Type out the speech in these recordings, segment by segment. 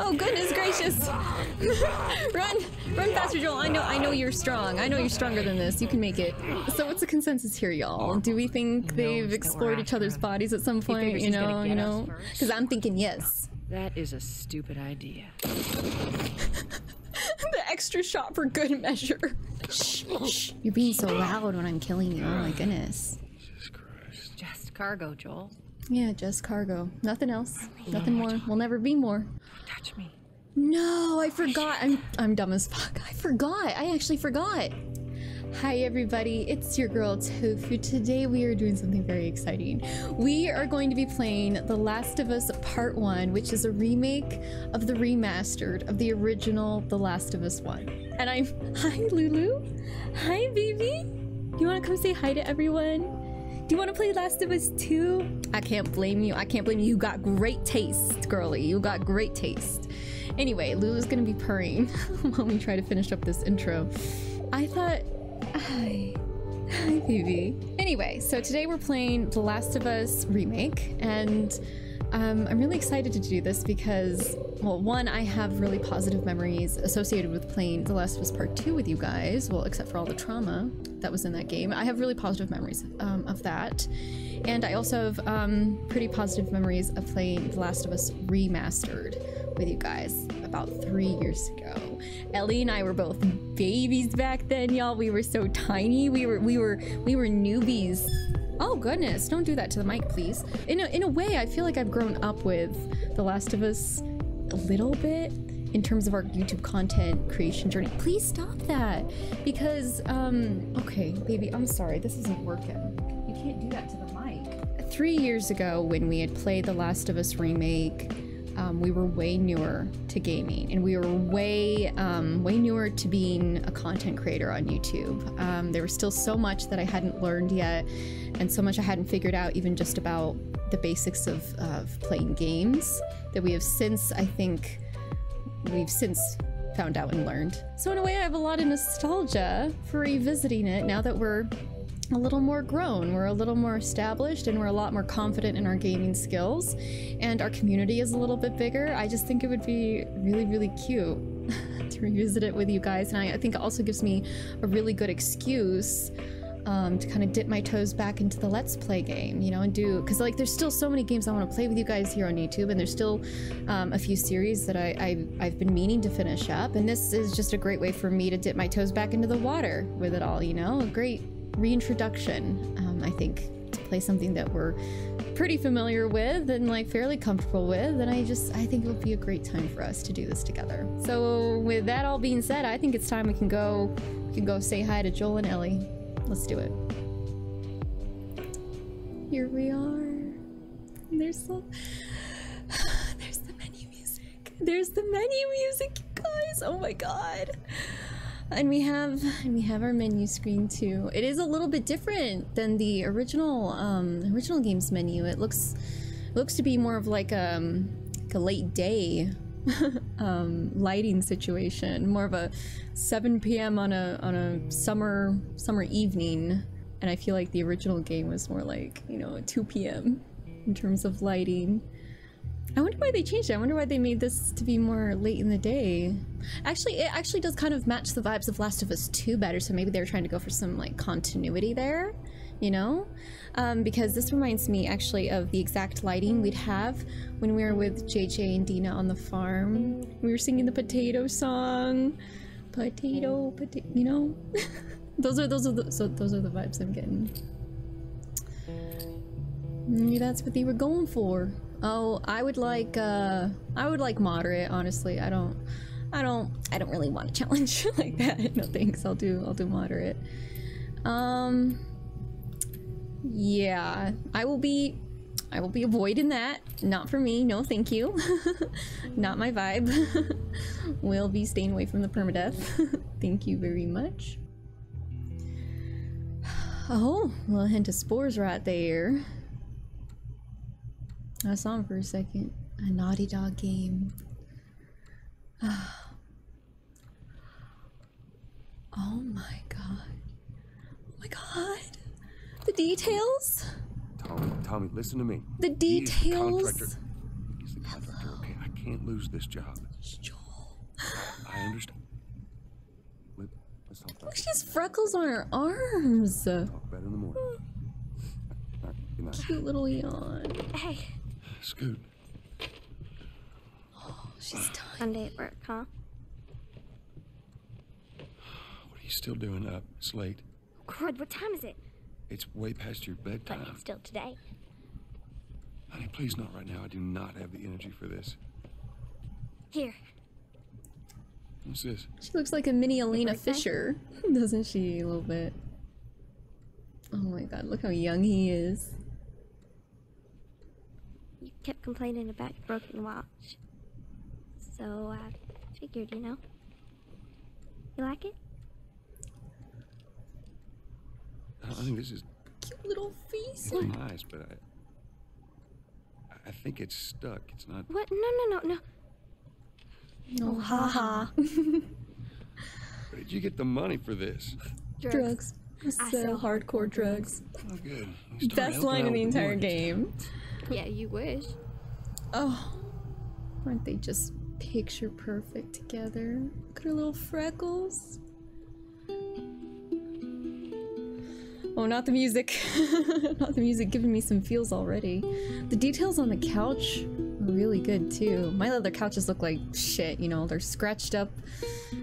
Oh goodness gracious! run, run faster, Joel. I know, I know you're strong. I know you're stronger than this. You can make it. So what's the consensus here, y'all? Do we think they've explored each other's bodies at some point? You know, you know? Because I'm thinking yes. That is a stupid idea. the extra shot for good measure. shh, shh. You're being so loud when I'm killing you. Oh my goodness. Jesus Christ. Just cargo, Joel. Yeah, just cargo. Nothing else. Nothing more. We'll never be more. Touch me. No, I forgot. I'm I'm dumb as fuck. I forgot. I actually forgot. Hi everybody, it's your girl Tofu. Today we are doing something very exciting. We are going to be playing The Last of Us Part 1, which is a remake of the remastered of the original The Last of Us 1. And I'm Hi Lulu. Hi baby. You want to come say hi to everyone? You want to play Last of Us 2? I can't blame you. I can't blame you. You got great taste, girly. You got great taste. Anyway, Lulu's gonna be purring while we try to finish up this intro. I thought Hi. Hi, baby. Anyway, so today we're playing The Last of Us Remake, and um, I'm really excited to do this because, well, one, I have really positive memories associated with playing The Last of Us Part 2 with you guys, well, except for all the trauma that was in that game. I have really positive memories um, of that. And I also have um, pretty positive memories of playing The Last of Us Remastered with you guys about three years ago. Ellie and I were both babies back then, y'all. We were so tiny. We were we were we were newbies. Oh goodness, don't do that to the mic, please. In a in a way, I feel like I've grown up with The Last of Us a little bit in terms of our YouTube content creation journey. Please stop that. Because um okay, baby, I'm sorry, this isn't working. You can't do that to the mic. Three years ago when we had played The Last of Us remake, um, we were way newer to gaming and we were way um, way newer to being a content creator on youtube um, there was still so much that i hadn't learned yet and so much i hadn't figured out even just about the basics of, of playing games that we have since i think we've since found out and learned so in a way i have a lot of nostalgia for revisiting it now that we're a little more grown, we're a little more established, and we're a lot more confident in our gaming skills. And our community is a little bit bigger. I just think it would be really, really cute to revisit it with you guys. And I, I think it also gives me a really good excuse um, to kind of dip my toes back into the Let's Play game, you know, and do because like there's still so many games I want to play with you guys here on YouTube, and there's still um, a few series that I, I I've been meaning to finish up, and this is just a great way for me to dip my toes back into the water with it all, you know, a great reintroduction, um, I think, to play something that we're pretty familiar with and like fairly comfortable with. And I just, I think it would be a great time for us to do this together. So with that all being said, I think it's time we can go, we can go say hi to Joel and Ellie. Let's do it. Here we are. There's some, there's the menu music. There's the menu music, you guys. Oh my God and we have and we have our menu screen too it is a little bit different than the original um original games menu it looks looks to be more of like um like a late day um lighting situation more of a 7 p.m on a on a summer summer evening and i feel like the original game was more like you know 2 p.m in terms of lighting I wonder why they changed it. I wonder why they made this to be more late in the day. Actually, it actually does kind of match the vibes of Last of Us 2 better, so maybe they were trying to go for some like continuity there, you know? Um, because this reminds me actually of the exact lighting we'd have when we were with JJ and Dina on the farm. We were singing the potato song. Potato, potato, you know? those are those are the so those are the vibes I'm getting. Maybe that's what they were going for. Oh, I would like, uh, I would like moderate, honestly. I don't, I don't, I don't really want a challenge like that. No thanks, I'll do, I'll do moderate. Um, yeah, I will be, I will be avoiding that. Not for me, no thank you. Not my vibe. we'll be staying away from the permadeath. thank you very much. Oh, a little hint of spores right there. I saw him for a second. A Naughty Dog game. oh my god. Oh my god. The details? Tommy, Tommy, listen to me. The details? He's the contractor. He's the contractor, okay? I can't lose this job. Joel. I understand. Let, let's talk about She has freckles on her arms. talk better in the morning. Hmm. All right, good night. Cute little yawn. Hey, Scoot, Oh, She's tired. Sunday at work, huh? what are you still doing up? It's late. Crud, what time is it? It's way past your But bedtime. it's still today. Honey, please not right now. I do not have the energy for this. Here, What's this? She looks like a mini Elena? Fisher, doesn't she? A little bit. Oh my god, look how young he is. you kept complaining about your broken watch. So I figured, you know. You like it? I I think this is Cute little face. it's nice, but I, I think it's stuck. It's not. What? No, no, no, no. Oh, haha. Where did you get the money for this? drugs. I So sell hardcore drugs. Oh, good. Best line in the entire mortgage. game. Yeah, you wish. Oh, aren't they just picture perfect together? Look at her little freckles. Oh, not the music. not the music giving me some feels already. The details on the couch are really good too. My leather couches look like shit, you know, they're scratched up.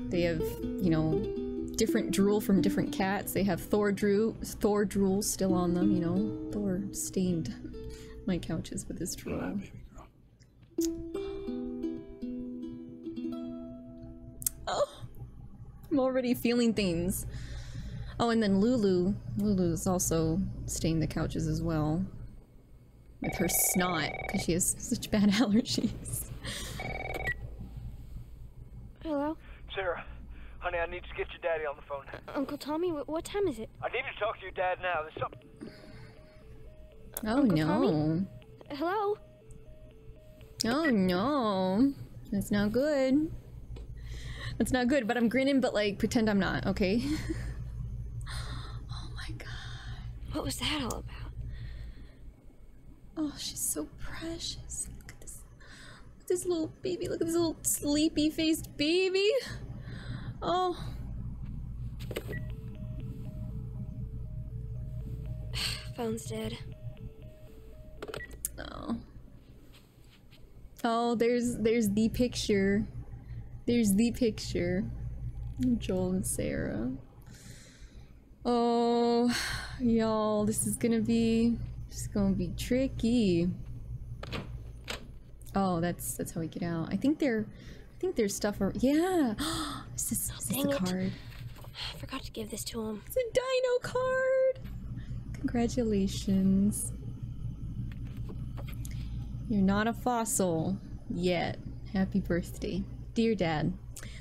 They have, you know, different drool from different cats. They have Thor drool, Thor drool still on them, you know. Thor stained my couches with his drool. Ah, baby girl. Oh, I'm already feeling things. Oh, and then Lulu. Lulu is also stained the couches as well. With her snot, because she has such bad allergies. Hello? Sarah, honey, I need to get your daddy on the phone. Uncle Tommy, wh- what time is it? I need to talk to your dad now. There's something. Oh Uncle no. Tommy? Hello? Oh no. That's not good. That's not good, but I'm grinning, but like pretend I'm not, okay? What was that all about? Oh, she's so precious. Look at this. Look at this little baby. Look at this little sleepy faced baby. Oh. Phone's dead. Oh. Oh, there's there's the picture. There's the picture. Joel and Sarah. Oh, y'all, this is gonna be this is gonna be tricky. Oh, that's that's how we get out. I think there, I think there's stuff. Ar- yeah, is this, is this dang the it. card? I forgot to give this to him. It's a dino card. Congratulations. You're not a fossil yet. Happy birthday. Dear Dad,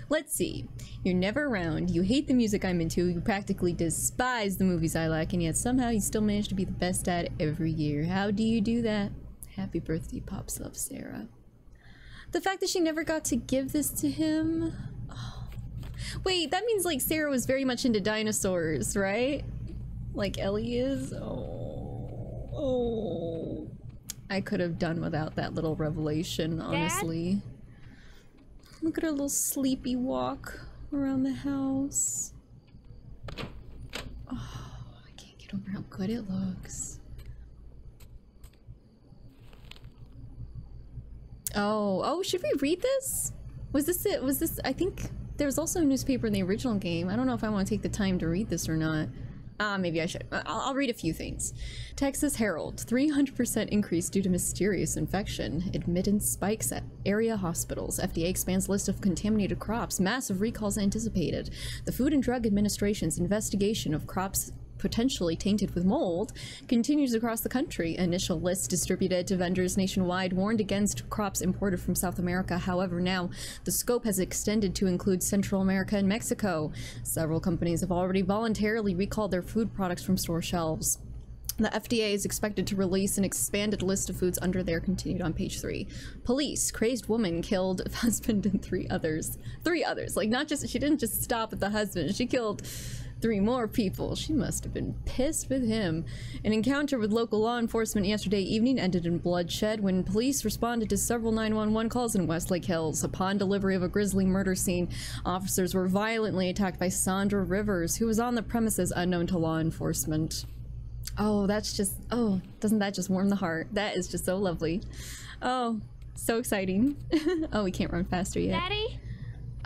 let's see. You're never around, you hate the music I'm into, you practically despise the movies I like, and yet somehow you still manage to be the best dad every year. How do you do that? Happy birthday, Pops Love Sarah. The fact that she never got to give this to him. Oh. Wait, that means like Sarah was very much into dinosaurs, right? Like Ellie is? Oh. Oh. I could have done without that little revelation, honestly. Look at her little sleepy walk around the house. Oh, I can't get over how good it looks. Oh, oh, should we read this? Was this it? Was this? I think there was also a newspaper in the original game. I don't know if I want to take the time to read this or not. Ah, maybe I should. I- I'll, I'll read a few things. Texas Herald 300% increase due to mysterious infection. Admittance spikes at area hospitals. FDA expands list of contaminated crops. Massive recalls anticipated. The Food and Drug Administration's investigation of crops potentially tainted with mold continues across the country. Initial lists distributed to vendors nationwide warned against crops imported from South America. However, now the scope has extended to include Central America and Mexico. Several companies have already voluntarily recalled their food products from store shelves. The FDA is expected to release an expanded list of foods under their continued on page three. Police, crazed woman killed husband and three others. Three others. Like, not just, she didn't just stop at the husband, she killed Three more people. She must have been pissed with him. An encounter with local law enforcement yesterday evening ended in bloodshed when police responded to several 911 calls in Westlake Hills. Upon delivery of a grisly murder scene, officers were violently attacked by Sandra Rivers, who was on the premises unknown to law enforcement. Oh, that's just, oh, doesn't that just warm the heart? That is just so lovely. Oh, so exciting. oh, we can't run faster yet. Daddy?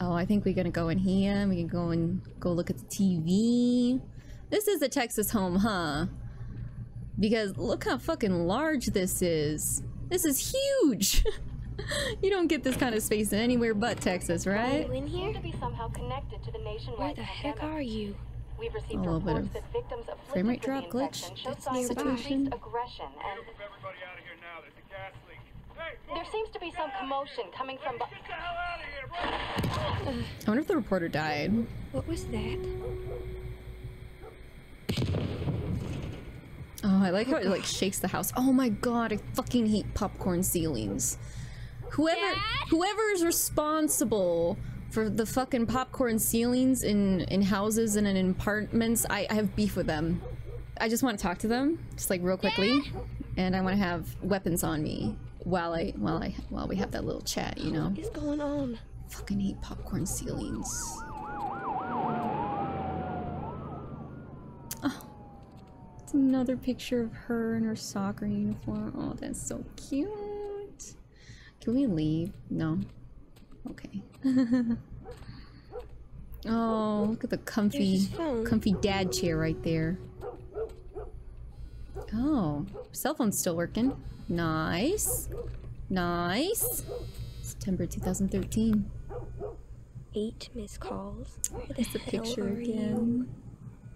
Oh, I think we're gonna go in here. We can go and go look at the TV. This is a Texas home, huh? Because look how fucking large this is. This is huge. you don't get this kind of space anywhere but Texas, right? Are You in here? to be somehow connected to the nationwide Where the heck pandemic. are you? We've received A little bit reports of that frame rate drop glitch. infection show That's signs of situation. increased aggression, and Move everybody out of here now. There's a gas leak. Hey, there seems to be some commotion coming from. bu- get the hell out of here, bro! I wonder if the reporter died. What was that? Oh, I like how it like shakes the house. Oh my god, I fucking hate popcorn ceilings. Whoever Dad? whoever is responsible for the fucking popcorn ceilings in in houses and in apartments, I, I have beef with them. I just want to talk to them, just like real quickly, and I want to have weapons on me while I while I while we have that little chat, you know. What is going on? Fucking hate popcorn ceilings. Oh, it's another picture of her in her soccer uniform. Oh, that's so cute. Can we leave? No. Okay. oh, look at the comfy, comfy dad chair right there. Oh, cell phone's still working. Nice. Nice. September 2013. Eight missed calls. Where the the hell picture again.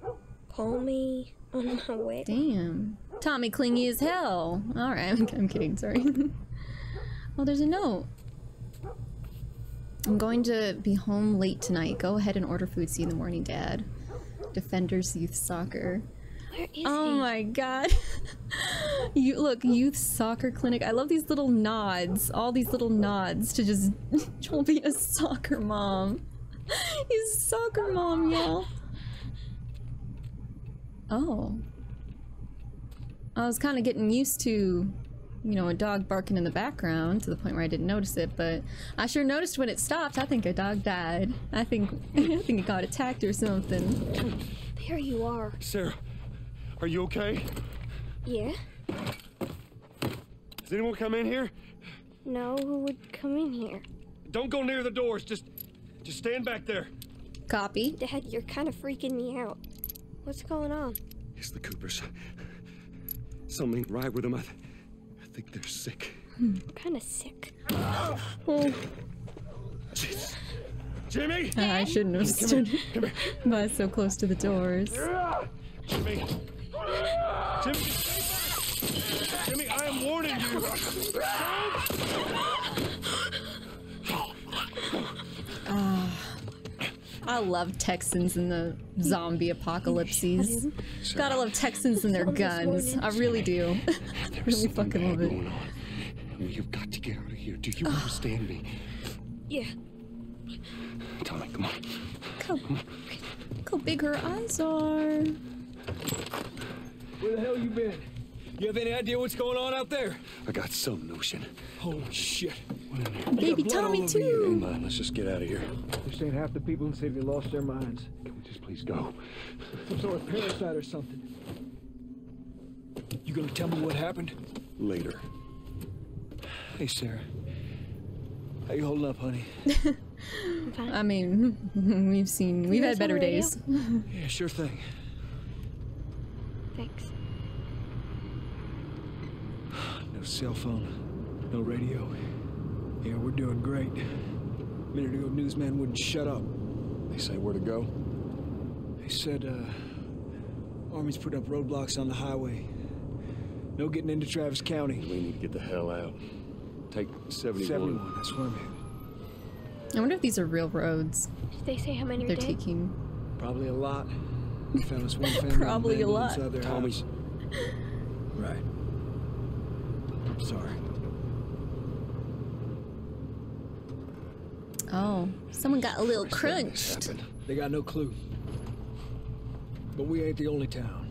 You? Call me on my way. Damn. Tommy clingy as hell. Alright, I'm, I'm kidding, sorry. oh, there's a note. I'm going to be home late tonight. Go ahead and order food. See you in the morning, Dad. Defenders Youth Soccer. Where is Oh he? my god. you look, youth soccer clinic. I love these little nods. All these little nods to just Joel be a soccer mom. He's a soccer mom, y'all. Oh. I was kind of getting used to, you know, a dog barking in the background to the point where I didn't notice it, but I sure noticed when it stopped. I think a dog died. I think I think it got attacked or something. There you are. Sarah, are you okay? Yeah? Does anyone come in here? No, who would come in here? Don't go near the doors. Just, just stand back there. Copy. Dad, you're kind of freaking me out. What's going on? It's the Coopers. Something ain't right with them. I, th- I think they're sick. Hmm, I'm kind of sick. Oh, Jeez. Jimmy! I shouldn't have stood Come here. by so close to the doors. Jimmy! Jimmy! Jimmy, I am warning you. I love Texans in the zombie apocalypses. Gotta love Texans and their guns. I really do. There's really fucking love it. You've got to get out of here. Do you understand me? Yeah. Tommy, come on. Look how, look how big her eyes are. Where the hell you been? You have any idea what's going on out there? I got some notion. Holy shit. Baby blood all Tommy over too. Come on, let's just get out of here. This ain't half the people in the city lost their minds. Can we just please go? Some sort of parasite or something. You gonna tell me what happened? Later. Hey, Sarah. How you holding up, honey? I mean, we've seen, we've had better on the radio? days. Yeah, sure thing. Thanks. No cell phone, no radio. Yeah, we're doing great. A minute ago, newsman wouldn't shut up. They say where to go? They said, uh, Army's putting up roadblocks on the highway. No getting into Travis County. We need to get the hell out. Take 71. 71, that's where I'm headed. I wonder if these are real roads Did they say how many they're dead? taking. Probably a lot. We found this one family Probably a lot. inside their Tommy's. house. Right. I'm sorry. Oh, someone got a little Christ, crunched. They got no clue. But we ain't the only town.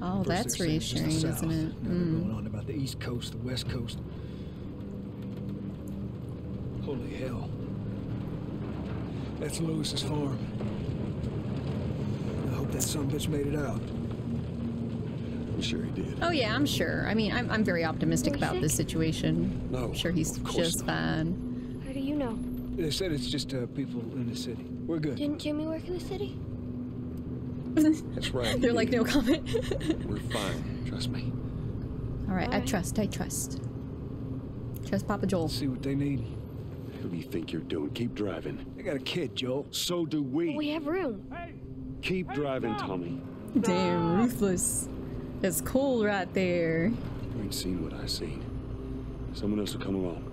Oh, First that's they're saying it's just the reassuring, South. isn't it? Now Mm. going on about the East Coast, the West Coast. Holy hell. That's Lewis's farm. I hope that son bitch made it out. I'm sure he did. Oh yeah, I'm sure. I mean, I'm, I'm very optimistic about sick? this situation. No, I'm sure he's of just not. fine. How do you know? They said it's just uh, people in the city. We're good. Didn't Jimmy work in the city? That's right. They're like, no comment. We're fine. Trust me. All right, I trust. I trust. Trust Papa Joel. See what they need. Who do you think you're doing? Keep driving. They got a kid, Joel. So do we. We have room. Keep driving, Tommy. Damn, ruthless. It's cool right there. You ain't seen what I seen. Someone else will come along.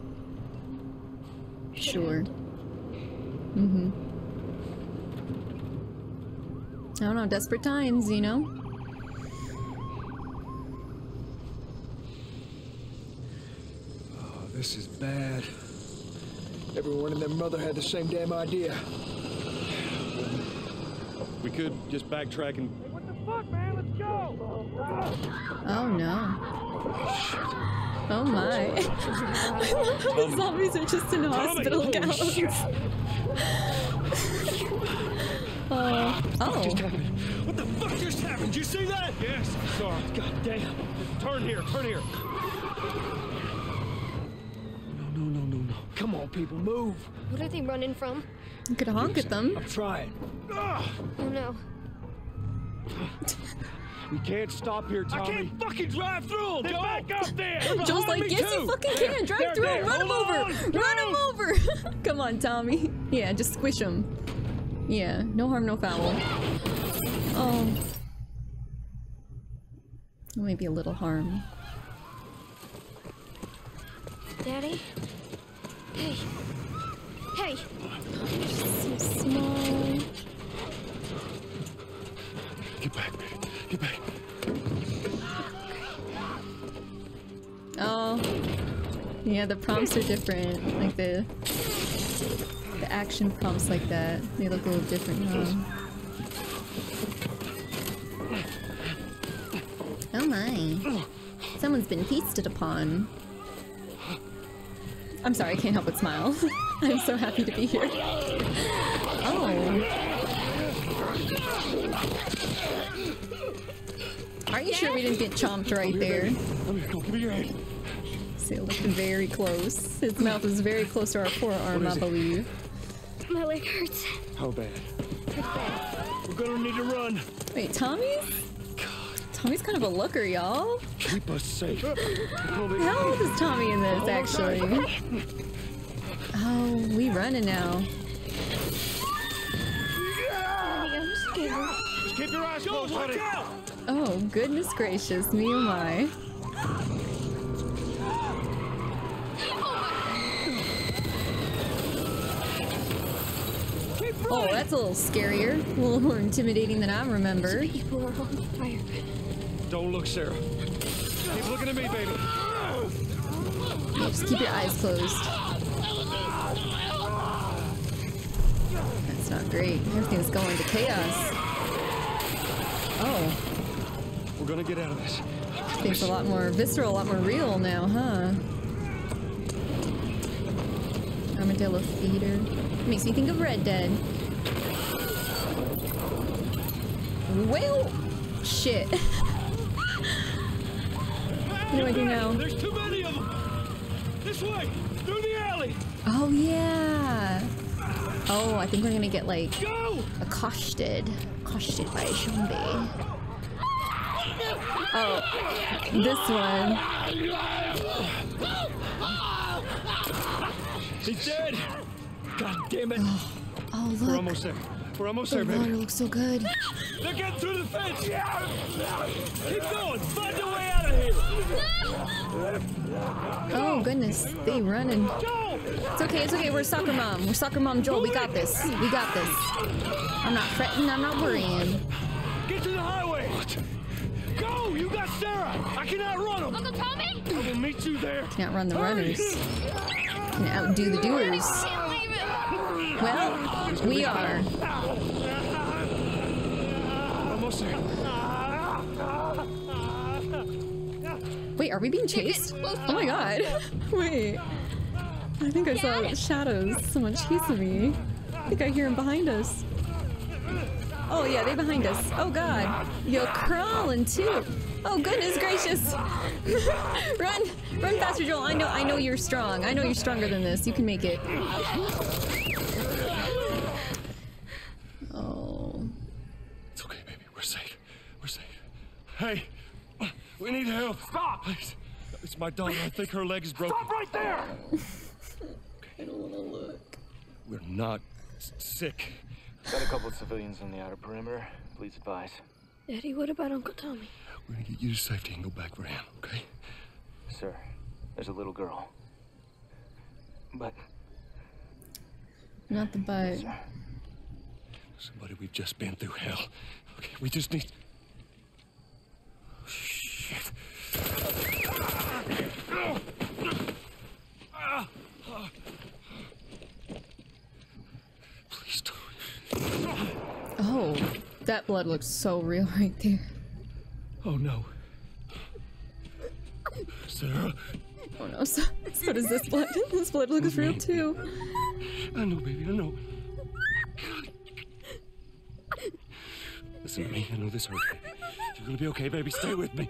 Sure. Mm-hmm. I don't know, desperate times, you know? Oh, this is bad. Everyone and their mother had the same damn idea. We could just backtrack and. What the fuck, man? Let's go! Oh no. Oh my. the zombies are just in hospital holy gowns. Uh, oh. Oh. What the fuck just happened? Did you see that? Yes, sorry. God damn. Turn here, turn here. No, no, no, no, no. Come on, people, move. What are they running from? You could honk at them. I'm trying. Oh no. We can't stop here, Tommy. I can't fucking drive through them! Get back up there! Joel's like, me yes, you fucking can. Drive There, through there, him. Run him hold over. on, Run him go. over. Come on, Tommy. Yeah, just squish them. Yeah, no harm, no foul. Um, oh. Maybe a little harm. Daddy? Hey. Hey! So small. Get back, man. Get back. Oh. Yeah, the prompts are different. Like the the action prompts like that. They look a little different now. Oh my. Someone's been feasted upon. I'm sorry, I can't help but smile. I'm so happy to be here. Oh. Are you sure we didn't get chomped right there? Come here, go. Give me your hand. See, it looked very close. His mouth was very close to our forearm, I believe. My leg hurts. How bad? Pretty bad. We're gonna need to run. Wait, Tommy's? Tommy's kind of a looker, y'all. Keep us safe. How old is Tommy in this, actually? Oh, we running now. I'm scared. Just keep your eyes closed, honey. Oh, goodness gracious, me and my. Oh, that's a little scarier. A little more intimidating than I remember. People are on fire. Don't look, Sarah. Keep looking at me, baby. Just keep your eyes closed. That's not great. Everything's going to chaos. Oh, We're gonna get out of this. things a lot more visceral, a lot more real now, huh? Armadillo Theater. Makes me think of Red Dead. Well, shit. what do I do now? There's too many of them. This way, through the alley. Oh, yeah. Oh, I think we're gonna get like accosted. Accosted by a zombie. Oh, this one. He's dead. God damn it. Oh, oh We're look. almost there. We're almost The there, baby. looks so good. They're getting through the fence. Keep going. Find a way out of here. Oh, goodness. they're running. Go! It's okay, it's okay. We're soccer mom. We're soccer mom Joel. We got this. We got this. I'm not fretting. I'm not worrying. Get to the highway. Go! You got Sarah. I can outrun them. Uncle Tommy? I will meet you there. Can't run the runners. Can outdo the doers. Can't leave it. Well, we are. closer. Wait, are we being chased? Oh my god. Wait. I think I saw shadows. Someone chasing me. I think I hear him behind us. Oh yeah, they behind us. Oh god. You're crawling too. Oh goodness gracious. run! Run faster, Joel. I know I know you're strong. I know you're stronger than this. You can make it. Oh. It's okay, baby. We're safe. We're safe. Hey, we need help. Stop! Please. It's my daughter. I think her leg is broken. Stop right there! I don't wanna look. We're not s- sick. Got a couple of civilians on the outer perimeter. Please advise. Eddie, what about Uncle Tommy? We're gonna get you to safety and go back for Ann, okay? Sir, there's a little girl. But Not the butt. Somebody, we've just been through hell. Okay, we just need. Oh, shit. Please don't. Oh, that blood looks so real right there. Oh no. Sarah, Oh no, so, so does this blood. This blood looks real too. I know, baby, I know. Listen to me, I know this hurts. You're gonna be okay, baby. Stay with me.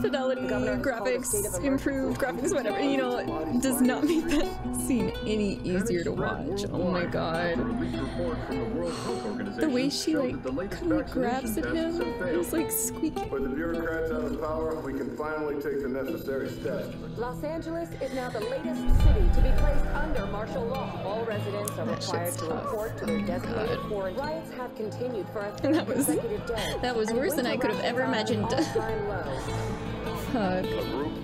Fidelity, graphics, improved graphics, whatever, you know, does not make that scene any easier to watch. Oh my god. The way she, like, kind of grabs at him, it was like squeaky. With the bureaucrats out of power, we can finally take the necessary steps. Los Angeles is now the latest city to be placed under martial law. All residents are That required to tough. report to their Oh, designated God. quarry. Riots have continued for a And that was- consecutive day. that was worse than I could have ever imagined. at an all-time low. Fuck.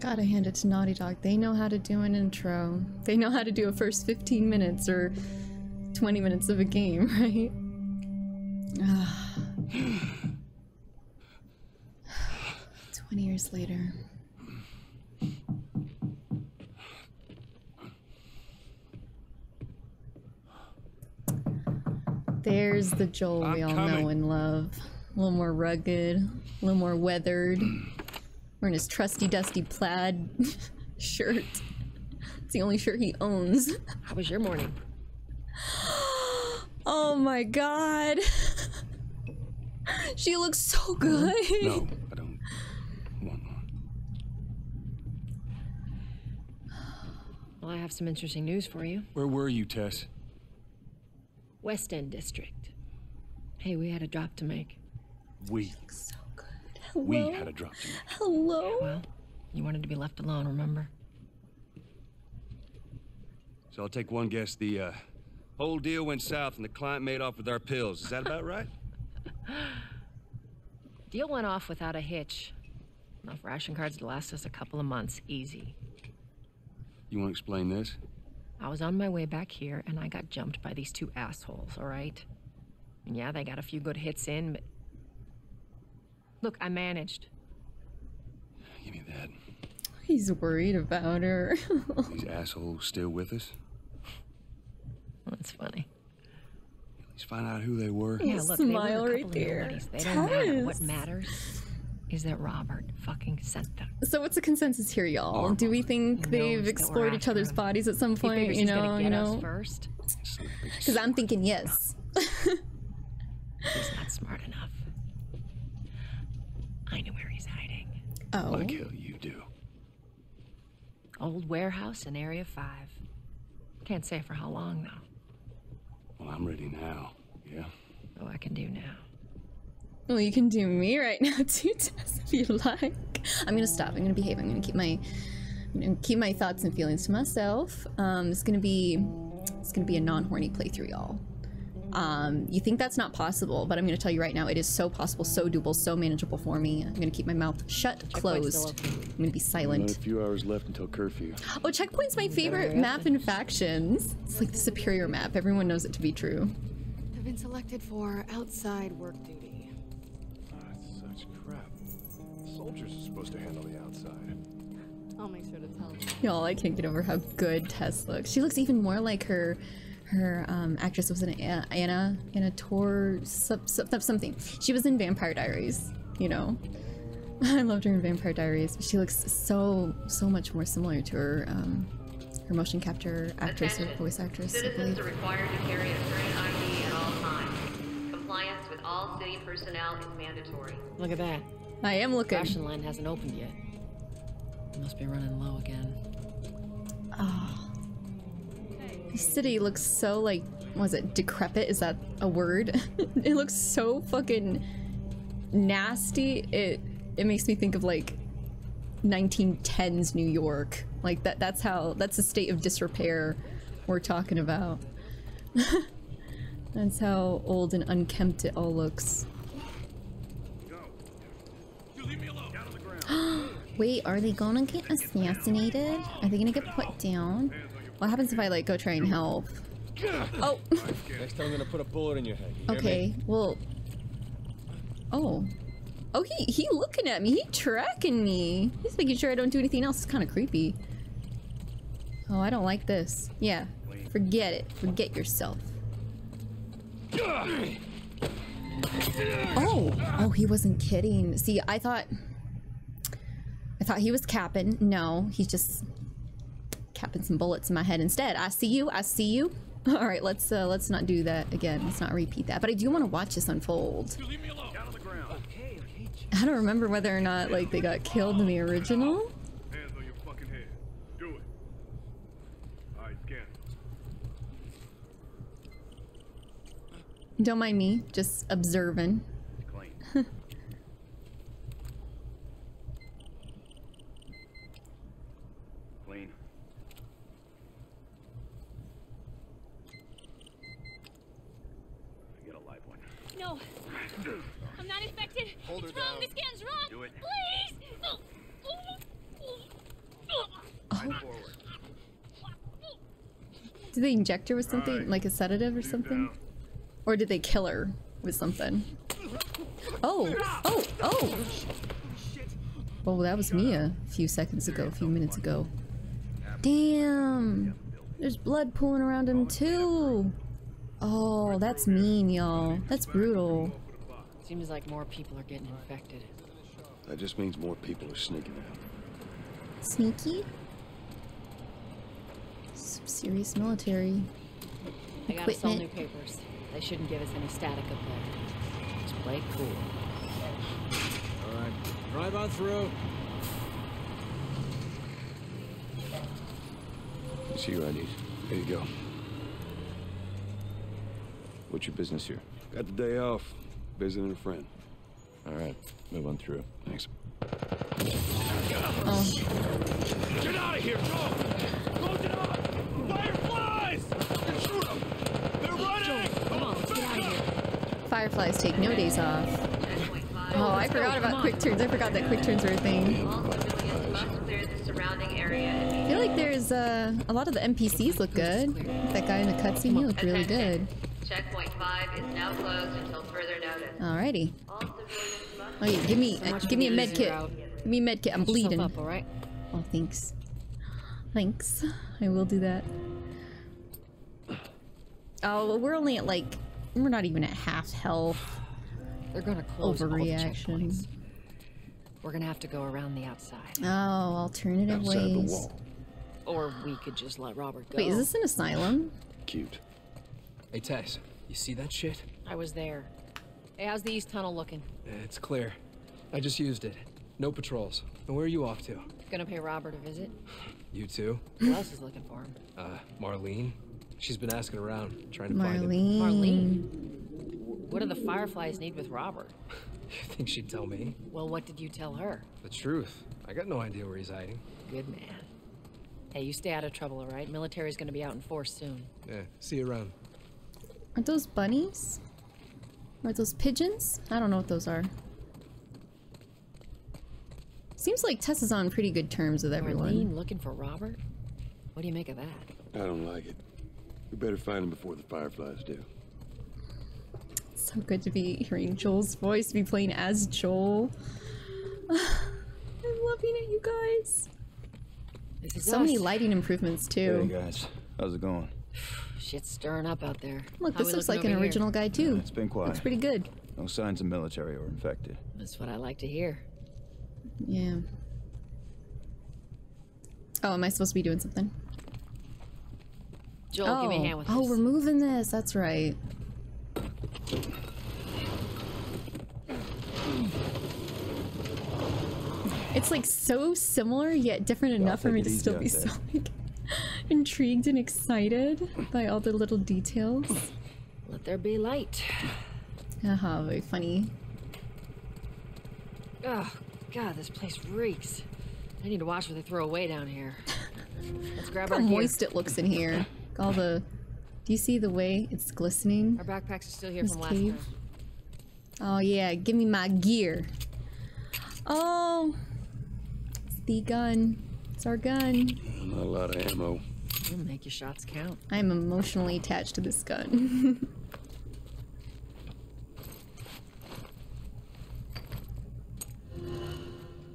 Gotta hand it to Naughty Dog. They know how to do an intro. They know how to do a first 15 minutes or 20 minutes of a game, right? 20 years later. There's the Joel we I'm all coming. know and love. A little more rugged, a little more weathered. Wearing his trusty dusty plaid shirt. It's the only shirt he owns. How was your morning? Oh my god. She looks so good. No, I don't want one. Well, I have some interesting news for you. Where were you, Tess? West End District. Hey, we had a drop to make. We. So good. We had a drop to make. Hello? Well, you wanted to be left alone, remember? So I'll take one guess. The uh, whole deal went south and the client made off with our pills. Is that about right? Deal went off without a hitch. Enough ration cards to last us a couple of months, easy. You want to explain this? I was on my way back here and I got jumped by these two assholes, all right? And yeah, they got a few good hits in, but. Look, I managed. Give me that. He's worried about her. These assholes still with us? That's funny. Just find out who they were. Yeah, look, they were a right couple of there. nobodies. They don't matter. What matters is that Robert fucking sent them. So what's the consensus here, y'all? Do we think they've knows that we're explored each other's him. bodies at some point? You know, you get us know. first. Because I'm thinking yes. He's not smart enough. I know where he's hiding. Oh. Like hell you do. Old warehouse in Area 5. Can't say for how long, though. Well, I'm ready now. Yeah. Oh, I can do now. Well, you can do me right now too, Tess, if you like. I'm gonna stop. I'm gonna behave. I'm gonna keep my, I'm gonna keep my thoughts and feelings to myself. Um, it's gonna be, it's gonna be a non-horny playthrough, y'all. Um, you think that's not possible, but I'm gonna tell you right now, it is so possible, so doable, so manageable for me. I'm gonna keep my mouth shut, closed. I'm gonna be silent. Only a few hours left until curfew. Oh, Checkpoint's my favorite map in Factions. It's like the superior map. Everyone knows it to be true. I've been selected for outside work duty. Such crap. Soldiers are supposed to handle the outside. I'll make sure to tell them. Y'all, I can't get over how good Tess looks. She looks even more like her her um, actress was in Anna Anna Anna Tor sub, sub, something. She was in Vampire Diaries. You know, I loved her in Vampire Diaries. She looks so so much more similar to her um, her motion capture actress or voice actress. Citizens are required to carry a current ID at all times. Compliance with all city personnel is mandatory. Look at that. I am looking. The Ration line hasn't opened yet. Must be running low again. Oh. The city looks so like was it decrepit? Is that a word? it looks so fucking nasty. It it makes me think of like 1910s New York. Like that that's how that's the state of disrepair we're talking about. that's how old and unkempt it all looks. Wait, are they gonna get assassinated? Are they gonna get put down? What happens if I like go try and help? Oh, Next time I'm gonna put a bullet in your head. you okay. Well, oh, oh, he he looking at me. He tracking me. He's making sure I don't do anything else. It's kind of creepy. Oh, I don't like this. Yeah, forget it. Forget yourself. Oh, oh, he wasn't kidding. See, I thought, I thought he was capping. No, he's just capping some bullets in my head instead. I see you. I see you. All right, let's uh, let's not do that again. Let's not repeat that. But I do want to watch this unfold. I don't remember whether or not like they got killed in the original. Hands on your. Do it. Alright, scan. Don't mind me, just observing. Clean. Clean. I get a live one. No. I'm not infected. Hold it's her wrong. down. The scan's wrong. Do it. Please. Line forward. Did they inject her with something like a sedative or something, or did they kill her with something? Oh, oh, oh! Oh, that was me a few seconds ago, a few minutes ago. Damn! There's blood pooling around him too. Oh, that's mean, y'all. That's brutal. Seems like more people are getting infected. That just means more people are sneaking out. Sneaky? Some serious military They gotta sell new equipment. papers. They shouldn't give us any static up there. Just play cool. All right, drive on through. It's your IDs. There you go. What's your business here? Got the day off. Visiting a friend. All right, move on through. Thanks. Oh. Get out of here, Joe! Close it up! Fireflies! Shoot them! They're running! Come on, let's get out of here. Fireflies take no days off. Oh, I forgot about quick turns. I forgot that quick turns were a thing. All civilians must clear the surrounding area I feel like there's uh, a lot of the NPCs look good. That guy in the cutscene, he looked really good. Checkpoint 5 is now closed until further notice. Alrighty. All civilians Oh, yeah, give me, uh, give me a the med kit. Give me a med kit. I'm bleeding. up, all right? Oh, thanks. Thanks. I will do that. Oh, well, we're only at like we're not even at half health. They're gonna close all the Overreaction. We're gonna have to go around the outside. Oh, alternative Outside the ways. wall. Or we could just let Robert go. Wait, is this an asylum? Cute. Hey, Tess, you see that shit? I was there. Hey, how's the east tunnel looking? It's clear. I just used it. No patrols. And where are you off to? Gonna pay Robert a visit? You too? Who else is looking for him? Uh, Marlene. She's been asking around, trying to find him. Marlene. Marlene? What do the Fireflies need with Robert? You think she'd tell me? Well, what did you tell her? The truth. I got no idea where he's hiding. Good man. Hey, you stay out of trouble, all right? Military's gonna be out in force soon. Yeah, see you around. Aren't those bunnies? Are those pigeons? I don't know what those are. Seems like Tess is on pretty good terms with everyone. Marlene looking for Robert? What do you make of that? I don't like it. We better find him before the Fireflies do. So good to be hearing Joel's voice, to be playing as Joel. I'm loving it, you guys. This is So many lighting improvements too. Hey guys, how's it going? Shit's stirring up out there. Look, How this looks like an over here? original guy too. It's been quiet. Looks pretty good. No signs of military or infected. That's what I like to hear. Yeah. Oh, am I supposed to be doing something? Joel, oh. give me a oh. hand with oh, this. we're moving this. That's right. It's like so similar yet different enough for me to still be there. so like intrigued and excited by all the little details. Let there be light. Haha, very funny. Oh, God, this place reeks. I need to watch what they throw away down here. Let's grab Look how our gear. moist it looks in here. All the. Do you see the way it's glistening? Our backpacks are still here This from last cave. time. Oh yeah, give me my gear. Oh, it's the gun. It's our gun. Not a lot of ammo. You'll make your shots count. I'm emotionally attached to this gun.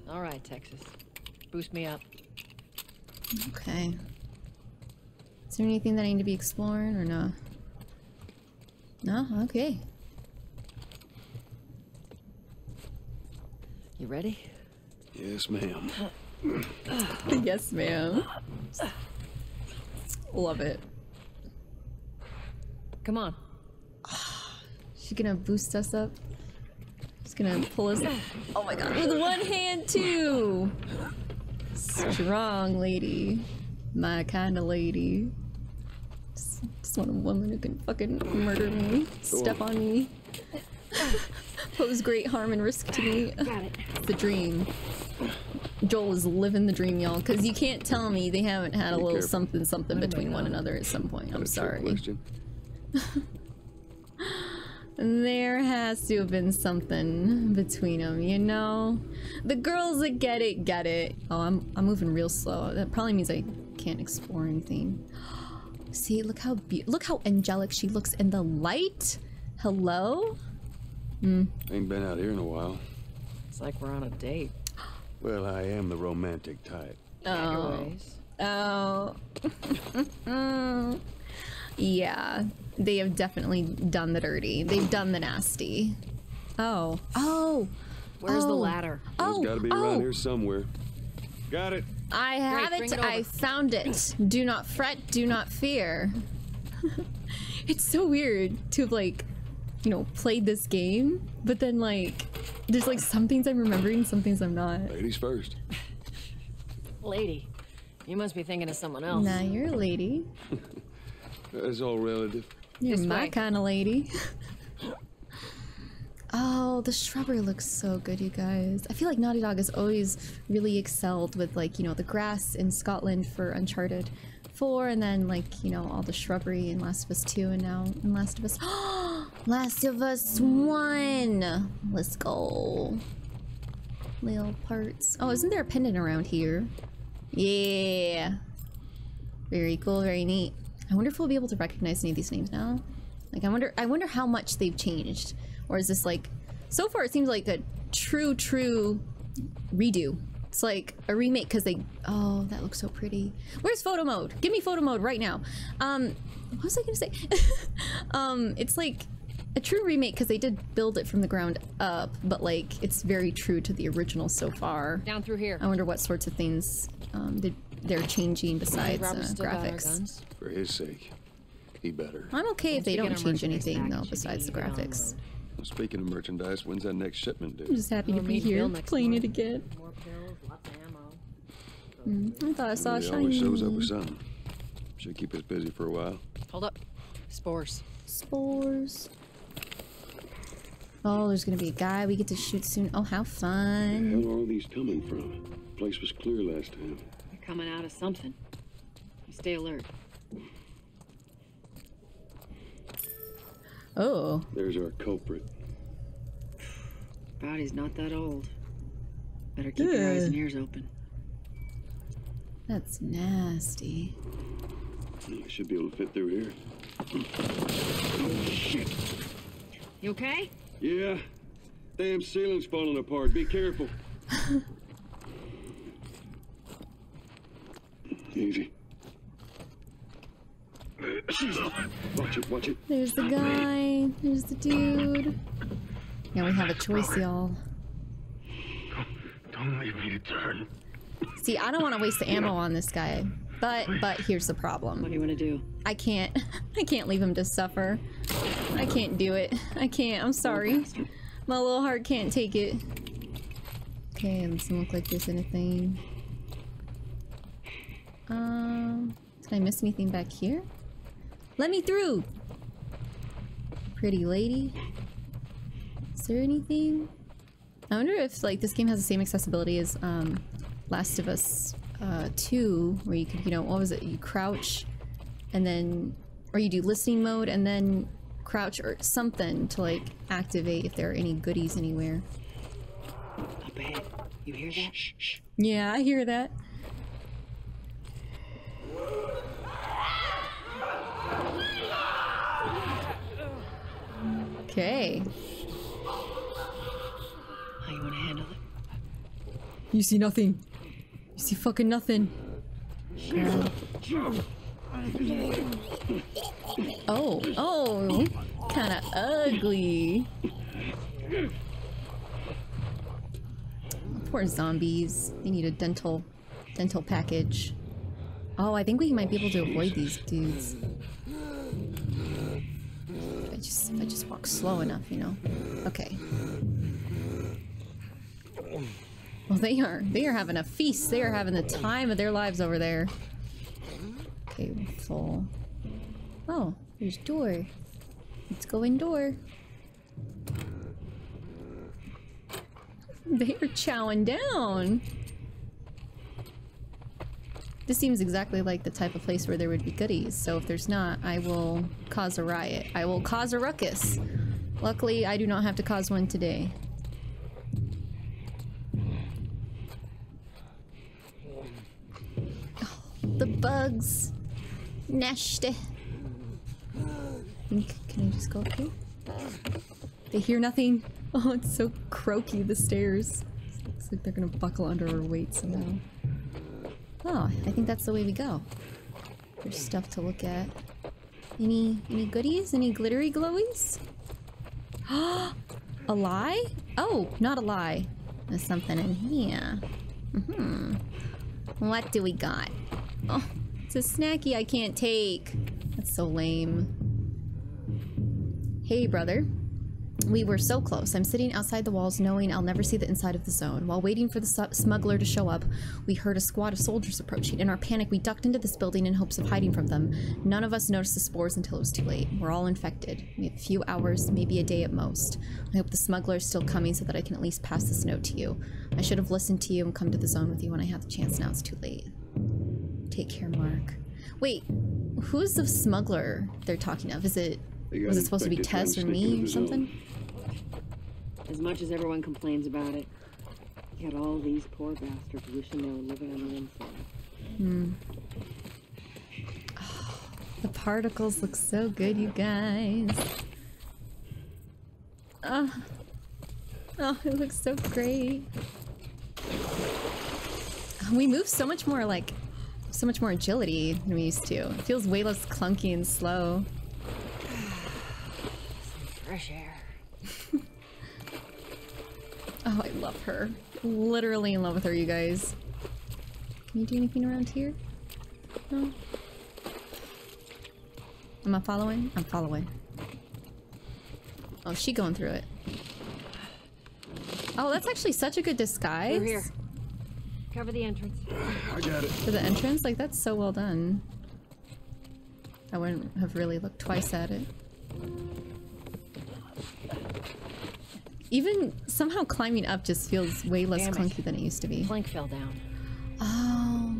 All right, Texas. Boost me up. okay. Is there anything that I need to be exploring or no? No? Okay. You ready? Yes, ma'am. yes, ma'am. Love it. Come on. She's gonna boost us up. She's gonna pull us. up. Oh my god, with one hand too. Strong lady, my kind of lady. Just, just want a woman who can fucking murder me, step on me, pose great harm and risk to me. Got it. The dream. Joel is living the dream, y'all, because you can't tell me they haven't had a Be little careful. something something between one another at some point. Got I'm sorry. Question. There has to have been something between them, you know? The girls that get it, get it. Oh, I'm, I'm moving real slow. That probably means I can't explore anything. See, look how be look how angelic she looks in the light. Hello? Hmm. Ain't been out here in a while. It's like we're on a date. Well, I am the romantic type. Oh. Oh. yeah, they have definitely done the dirty. They've done the nasty. Oh. Oh. Where's the Oh. ladder? Oh. It's gotta be oh. around here somewhere. Got it. I have bring it. it I found it. Do not fret. Do not fear. it's so weird to have like, you know, played this game, but then like, there's like some things I'm remembering, some things I'm not. Ladies first. Lady, you must be thinking of someone else. Nah, you're a lady. That's all relative. You're This my kind of lady. Oh, the shrubbery looks so good, you guys. I feel like Naughty Dog has always really excelled with like, you know, the grass in Scotland for Uncharted 4 and then like, you know, all the shrubbery in Last of Us 2 and now in Last of Us Last of Us 1. Let's go. Little parts. Oh, isn't there a pendant around here? Yeah. Very cool, very neat. I wonder if we'll be able to recognize any of these names now. Like, I wonder, I wonder how much they've changed, or is this like? So far, it seems like a true, true redo. It's like a remake because they. Oh, that looks so pretty. Where's photo mode? Give me photo mode right now. Um, what was I gonna say? um, it's like a true remake because they did build it from the ground up, but like it's very true to the original so far. Down through here. I wonder what sorts of things um, they, they're changing besides uh, Robert's still got our graphics. guns? For his sake, he better. I'm okay if they don't change anything though besides the be on the graphics. Well, speaking of merchandise, when's that next shipment due? I'm just happy to We'll be here Bill next playing month. it again. More pills, lots of ammo. Mm, I thought I saw a he shiny. always shows up with something. Should keep us busy for a while. Hold up. Spores. Spores. Oh, there's gonna be a guy we get to shoot soon. Oh, how fun. Where fun. are all these coming from? Place was clear last time. You're coming out of something. Stay alert. Oh. There's our culprit. Body's not that old. Better keep your eyes and ears open. That's nasty. I should be able to fit through here. Oh, shit. You okay? Yeah. Damn ceiling's falling apart. Be careful. Easy. Watch it, watch it. There's the guy. There's the dude. Now we have a choice, y'all. Don't leave me to turn. See, I don't want to waste the ammo on this guy. But but here's the problem. What do you want to do? I can't I can't leave him to suffer. I can't do it. I can't. I'm sorry. My little heart can't take it. Okay, it doesn't look like there's anything. Um, did I miss anything back here? Let me through! Pretty lady. Is there anything? I wonder if like this game has the same accessibility as um, Last of Us uh, 2, where you could, you know, what was it? You crouch and then, or you do listening mode and then crouch or something to like activate if there are any goodies anywhere. Up ahead. You hear that? Shh, shh. Yeah, I hear that. Okay. How you want to handle it? You see nothing. You see fucking nothing. Oh, oh, kind of ugly. Poor zombies. They need a dental, dental package. Oh, I think we might be able to avoid these dudes. I just, if I just walk slow enough, you know. Okay. Well, they are. They are having a feast. They are having the time of their lives over there. Okay, full. Oh, there's door. Let's go indoor. They are chowing down. This seems exactly like the type of place where there would be goodies, so if there's not, I will cause a riot. I will cause a ruckus. Luckily, I do not have to cause one today. Oh, the bugs. Nasty. Can I just go up here? They hear nothing. Oh, it's so croaky, the stairs. Looks like they're gonna buckle under our weight somehow. Oh, I think that's the way we go. There's stuff to look at. Any any goodies? Any glittery glowies? a lie? Oh, not a lie. There's something in here. hmm What do we got? Oh, it's a snacky I can't take. That's so lame. Hey, brother. We were so close. I'm sitting outside the walls knowing I'll never see the inside of the zone. While waiting for the smuggler to show up, we heard a squad of soldiers approaching. In our panic, we ducked into this building in hopes of hiding from them. None of us noticed the spores until it was too late. We're all infected. We have a few hours, maybe a day at most. I hope the smuggler is still coming so that I can at least pass this note to you. I should have listened to you and come to the zone with you when I had the chance. Now it's too late. Take care, Mark. Wait, who's the smuggler they're talking of? Is it was it supposed to be Tess or trying to sneak into me or the zone. something? As much as everyone complains about it, you got all these poor bastards wishing they were living on the inside. Hmm. Oh, the particles look so good, you guys. Oh, oh it looks so great. Ah, we move so much more like, so much more agility than we used to. It feels way less clunky and slow. Fresh air. Oh, I love her. Literally in love with her, you guys. Can you do anything around here? No? Am I following? I'm following. Oh, she going through it. Oh, that's actually such a good disguise. Through here. Cover the entrance. I got it. For the entrance? Like, that's so well done. I wouldn't have really looked twice at it. Even somehow climbing up just feels way less Damn it. clunky than it used to be. Plank fell down. Oh.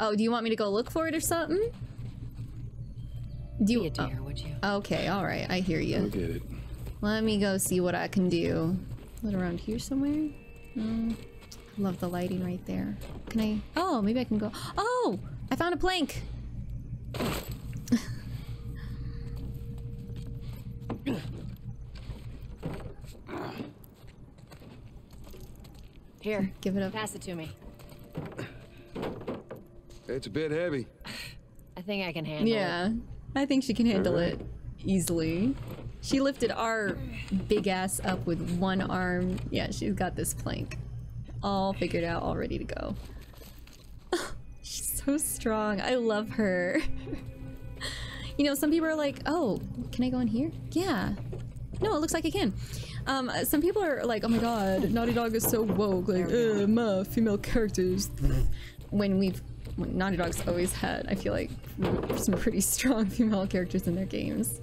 Oh, do you want me to go look for it or something? Do you? Be a dear, would you? Okay, all right, I hear you. I'll get it. Let me go see what I can do. Is it around here somewhere? Mm, love the lighting right there. Can I? Oh, maybe I can go. Oh, I found a plank. Here. Give it up. Pass it to me. It's a bit heavy. I think I can handle Yeah, it. Yeah, I think she can handle Alright. it easily. She lifted our big ass up with one arm. Yeah, she's got this plank all figured out, all ready to go. she's so strong. I love her. you know, some people are like, oh, can I go in here? Yeah. No, it looks like I can. Um, some people are like, oh my god, Naughty Dog is so woke, like, uh, ma, female characters. when we've, when Naughty Dog's always had, I feel like, some pretty strong female characters in their games.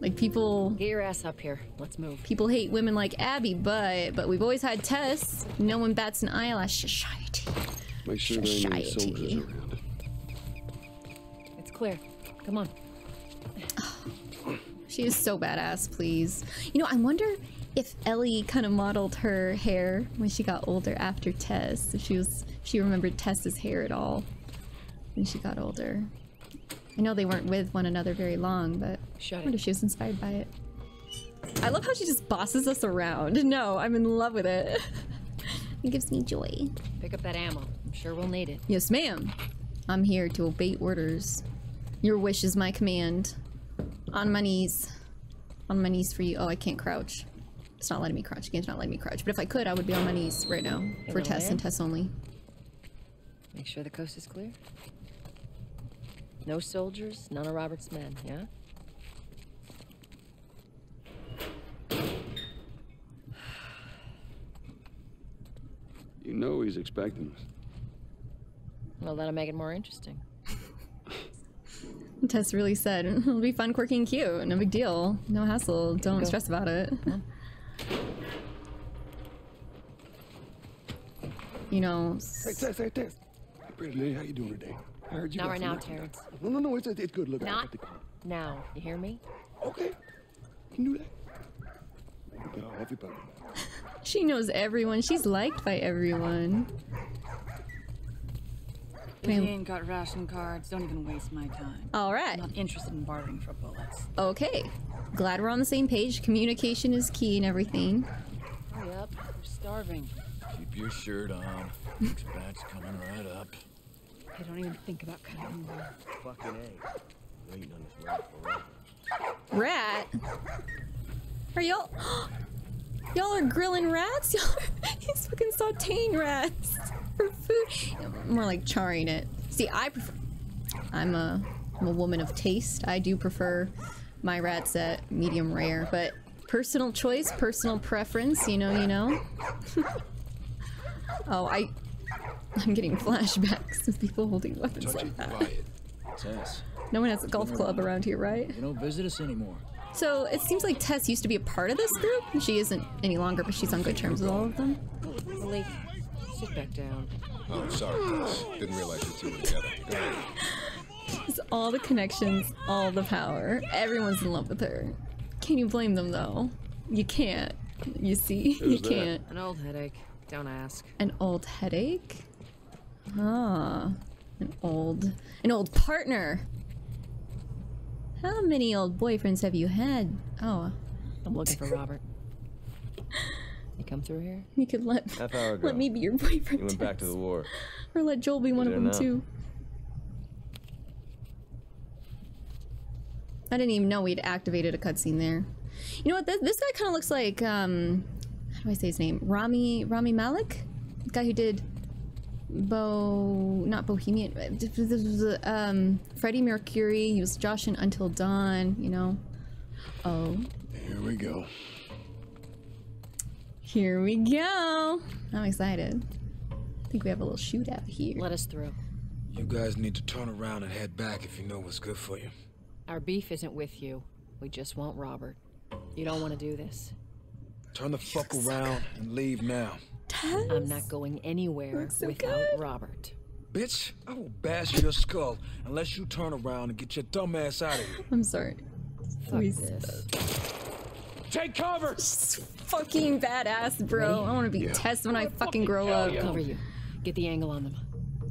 Like people, Get your ass up here. Let's move. people hate women like Abby, but but we've always had Tess. No one bats an eyelash. Society. Make sure there ain't any Society. soldiers around. It's clear. Come on. She is so badass, please. You know, I wonder if Ellie kind of modeled her hair when she got older after Tess. If she was, she remembered Tess's hair at all when she got older. I know they weren't with one another very long, but Shut I wonder if she was inspired by it. I love how she just bosses us around. No, I'm in love with it. it gives me joy. Pick up that ammo. I'm sure we'll need it. Yes, ma'am. I'm here to obey orders. Your wish is my command. On my knees. On my knees for you. Oh, I can't crouch. It's not letting me crouch. The game's not letting me crouch. But if I could, I would be on my knees right now. For wanna Tess and land? Tess only. Make sure the coast is clear. No soldiers, none of Robert's men, yeah? You know he's expecting us. Well, that'll make it more interesting. Tess really said, it'll be fun, quirky, and cute. No big deal. No hassle. Don't go. stress about it. You know, Hey, Tess, hey, Tess. Hey, pretty lady, how you doing today? I heard you Not got right some now, work done. Terrence. No, no, no, it's, it's good. Look, I Not got the- now. You hear me? Okay. Can do that. Look how heavy, but she knows everyone. She's liked by everyone. We Can I- ain't got ration cards. Don't even waste my time. All right. I'm not interested in bartering for bullets. Okay. Glad we're on the same page. Communication is key and everything. Hurry up. We're starving. Keep your shirt on. Next batch coming right up. I don't even think about cutting them. Fucking A. Waiting on this rat forever. Rat? Are y'all... Y'all are grilling rats? Y'all are... He's fucking sauteing rats for food. More like charring it. See, I prefer... I'm a, I'm a woman of taste. I do prefer my rats at medium rare, but personal choice, personal preference, you know, you know. oh, I... I'm getting flashbacks of people holding weapons like that. Quiet. Tess, No one has a golf club around here, right? you don't visit us anymore. So it seems like Tess used to be a part of this group. She isn't any longer, but she's on good terms with all of them. Malik, sit back down. Oh, sorry, Tess. Didn't realize you two were together. Go. It's all the connections, all the power. Everyone's in love with her. Can you blame them though? You can't. You see? you Who's that? can't. An old headache. Don't ask. An old headache? Ah. An old an old partner. How many old boyfriends have you had? Oh. I'm looking for Robert. You come through here? You could let Half hour ago. let me be your boyfriend. You went back to the war. Or let Joel be one of them now. too. I didn't even know we'd activated a cutscene there. You know what? This, this guy kind of looks like um, how do I say his name? Rami Rami Malek, the guy who did Bo, not Bohemian. Um, Freddie Mercury. He was Josh in Until Dawn. You know. Oh. Here we go. Here we go. I'm excited. I think we have a little shootout here. Let us through. You guys need to turn around and head back if you know what's good for you. Our beef isn't with you. We just want Robert. You don't want to do this. Turn the fuck around and leave now. I'm not going anywhere so without good. Robert. Bitch, I will bash your skull unless you turn around and get your dumb ass out of here. I'm sorry. Fuck Please. this. Take cover! Fucking badass, bro. I want to be Tess when I fucking grow up. Cover you. Get the angle on them.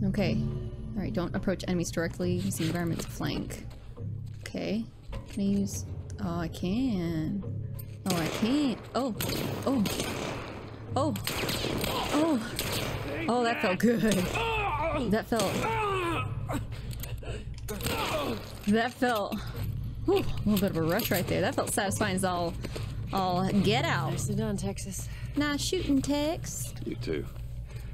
Okay. Alright, don't approach enemies directly. Use the environment to flank. Okay. Can I use... Oh, I can. Oh, I can't. Oh. Oh. Oh. Oh. Oh, that felt good. That felt... That felt... Whew, a little bit of a rush right there. That felt satisfying as all... All get out. Nicely done, Texas. Nice shooting, Tex. You too.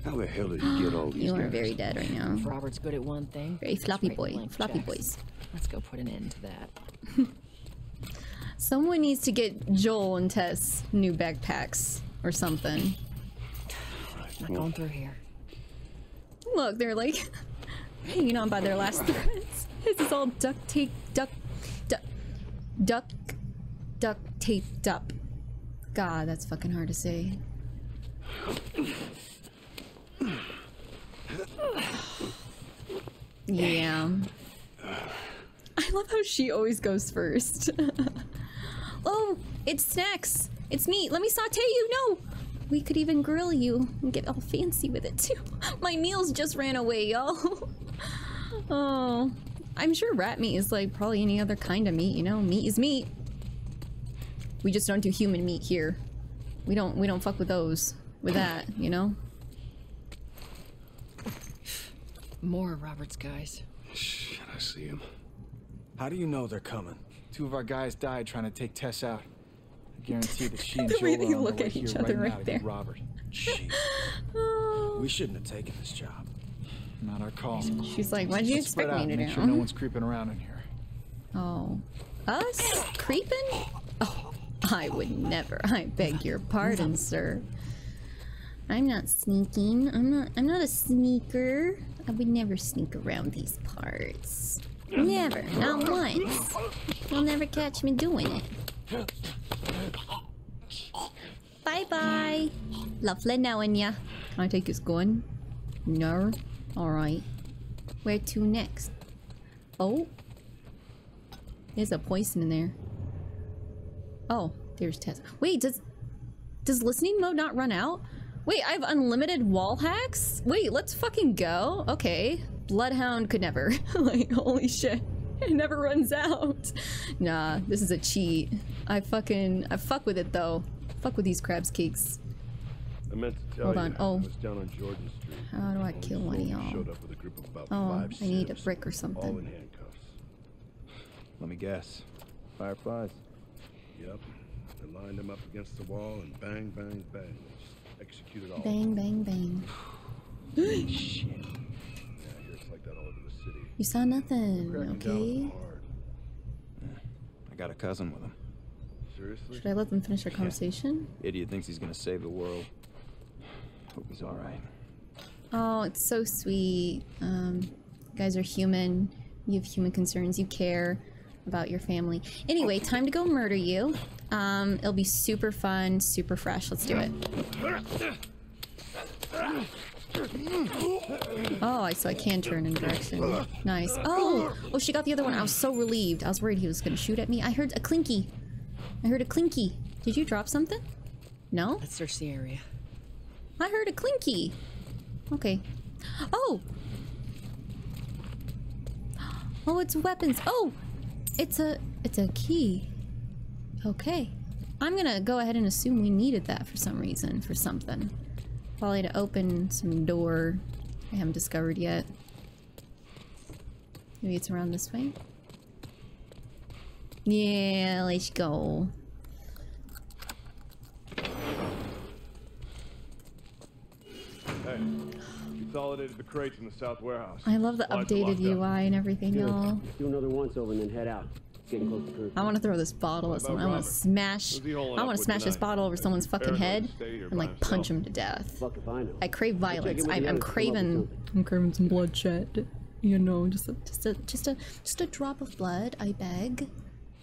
How the hell did you get all these You are guys? very dead right now. If Robert's good at one thing. Very floppy write boy. Floppy checks. boys. Let's go put an end to that. Someone needs to get Joel and Tess new backpacks or something. I'm Not going through here. Look, they're like hanging on by their last threads. This is all duct tape, duck, duck, duck, duct taped up. God, that's fucking hard to say. Yeah. I love how she always goes first. oh, it's snacks. It's meat. Let me saute you. No. We could even grill you and get all fancy with it too. My meals just ran away, y'all. oh. I'm sure rat meat is like probably any other kind of meat, you know? Meat is meat. We just don't do human meat here. We don't we don't fuck with those. With that, you know? More Robert's guys. Shit, I see him. How do you know they're coming? Two of our guys died trying to take Tess out. I guarantee that she and The way Joel they are on look their way at here each right other now right to there. get Robert. Oh. We shouldn't have taken this job. Not our call. She's like, "What'd you Just expect me out to and Make do?" sure no one's creeping around in here. Oh. Us? Creeping? Oh, I would never. I beg your pardon, sir. I'm not sneaking. I'm not I'm not a sneaker. I would never sneak around these parts. Never. Not once. You'll never catch me doing it. Bye bye. Lovely knowing ya. Can I take his gun? No. Alright. Where to next? Oh. There's a poison in there. Oh, there's Tess. Wait, does does listening mode not run out? Wait, I have unlimited wall hacks? Wait, let's fucking go. Okay. Bloodhound could never. like, holy shit. It never runs out. Nah, this is a cheat. I fucking I fuck with it though. Fuck with these crabs cakes. I meant to tell Hold you, on, oh. I was down on Jordan Street. How do I kill one of y'all? Showed up with a group of about Oh, five I need a brick or all in something. handcuffs. Let me guess. Fireflies? Yep. They lined them up against the wall and bang, bang, bang. Just executed all. Bang, bang, bang. Shit. You saw nothing, Cracking down on okay? I got a cousin with him. Seriously? Should I let them finish their conversation? Idiot thinks he's gonna save the world. Hope he's alright. Oh, it's so sweet. Um, you guys are human. You have human concerns. You care about your family. Anyway, time to go murder you. Um, it'll be super fun, super fresh. Let's do it. Oh, I so I can turn in direction. Nice. Oh, oh, she got the other one. I was so relieved. I was worried he was gonna shoot at me. I heard a clinky. I heard a clinky. Did you drop something? No. Let's search the area. I heard a clinky. Okay. Oh! Oh, it's weapons. Oh! It's a it's a key. Okay. I'm gonna go ahead and assume we needed that for some reason, for something. Probably to open some door I haven't discovered yet. Maybe it's around this way? Yeah, let's go. Hey, consolidated the crates in the south warehouse. I love the updated UI and everything, y'all. Do another once over and then head out. Getting close to cruise. I want to throw this bottle at someone. I want to smash. Who's he holding I want to smash this bottle over someone's fucking head and like punch him to death. I crave I'll check in violence. I'm, I'm others, come up with craving. I'm craving some bloodshed. You know, just a, just a, just a, just a drop of blood. I beg.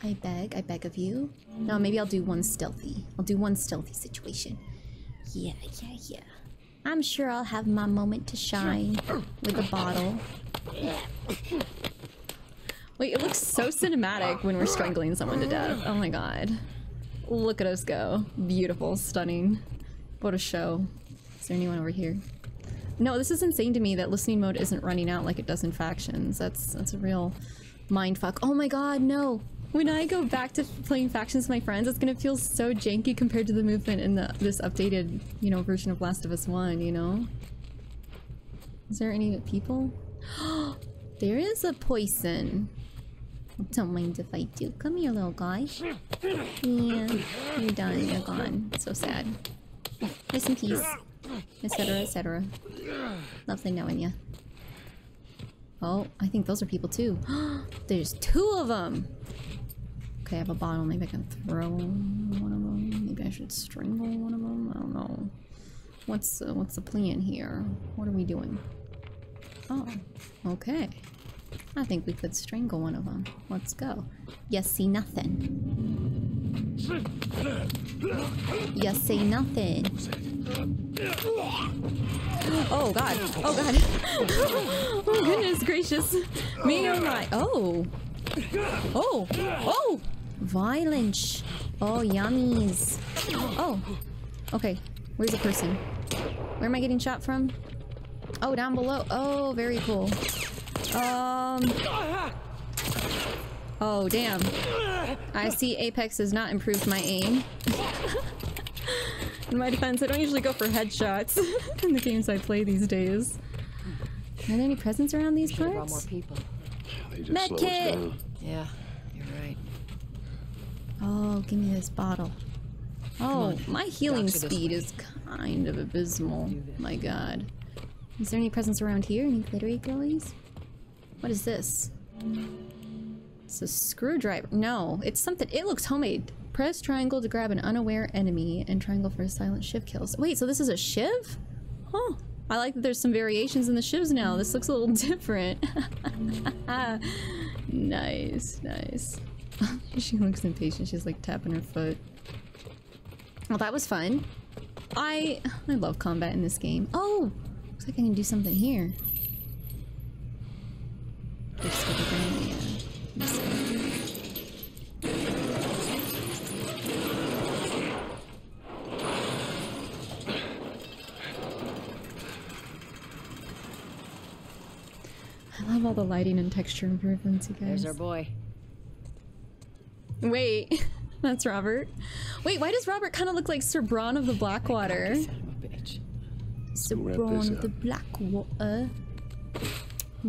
I beg. I beg of you. No, maybe I'll do one stealthy. I'll do one stealthy situation. Yeah, yeah, yeah. I'm sure I'll have my moment to shine with a bottle. Wait, it looks so cinematic when we're strangling someone to death. Oh my god. Look at us go. Beautiful, stunning. What a show. Is there anyone over here? No, this is insane to me that listening mode isn't running out like it does in factions. That's that's a real mind fuck. Oh my god, no. When I go back to playing factions with my friends, it's gonna feel so janky compared to the movement in the this updated, you know, version of Last of Us 1, you know? Is there any people? there is a poison. Don't mind if I do. Come here, little guy. Yeah, you're done. You're gone. So sad. Rest in peace. Etc. Etc. Lovely knowing you. Oh, I think those are people too. There's two of them. Okay, I have a bottle. Maybe I can throw one of them. Maybe I should strangle one of them. I don't know. What's uh, what's the plan here? What are we doing? Oh, okay. I think we could strangle one of them. Let's go. You see nothing. You see nothing. Oh god. Oh god. oh goodness gracious. Me oh my. Oh. Oh. Oh. Violence. Oh yummies. Oh. Okay. Where's the person? Where am I getting shot from? Oh, down below. Oh, very cool. Um. Oh, damn. I see Apex has not improved my aim. In my defense, I don't usually go for headshots in the games I play these days. Are there any presents around these Should've brought parts? more people. They just Med slow us kit! down. Yeah, you're right. Oh, give me this bottle. Oh, my healing speed is kind of abysmal. My god. Is there any presents around here? Any glittery girlies? What is this? It's a screwdriver. No, it's something. It looks homemade. Press triangle to grab an unaware enemy and triangle for a silent shiv kills. Wait, so this is a shiv? Huh. I like that there's some variations in the shivs now. This looks a little different. nice, nice. she looks impatient. She's like tapping her foot. Well, that was fun. I I love combat in this game. Oh, looks like I can do something here. Just go to the- yeah. Let's see. I love all the lighting and texture improvements, you guys. There's our boy. Wait, that's Robert. Wait, why does Robert kind of look like Sir Bronn of the Blackwater? Sir Wrap Bronn this of the. Blackwater.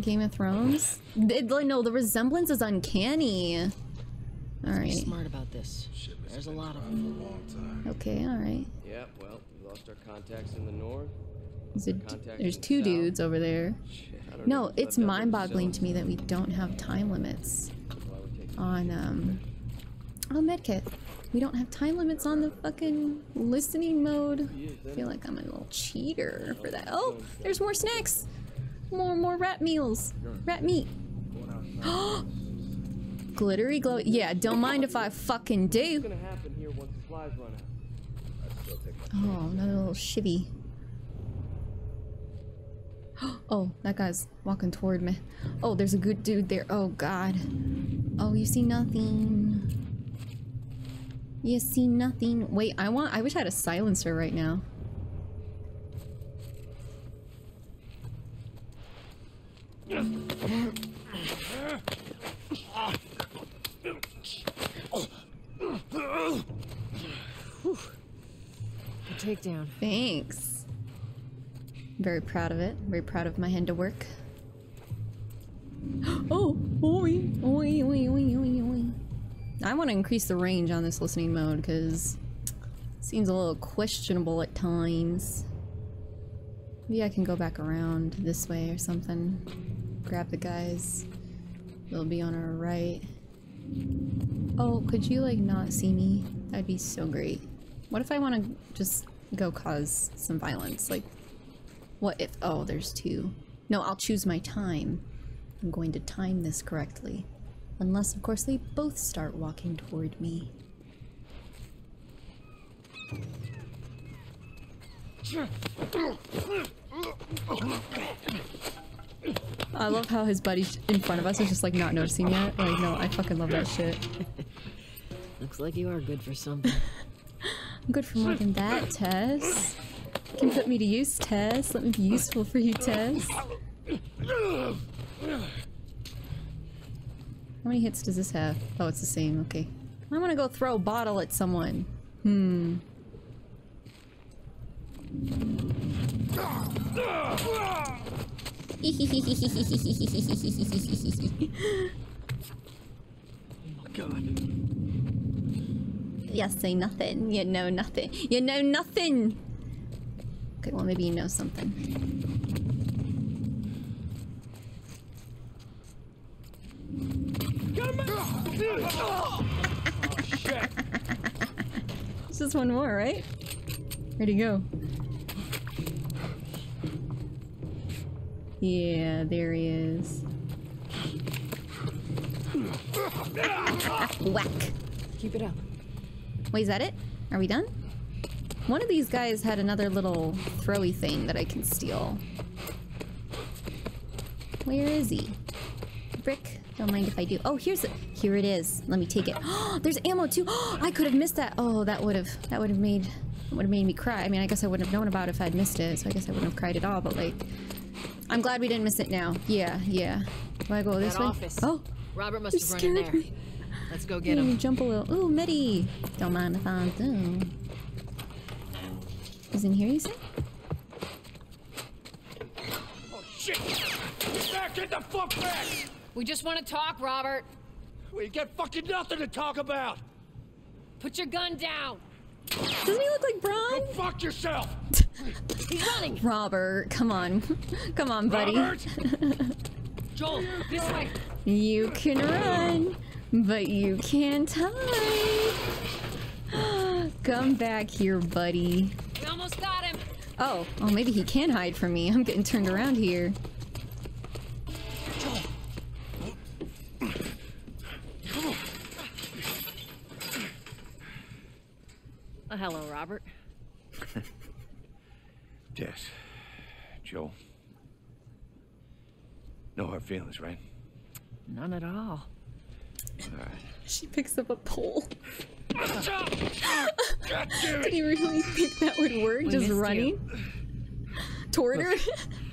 Game of Thrones? It- no, the resemblance is uncanny. Be Alright. smart about this. There's a lot of them. Okay, alright. Yeah, well, we lost our contacts in the north. Is it- There's in the two south. dudes over there. I don't No, it's mind-boggling to me that we don't have time limits on, um... on medkit. We don't have time limits on the fucking listening mode. I feel like I'm a little cheater for that. Oh, there's more snacks! More, more rat meals. Rat meat. Glittery glow. Yeah, don't mind if I fucking do. What's gonna happen here once supplies run out? Oh, another little shivvy. Oh, that guy's walking toward me. Oh, there's a good dude there. Oh, God. Oh, you see nothing. You see nothing. Wait, I want- I wish I had a silencer right now. Takedown. Thanks. Very proud of it. Very proud of my handiwork. oh, oi, oi, oi, oi, oi, oi. I want to increase the range on this listening mode because it seems a little questionable at times. Maybe I can go back around this way or something. Grab the guys. They'll be on our right. Oh, could you like not see me? That'd be so great. What if I want to just go cause some violence? Like, what if- oh, there's two. No, I'll choose my time. I'm going to time this correctly. Unless, of course, they both start walking toward me. I love how his buddy in front of us is just like not noticing yet. Like, no, I fucking love that shit. Looks like you are good for something. I'm good for more than that, Tess. You can put me to use, Tess. Let me be useful for you, Tess. How many hits does this have? Oh, it's the same. Okay. I want to go throw a bottle at someone. Hmm. You say nothing. You know nothing. You know nothing. Okay, well maybe you know something. Oh, it's just one more, right? Where'd he go? Yeah, there he is. Whack. Keep it up. Wait, is that it? Are we done? One of these guys had another little throwy thing that I can steal. Where is he? Brick? Don't mind if I do. Oh, here's it. Here it is. Let me take it. Oh, there's ammo too. Oh, I could have missed that. Oh, that would have that would have made would have made me cry. I mean, I guess I wouldn't have known about it if I'd missed it, so I guess I wouldn't have cried at all. But like, I'm glad we didn't miss it now. Yeah, yeah. Do I go this That way? office. Oh, Robert must you have run in there. me. Let's go get Let him. jump a little. Ooh, Mitty. Don't mind if I do. Is in here, you say? Oh, shit! Get back! Get the fuck back! We just want to talk, Robert. We got fucking nothing to talk about! Put your gun down. Doesn't he look like Bronn? Go fuck yourself! He's running. Robert, come on. come on, buddy. Robert! Joel, this way. You can run, but you can't hide. Come back here, buddy. We almost got him. Oh, oh, maybe he can hide from me. I'm getting turned around here. Oh, hello, Robert. Tess. Joe. No hard feelings, right? None at all. Alright. She picks up a pole. God damn Did it! he really think that would work? We Just missed running toward her?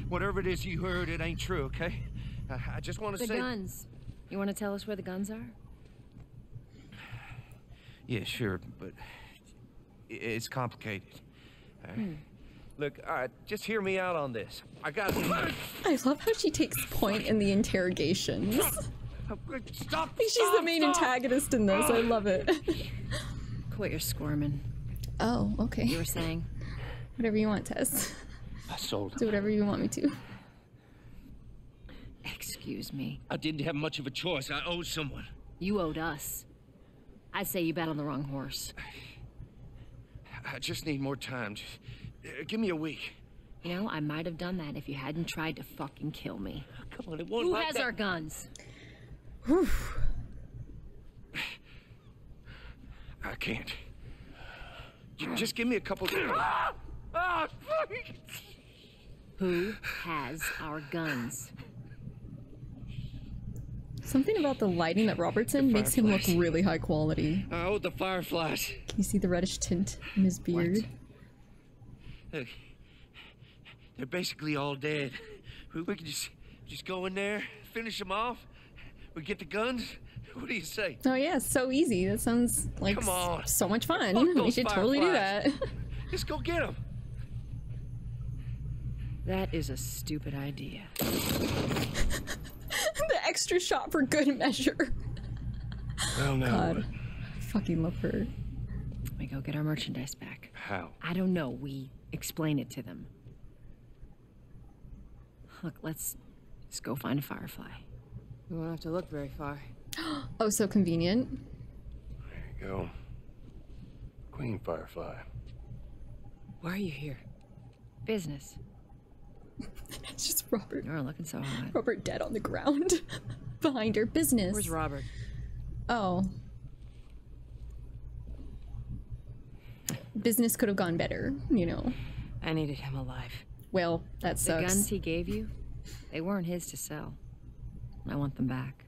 Whatever it is you heard, it ain't true, okay? I, I just want to say... The say. guns. You want to tell us where the guns are? Yeah, sure, but i- it's complicated. all right? Hmm. Look, all right, just hear me out on this. I got. I love how she takes point in the interrogations. Stop! I think she's the main antagonist in this. I love it. Quit your squirming. Oh, okay. You were saying? Whatever you want, Tess. I sold Do whatever you want me to. Excuse me. I didn't have much of a choice. I owed someone. You owed us. I'd say you bet on the wrong horse. I just need more time. Just, uh, give me a week. You know, I might have done that if you hadn't tried to fucking kill me. Come on, it won't Who like has that. our guns? I can't. Just give me a couple. Who has our guns? Something about the lighting that Robertson makes him look really high quality. I owed the flash. Can you see the reddish tint in his beard? Look, they're basically all dead. We, we could just just go in there, finish them off. We get the guns. What do you say? Oh yeah, so easy. That sounds like Come on. so much fun. Fuck We should totally do that. fireflies. Let's go get them. That is a stupid idea. the extra shot for good measure. Well, now God, what? I fucking love her. We go get our merchandise back. How? I don't know. We explain it to them. Look, let's just go find a firefly. We won't have to look very far. oh, so convenient. There you go. Queen Firefly. Why are you here? Business. it's just Robert. You're looking so hot. Robert dead on the ground behind her business. Where's Robert? Oh. Business could have gone better, you know. I needed him alive. Well, that sucks. The guns he gave you, they weren't his to sell. I want them back.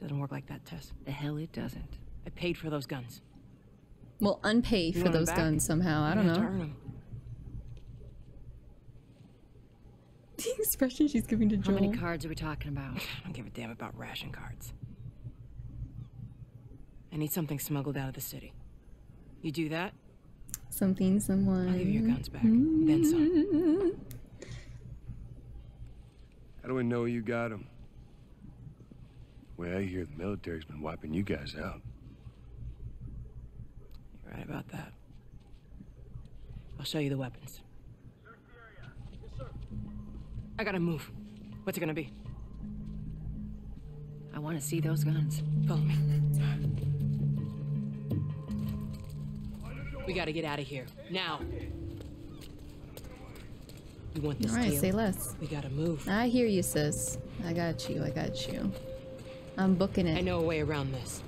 Doesn't work like that, Tess. The hell it doesn't. I paid for those guns. Well, unpay You for those guns somehow. I don't have to know. The expression she's giving to How many cards are we talking about? I don't give a damn about ration cards. I need something smuggled out of the city. You do that, Something, someone. I'll give you your guns back. Mm-hmm. Then some. How do we know you got them? Well, I hear the military's been wiping you guys out. You're right about that. I'll show you the weapons. I gotta move. What's it gonna be? I want to see those guns. Follow me. We gotta get out of here. Now. You want this All right, say less. We gotta move. I hear you, sis. I got you. I got you. I'm booking it. I know a way around this.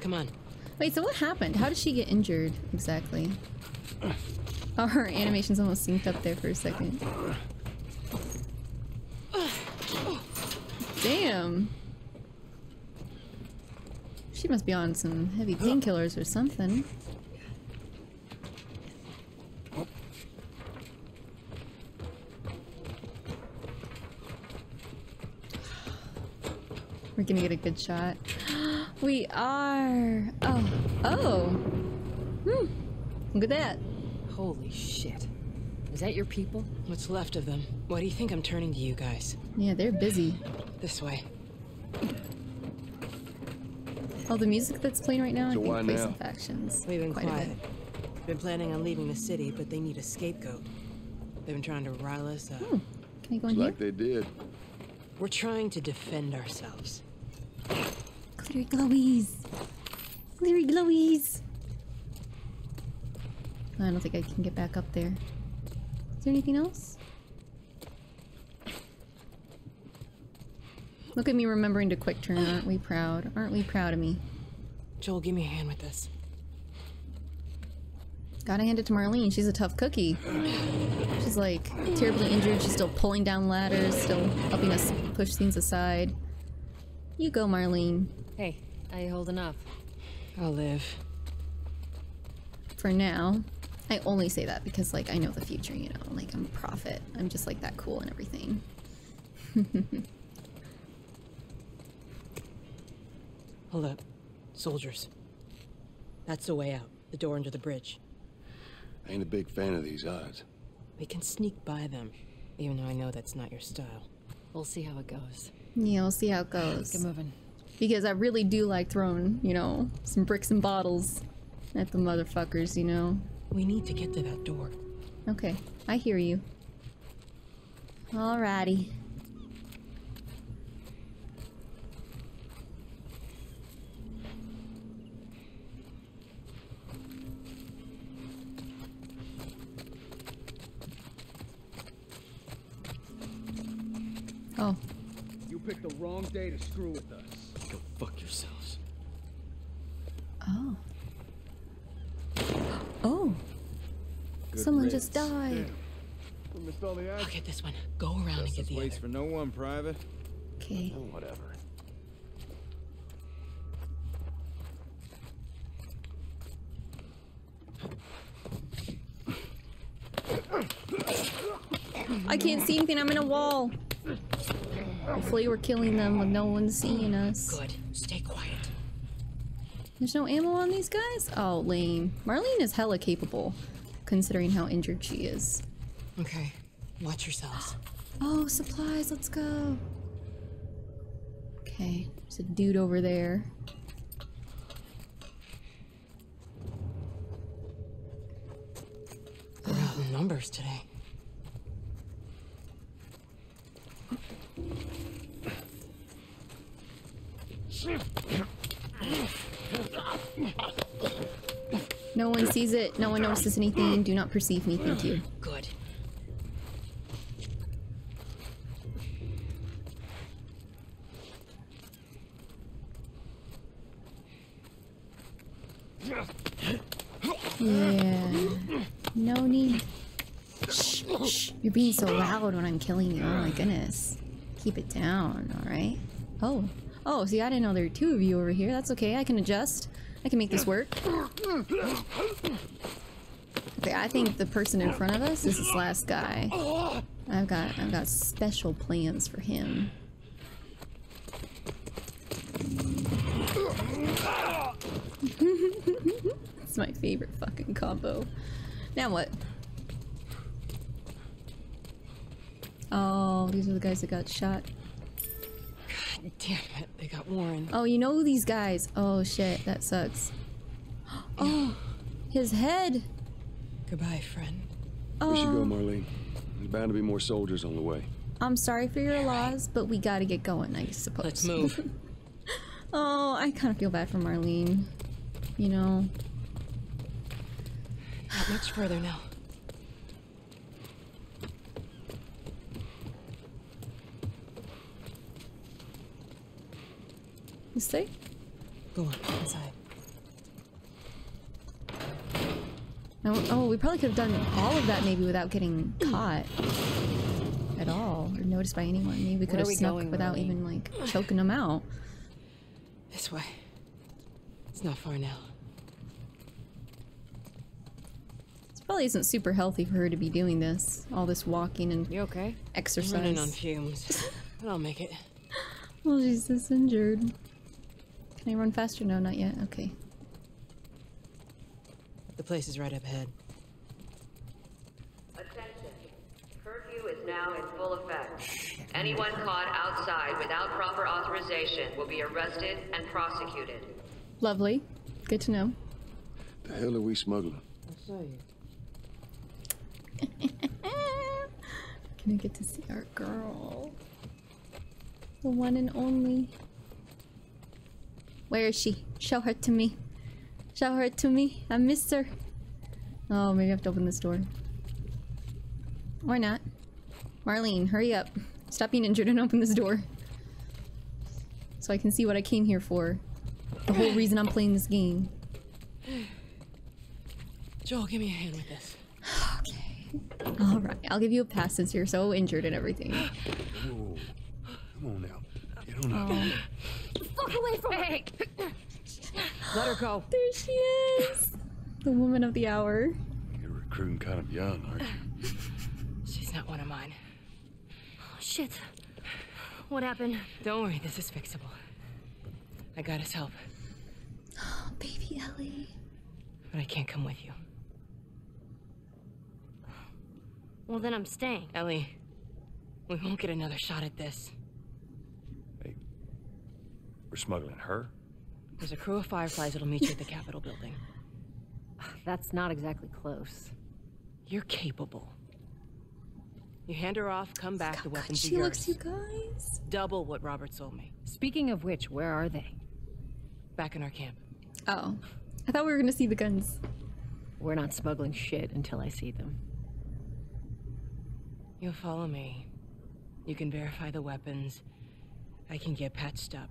Come on. Wait, so what happened? How did she get injured exactly? Oh, her animation's almost synced up there for a second. Damn. She must be on some heavy painkillers or something. We're gonna get a good shot. We are. Oh. Oh. Hmm. Look at that. Holy shit. Is that your people? What's left of them? Why do you think I'm turning to you guys? Yeah, they're busy. This way. Oh, the music that's playing right now, So I think why plays now? some factions. We've been quite a quiet. bit. Been planning on leaving the city, but they need a scapegoat. They've been trying to rile us up. Hmm. Can I go in here? Like they did. We're trying to defend ourselves. Glittery glowies. Glittery glowies. I don't think I can get back up there. Is there anything else? Look at me remembering to quick turn. Aren't we proud? Aren't we proud of me? Joel, give me a hand with this. Gotta hand it to Marlene. She's a tough cookie. She's like terribly injured. She's still pulling down ladders, still helping us push things aside. You go, Marlene. Hey, how you holding up? I'll live. For now. I only say that because, like, I know the future, you know? Like, I'm a prophet. I'm just, like, that cool and everything. Hold up. Soldiers. That's the way out. The door under the bridge. I ain't a big fan of these odds. We can sneak by them, even though I know that's not your style. We'll see how it goes. Yeah, we'll see how it goes. Get moving. Because I really do like throwing, you know, some bricks and bottles at the motherfuckers, you know? We need to get to that door. Okay, I hear you. Alrighty. Oh, You picked the wrong day to screw with us. Go fuck yourselves. oh. Oh. Good Someone riddance. just died. We missed all the I'll get this one. Go around and get the waits other. for no one, Private. Okay. Oh, whatever. I can't see anything. I'm in a wall. Hopefully, we're killing them with no one seeing us. Good. Stay quiet. There's no ammo on these guys? Oh, lame. Marlene is hella capable, considering how injured she is. Okay. Watch yourselves. Oh, supplies. Let's go. Okay. There's a dude over there. We're out in numbers today. No one sees it. No one notices anything. Do not perceive me. Thank you. Good. Yeah. No need. Shh, shh. You're being so loud when I'm killing you. Oh my goodness. Keep it down, alright? Oh. Oh, see, I didn't know there were two of you over here. That's okay. I can adjust. I can make this work. Okay, I think the person in front of us is this last guy. I've got I've got special plans for him. it's my favorite fucking combo. Now what? Oh, these are the guys that got shot. God damn it, Warren. Oh, you know these guys. Oh shit, that sucks. Oh, his head. Goodbye, friend. Oh. We should go, Marlene. There's bound to be more soldiers on the way. I'm sorry for your loss, but we gotta get going, I suppose. Let's move. oh, I kind of feel bad for Marlene. You know. Not much further now. You stay? Go on, inside. Oh, oh, we probably could have done all of that maybe without getting caught at all or noticed by anyone. Maybe we could have snuck going, without even like choking them out. This way. It's not far now. This probably isn't super healthy for her to be doing this. All this walking and you okay? exercise. I'm running on fumes, but I'll make it. Well, she's just injured. Can I run faster? No, not yet. Okay. The place is right up ahead. Attention. Curfew is now in full effect. Anyone caught outside without proper authorization will be arrested and prosecuted. Lovely. Good to know. The hell are we smuggling? I'll show you. Can I get to see our girl? The one and only. Where is she? Show her to me. Show her to me. I miss her. Oh, maybe I have to open this door. Or not. Marlene, hurry up. Stop being injured and open this door. So I can see what I came here for. The whole reason I'm playing this game. Joel, give me a hand with this. Okay. Alright, I'll give you a pass since you're so injured and everything. Whoa. Come on now. Get on up. Oh. Fuck away from Hey! Let her go. There she is! The woman of the hour. You're recruiting kind of young, aren't you? She's not one of mine. Oh, shit. What happened? Don't worry, this is fixable. I got his help, Oh, baby Ellie. but I can't come with you. Well, then I'm staying. Ellie, we won't get another shot at this. We're smuggling her? There's a crew of Fireflies that'll meet you at the Capitol building. That's not exactly close. You're capable. You hand her off, come back, the weapons are She yours. looks, you guys. Double what Robert sold me. Speaking of which, where are they? Back in our camp. Oh. I thought we were gonna see the guns. We're not smuggling shit until I see them. You'll follow me. You can verify the weapons. I can get patched up.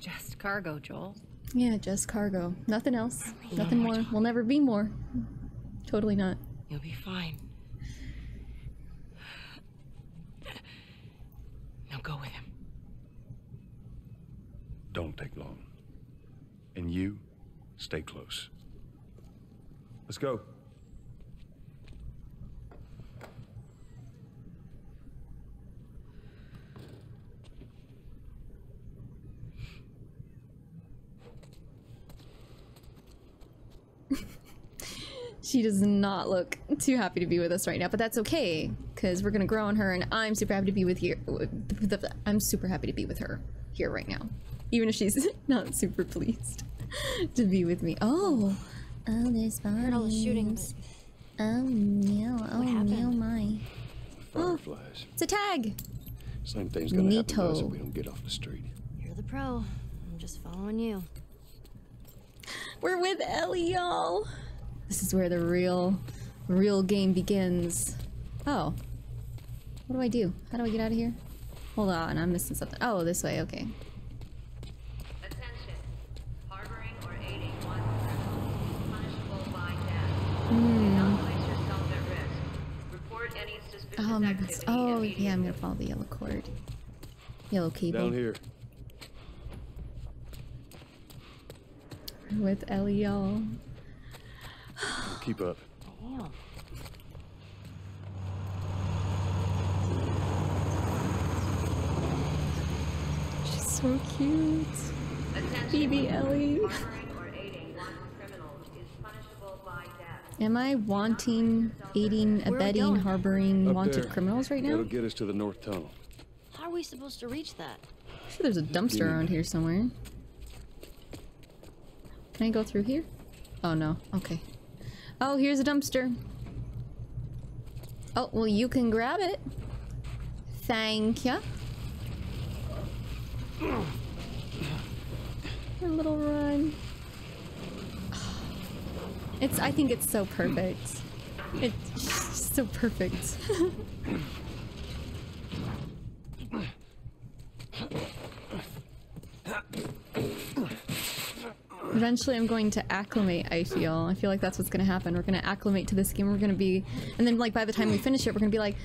Just cargo, Joel. Yeah, just cargo. Nothing else. No Nothing more more. We'll never be more. Totally not. You'll be fine. Now go with him. Don't take long. And you, stay close. Let's go. She does not look too happy to be with us right now, but that's okay because we're gonna grow on her, and I'm super happy to be with here. I'm super happy to be with her here right now, even if she's not super pleased to be with me. Oh, oh, there's bodies. Heard all the shooting, Oh no! Oh no, my! Fireflies. It's a tag. Same thing's gonna happen to us if we don't get off the street. you're the pro. I'm just following you. We're with Ellie, y'all. This is where the real, real game begins. Oh. What do I do? How do I get out of here? Hold on, I'm missing something. Oh, this way, okay. Attention. Harboring or aiding one criminal is punishable by death. Do not place yourself at risk. Report any suspicious Oh, my activity goodness. Oh, yeah, I'm gonna follow the yellow cord. Yellow cable. Down here. With Ellie, y'all. Keep up. Damn. She's so cute. Attention. Phoebe Ellie. Harboring or aiding one criminal is punishable by death. Am I wanting, aiding, Where are we abetting, harboring Up wanted there. criminals right now? That'll get us to the north tunnel. How are we supposed to reach that? I'm sure there's a dumpster around here somewhere. Can I go through here? Oh no. Okay. Oh, here's a dumpster. Oh, well, you can grab it. Thank ya. A little run. It's. I think it's so perfect. It's so perfect. Eventually, I'm going to acclimate. I feel. I feel like that's what's going to happen. We're going to acclimate to this game. We're going to be, and then like by the time we finish it, we're going to be like,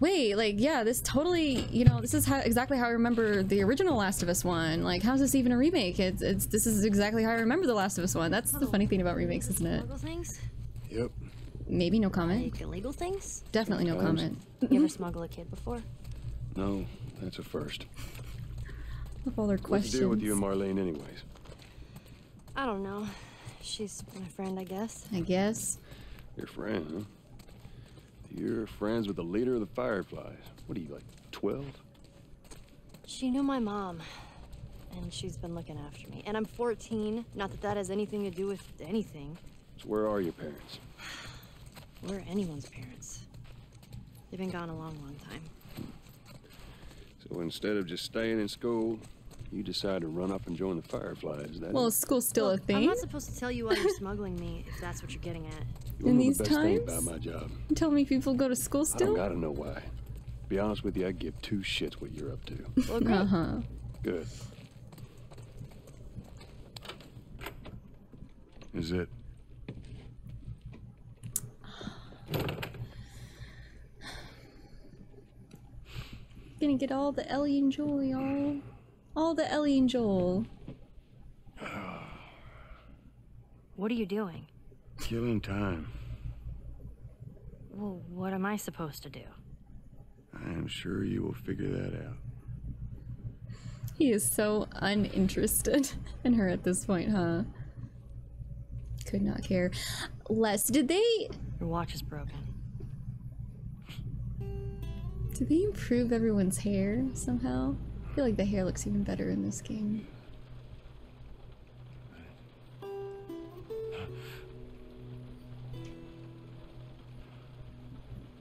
wait, like yeah, this totally, you know, this is how exactly how I remember the original Last of Us one. Like, how's this even a remake? It's, it's this is exactly how I remember the Last of Us one. That's the funny thing about remakes, isn't it? Smuggle things? Yep. Maybe no comment. Like illegal things? Definitely no comment. You ever smuggle a kid before? No, that's a first. With all their What's the questions. deal with you and Marlene, anyways? I don't know. She's my friend, I guess. I guess. Your friend, huh? You're friends with the leader of the Fireflies. What are you, like, 12? She knew my mom, and she's been looking after me. And I'm 14. Not that that has anything to do with anything. So where are your parents? We're anyone's parents. They've been gone a long, long time. So instead of just staying in school, you decide to run up and join the Fireflies. That Well, it? is school still a I'm thing? I'm not supposed to tell you why you're smuggling me, if that's what you're getting at. You wanna in know these the best thing times? about my job. You tell me people go to school still. I don't still? gotta know why. Be honest with you, I give two shits what you're up to. Well, great. Uh huh. Good. Is it? Gonna get all the Ellie and Joel, y'all. All the Ellie and Joel. What are you doing? Killing time. Well, what am I supposed to do? I am sure you will figure that out. He is so uninterested in her at this point, huh? Could not care. Les, did they Your watch is broken. did they improve everyone's hair somehow? I feel like the hair looks even better in this game.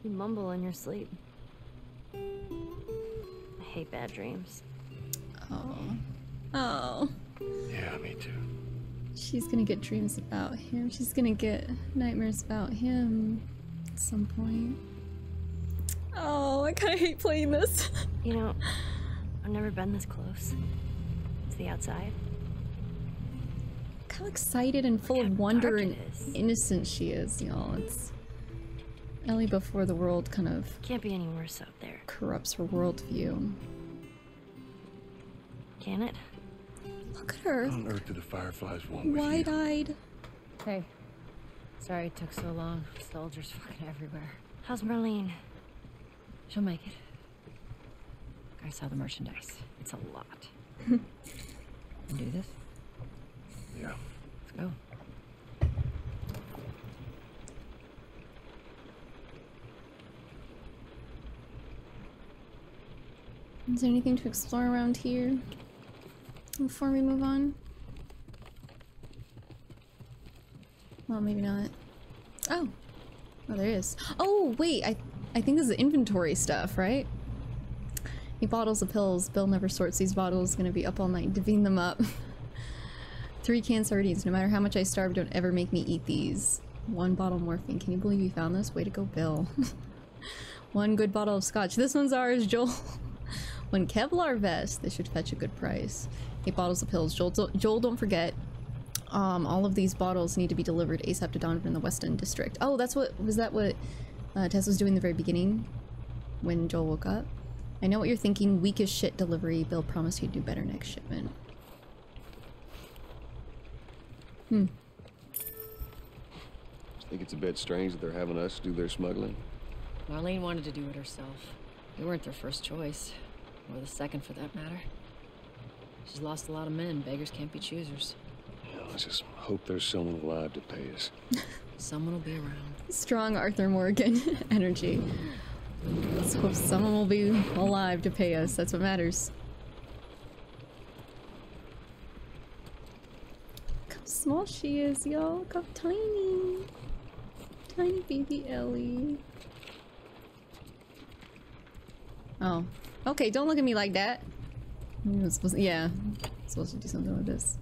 You mumble in your sleep. I hate bad dreams. Oh. Oh. Yeah, me too. She's gonna get dreams about him. She's gonna get nightmares about him at some point. Oh, I kinda hate playing this. You know, I've never been this close. It's the outside. Look How excited and full of wonder and innocent she is, y'all. It's Ellie before the world kind of Can't be any worse out there, corrupts her worldview. can it? Look at her. On earth do the Fireflies want with you? Wide-eyed. Hey. Sorry it took so long. Soldiers fucking everywhere. How's Marlene? She'll make it. I saw the merchandise. It's a lot. do this? Yeah. Let's go. Is there anything to explore around here before we move on? Well, maybe not. Oh! Oh, there is. Oh, wait! I, I think this is inventory stuff, right? Eight bottles of pills. Bill never sorts these bottles. Gonna be up all night divvying them up. Three canned sardines. No matter how much I starve, don't ever make me eat these. One bottle morphine. Can you believe you found this? Way to go, Bill. One good bottle of scotch. This one's ours, Joel. One Kevlar vest. They should fetch a good price. Eight bottles of pills. Joel, Joel don't forget. Um, all of these bottles need to be delivered ASAP to Donovan in the West End District. Oh, that's what- was that what uh, Tess was doing in the very beginning? When Joel woke up? I know what you're thinking. Weak as shit delivery. Bill promised he'd do better next shipment. Hmm. Think it's a bit strange that they're having us do their smuggling? Marlene wanted to do it herself. We weren't their first choice. Or the second, for that matter. She's lost a lot of men. Beggars can't be choosers. Let's just hope there's someone alive to pay us. Someone will be around. Strong Arthur Morgan energy. Hope someone will be alive to pay us. That's what matters. Look how small she is, y'all. Look how tiny. Tiny baby Ellie. Oh. Okay, don't look at me like that. I'm supposed yeah. I'm supposed to do something with this.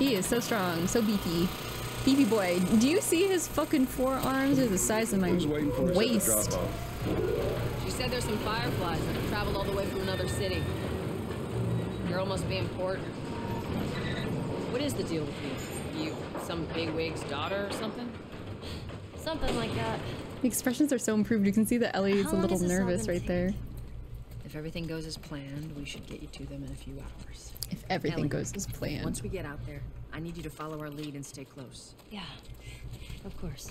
He is so strong, so beefy. Beefy boy. Do you see his fucking forearms are the size of my waist? She said there's some fireflies that have traveled all the way from another city. Girl must be important. What is the deal with you? You some bigwig's daughter or something? Something like that. The expressions are so improved. You can see that Ellie is a little is this all nervous gonna right there. If everything goes as planned, we should get you to them in a few hours. If everything Ellie, goes as planned. Once we get out there, I need you to follow our lead and stay close. Yeah, of course.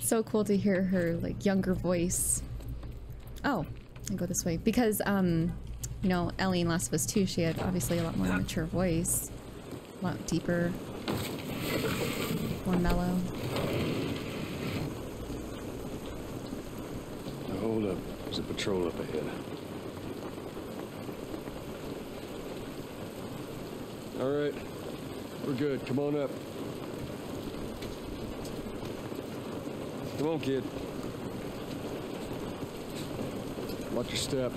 So cool to hear her like younger voice. Oh, I go this way because um, you know, Ellie in Last of Us 2, she had obviously a lot more mature voice, a lot deeper, more mellow. Hold up. There's a patrol up ahead. All right. We're good. Come on up. Come on, kid. Watch your step.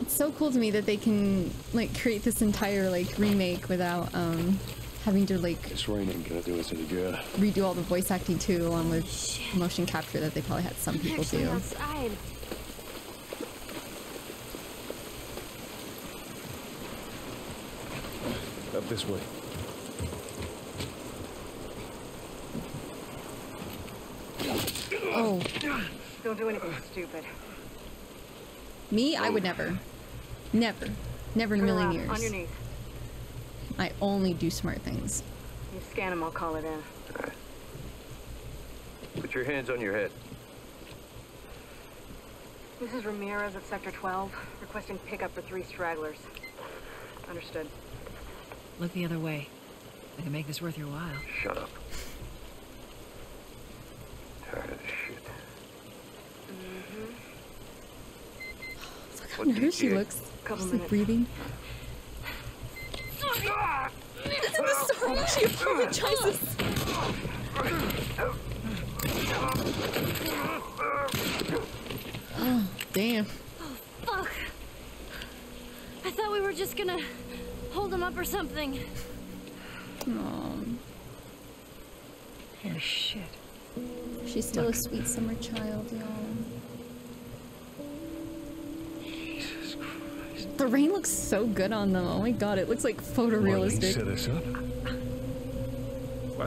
It's so cool to me that they can like create this entire like remake without um having to like This rain ain't gonna do us any good. redo all the voice acting too, along with motion capture that they probably had some people Actually, do. outside. Up this way. Oh, Don't do anything stupid. me? I would never, never, never in a million uh, years. On your knees. I only do smart things. You scan him, I'll call it in. Put your hands on your head. This is Ramirez at Sector 12, requesting pickup for three stragglers. Understood. Look the other way. I can make this worth your while. Shut up. Tired of this shit. Mm-hmm. Look how nervous she looks. Couple She's like breathing. It's in the story. She apologizes. Oh, damn. Oh, fuck! I thought we were just gonna hold him up or something. Oh, Oh shit. she's still a sweet summer child, y'all. The rain looks so good on them. Oh my god, it looks like Marlene set us up.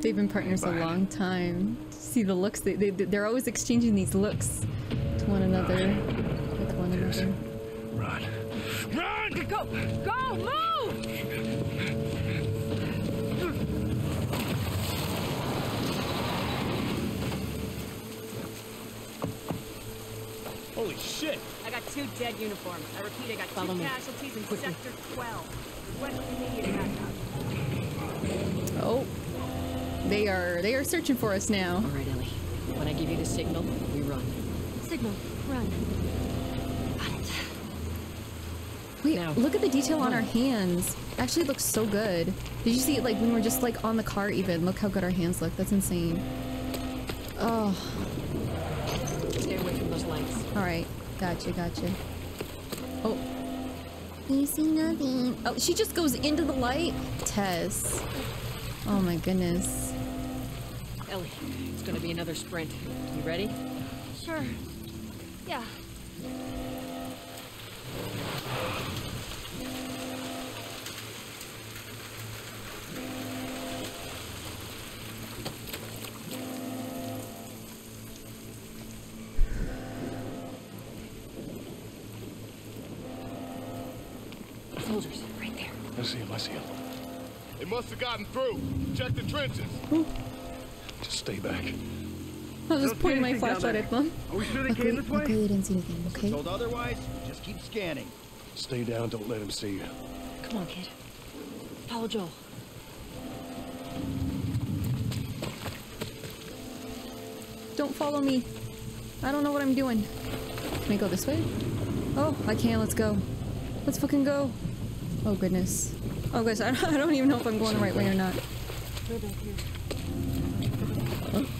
They've been partners a long time. See the looks, they, they, they're always exchanging these looks to one another. With one another. Run. Run! Go! Go! Move! Holy shit! I got two dead uniforms. I repeat, I got Follow two me. casualties in Quickly. Sector 12. West immediate backup. Oh. They are they are searching for us now. All right, Ellie. When I give you the signal, we run. Signal, run. Wait, look at the detail on our hands. Actually looks so good. Did you see it like when we're just like on the car even? Look how good our hands look. That's insane. Oh, Stay away from those lights. alright. Gotcha, gotcha. Oh. You see nothing. Oh, she just goes into the light? Tess. Oh my goodness. Ellie, it's gonna be another sprint. You ready? Sure. Yeah. Soldiers, right there. I see him, I see him. They must have gotten through. Check the trenches. Just stay back. I was just Don't pointing my flashlight at them. Are we sure they okay, came this way? Okay, they didn't see anything, okay? Told otherwise, just keep scanning. Stay down, don't let him see you. Come on, kid. Follow Joel. Don't follow me. I don't know what I'm doing. Can I go this way? Oh, I can. Let's go. Let's fucking go. Oh, goodness. Oh, guys, I don't, I don't even know if I'm going the right way or not.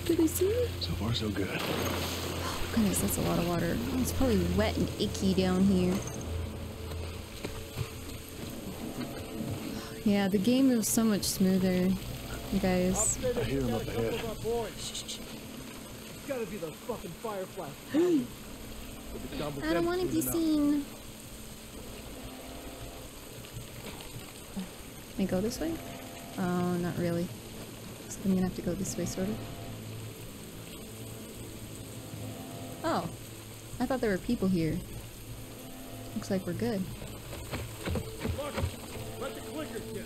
Right back here. Oh, did they see me? So far, so good. Oh, goodness, that's a lot of water. Oh, it's probably wet and icky down here. Yeah, the game moves so much smoother, you guys. I hear him up ahead. It's gotta be the fucking Firefly. I don't want to be seen. Can I go this way? Oh, not really. So I'm gonna have to go this way, sort of. Oh, I thought there were people here. Looks like we're good. Let the clickers get.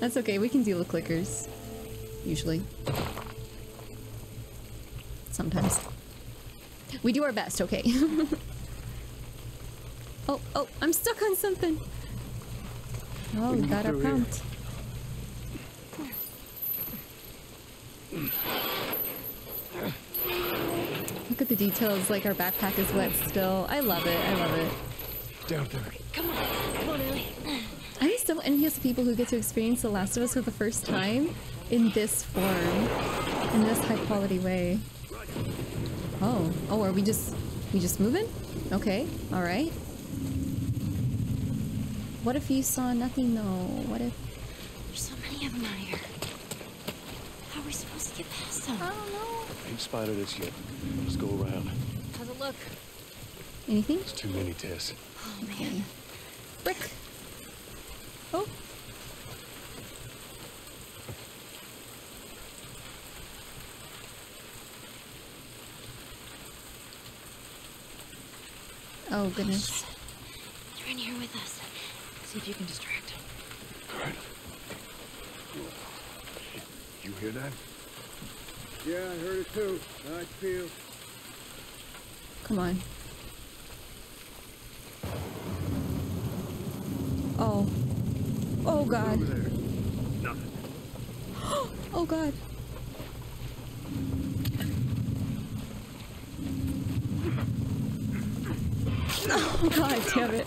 That's okay, we can deal with clickers. Usually. Sometimes. We do our best, okay? oh, oh, I'm stuck on something. Oh, we got our prompt. here. At the details, like our backpack is wet still. I love it, I love it. Down there. Come on. Come on, Ellie. I'm so envious of people who get to experience The Last of Us for the first time in this form, in this high quality way. Oh, oh, are we just, we just moving? Okay, all right. What if you saw nothing though? What if? There's so many of them out here. How are we supposed to get past them? I don't know. I ain't spotted us yet. Let's go around. How's it look? Anything? It's too many, Tess. Oh, man. Brick. Oh. Oh goodness. You're in here with us. See if you can distract them. Good. You hear that? Yeah, I heard it too. I feel. Come on. Oh. Oh god. Oh god. Oh god damn it.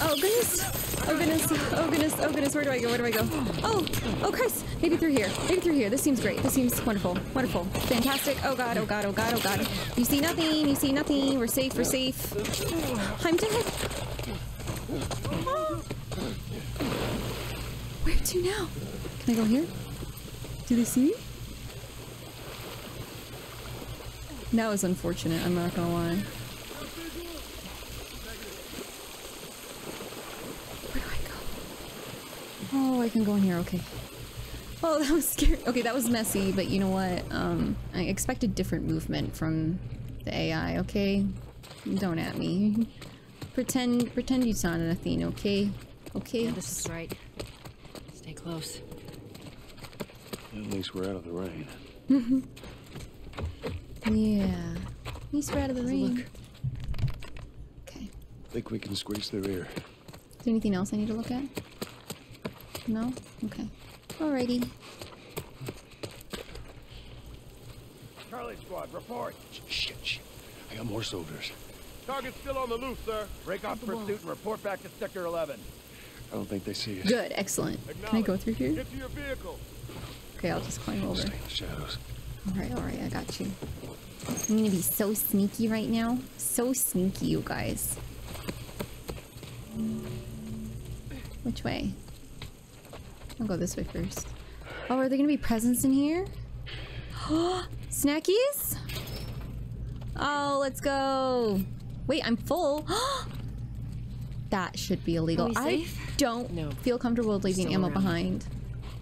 Oh goodness. Oh goodness. Oh goodness. Oh goodness. Where do I go? Where do I go? Oh. Oh Christ. Maybe through here. Maybe through here. This seems great. This seems wonderful. Wonderful. Fantastic. Oh god. Oh god. Oh god. Oh god. You see nothing. You see nothing. We're safe. We're safe. I'm dead. Where to now? Can I go here? Do they see me? That was unfortunate, I'm not gonna lie. I can go in here. Okay. Oh, that was scary. Okay, that was messy, but you know what? Um, I expected different movement from the AI. Okay, don't at me. Pretend, pretend you saw nothing. Okay, okay. Yeah, this is right. Stay close. At least we're out of the rain. yeah. At least we're out of the rain. Look. Okay. Think we can squeeze through here. Is there anything else I need to look at? No? Okay. Alrighty. Charlie Squad, report. Shit, shit. I got more soldiers. Target's still on the loose, sir. Break off pursuit and report back to Sector 11. I don't think they see us. Good, excellent. Can I go through here? Get to your vehicle. Okay, I'll just climb over. Stay in the shadows. Alright, alright, I got you. I'm gonna be so sneaky right now. So sneaky, you guys. Which way? I'll go this way first. Oh, are there gonna be presents in here? Snackies? Oh, let's go. Wait, I'm full. that should be illegal. I don't No. feel comfortable leaving Still ammo around. behind.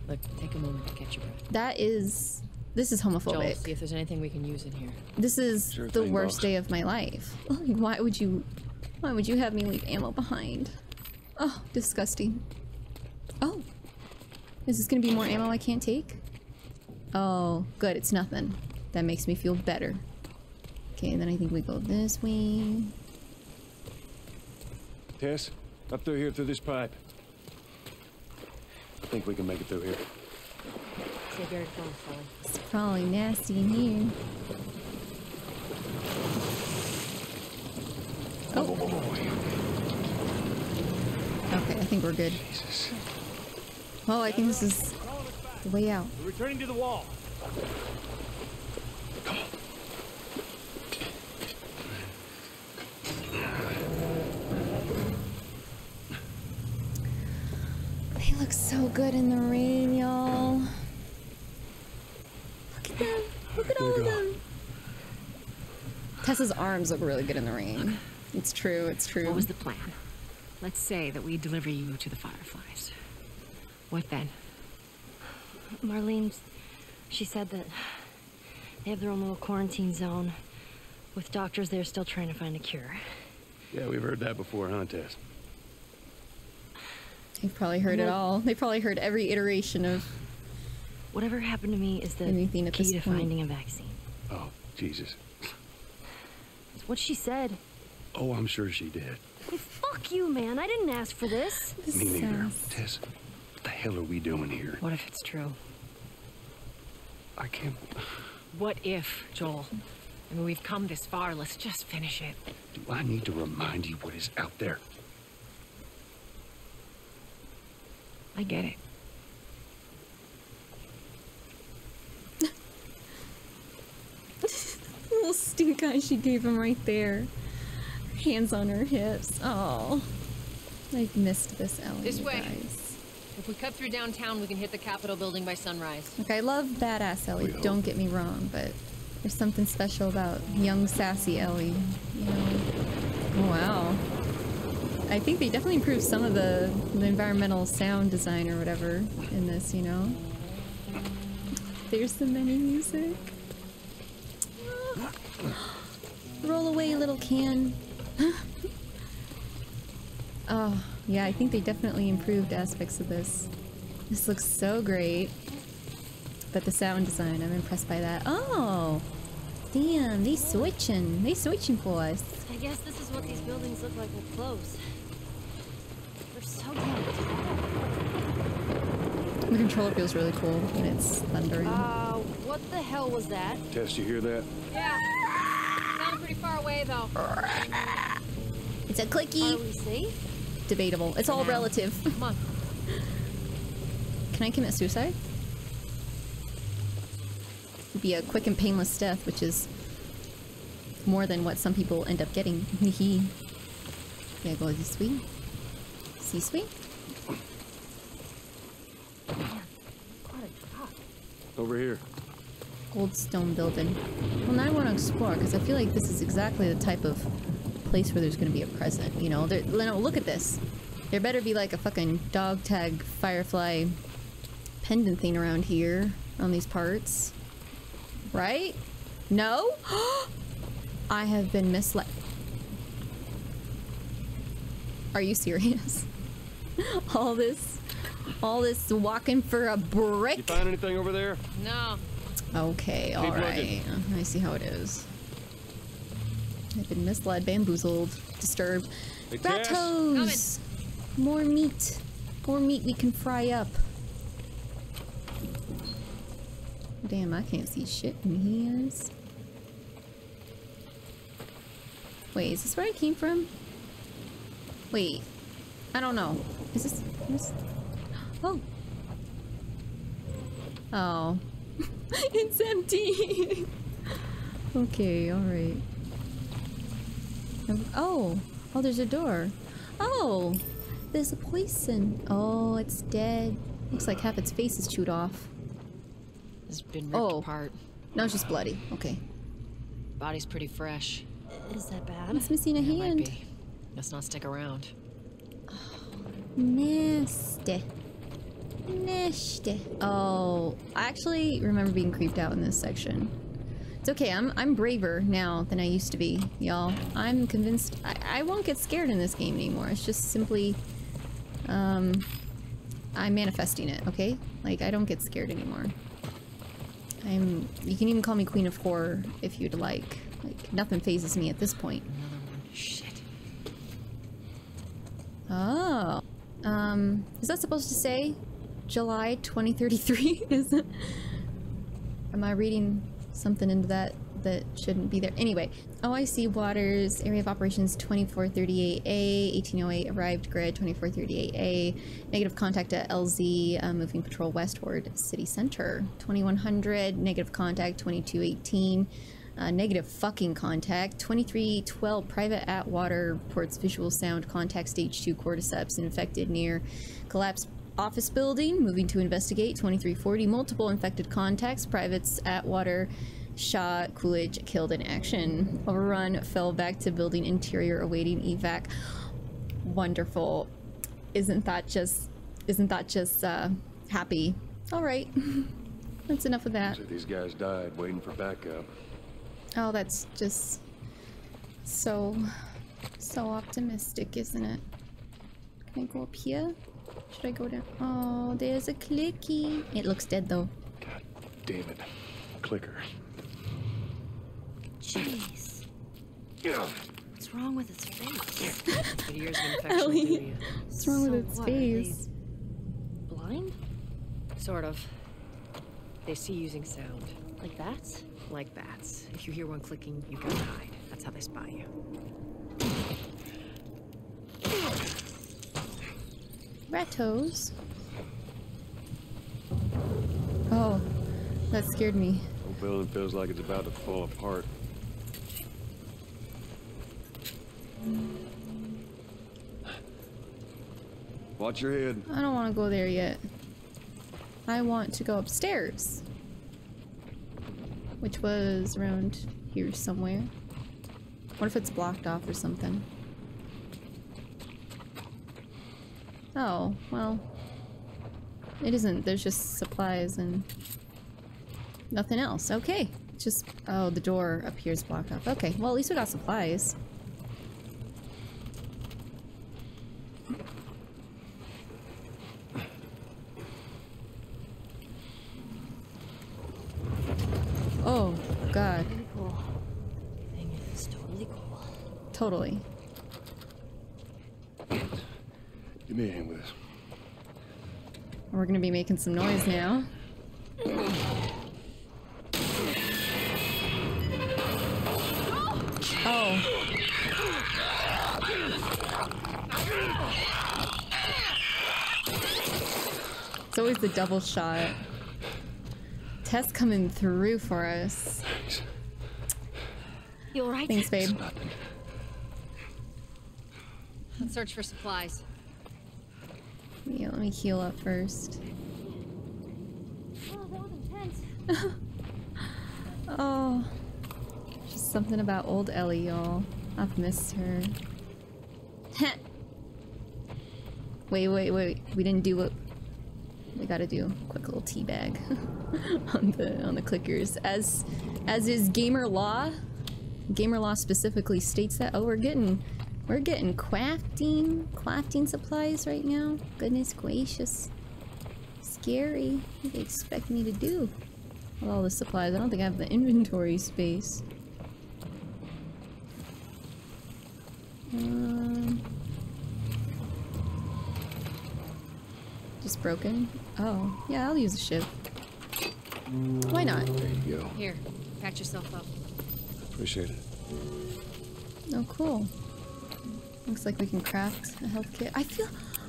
Look, take a moment to catch your breath. That is... This is homophobic. Joel, homophobic. see if there's anything we can use in here. This is Sure the worst boss. day of my life. Why would you... Why would you have me leave ammo behind? Oh, disgusting. Oh. Is this gonna be more ammo I can't take? Oh, good, it's nothing. That makes me feel better. Okay, then I think we go this way. Tess, up through here through this pipe. I think we can make it through here. Stay very close, It's probably nasty in here. Oh. oh okay, I think we're good. Oh, I think this is the way out. We're returning to the wall. They look so good in the rain, y'all. Look at them. Look at all of them. Tess's arms look really good in the rain. It's true, it's true. What was the plan? Let's say that we deliver you to the Fireflies. What then? Marlene, she said that they have their own little quarantine zone with doctors there still trying to find a cure. Yeah, we've heard that before, huh, Tess? They've probably heard it all. They probably heard every iteration of Whatever happened to me is the Anything at key to point. finding a vaccine. Oh, Jesus. It's what she said. Oh, I'm sure she did. Hey, fuck you, man. I didn't ask for this. Me neither. Tess, what the hell are we doing here? What if it's true? I can't... What if, Joel? I mean, we've come this far. Let's just finish it. Do I need to remind you what is out there? I get it. little stink eye she gave him right there. Hands on her hips. Oh, I've missed this, Ellie. This way. guys. If we cut through downtown, we can hit the Capitol building by sunrise. Okay, I love badass Ellie. Don't get me wrong, but there's something special about young, sassy Ellie. You know? Wow. I think they definitely improved some of the, the environmental sound design or whatever in this. You know. There's the menu music. Roll away, little can. oh, yeah, I think they definitely improved aspects of this. This looks so great. But the sound design, I'm impressed by that. Oh! Damn, they switching. They switching for us. I guess this is what these buildings look like with close. They're so damn The controller feels really cool when it's thundering. Uh, what the hell was that? Tess, you hear that? Yeah. Sounded pretty far away, though. It's a clicky. Are we safe? Debatable. It's all relative. Come on. Can I commit suicide? It'd be a quick and painless death, which is more than what some people end up getting. Hee Yeah, go this way. See sweet? Over here. Goldstone building. Well, now I want to explore because I feel like this is exactly the type of place where there's going to be a present. You know, there, no, look at this. There better be like a fucking dog tag firefly pendant thing around here on these parts. Right? No? I have been misled. Are you serious? all this, all this walking for a brick? You find anything over there? No. Okay, all right. looking. I see how it is. I've been misled, bamboozled, disturbed. Ratos! More meat. More meat we can fry up. Damn, I can't see shit in here. Wait, is this where I came from? Wait. I don't know. Is this... this- Oh. Oh. it's empty! okay, alright. Oh. Oh, there's a door. Oh! There's a poison. Oh, it's dead. Looks like half its face is chewed off. It's been ripped Oh. apart. No, it's just bloody. Okay. Body's pretty fresh. Is that bad? It's missing a Yeah, might hand. be. Let's not stick around. Nasty. Nasty. Oh, I actually remember being creeped out in this section. It's okay, I'm I'm braver now than I used to be, y'all. I'm convinced I, I won't get scared in this game anymore. It's just simply um I'm manifesting it, okay? Like I don't get scared anymore. I'm you can even call me Queen of Horror if you'd like. Like nothing phases me at this point. Shit. Oh. Um, is that supposed to say July 2033? is it? Am I reading something into that that shouldn't be there? Anyway, OIC Waters, Area of Operations 2438A, 1808 arrived grid 2438A, negative contact at LZ, uh, moving patrol westward, city center 2100, negative contact 2218. Uh, negative fucking contact. 2312 private Atwater reports visual sound contact stage 2 cordyceps infected near collapsed office building. Moving to investigate. 2340 multiple infected contacts. Privates Atwater shot Coolidge killed in action. Overrun fell back to building interior awaiting evac. Wonderful. Isn't that just isn't that just uh happy? All right. That's enough of that. So these guys died waiting for backup. Oh, that's just so, so optimistic, isn't it? Can I go up here? Should I go down? Oh, there's a clicky. It looks dead though. God damn it. Clicker. Jeez. What's wrong with its face? Good years of infection. Ellie, what's wrong with its what, face? Blind? Sort of. They see using sound. Like bats? Like bats. If you hear one clicking, you gotta hide. That's how they spy you. Ratos. Oh, that scared me. Whole building feels like it's about to fall apart. Watch your head. I don't want to go there yet. I want to go upstairs. Which was around here somewhere. What if it's blocked off or something? Oh, well. It isn't. There's just supplies and nothing else. Okay. Just, oh, the door up here is blocked off. Okay, well, at least we got supplies. Oh, God. Really cool. Thing is totally cool. Totally. Give me a hand with this. We're gonna be making some noise now. Oh. It's always the double shot. Tess coming through for us. You alright? Thanks, babe. Let's search for supplies. Yeah, let me heal up first. Oh, that was intense. Oh, just something about old Ellie, y'all. I've missed her. Wait, wait, wait. We didn't do what we gotta do. Quick little tea bag on the on the clickers. As as is gamer law. Gamer law specifically states that. Oh, we're getting we're getting crafting crafting supplies right now. Goodness gracious. Scary. What do they expect me to do? With all the supplies. I don't think I have the inventory space. Um, just broken? Oh, yeah, I'll use a ship. Why not? There you go. Here, patch yourself up. Appreciate it. Oh, cool. Looks like we can craft a health kit. I feel...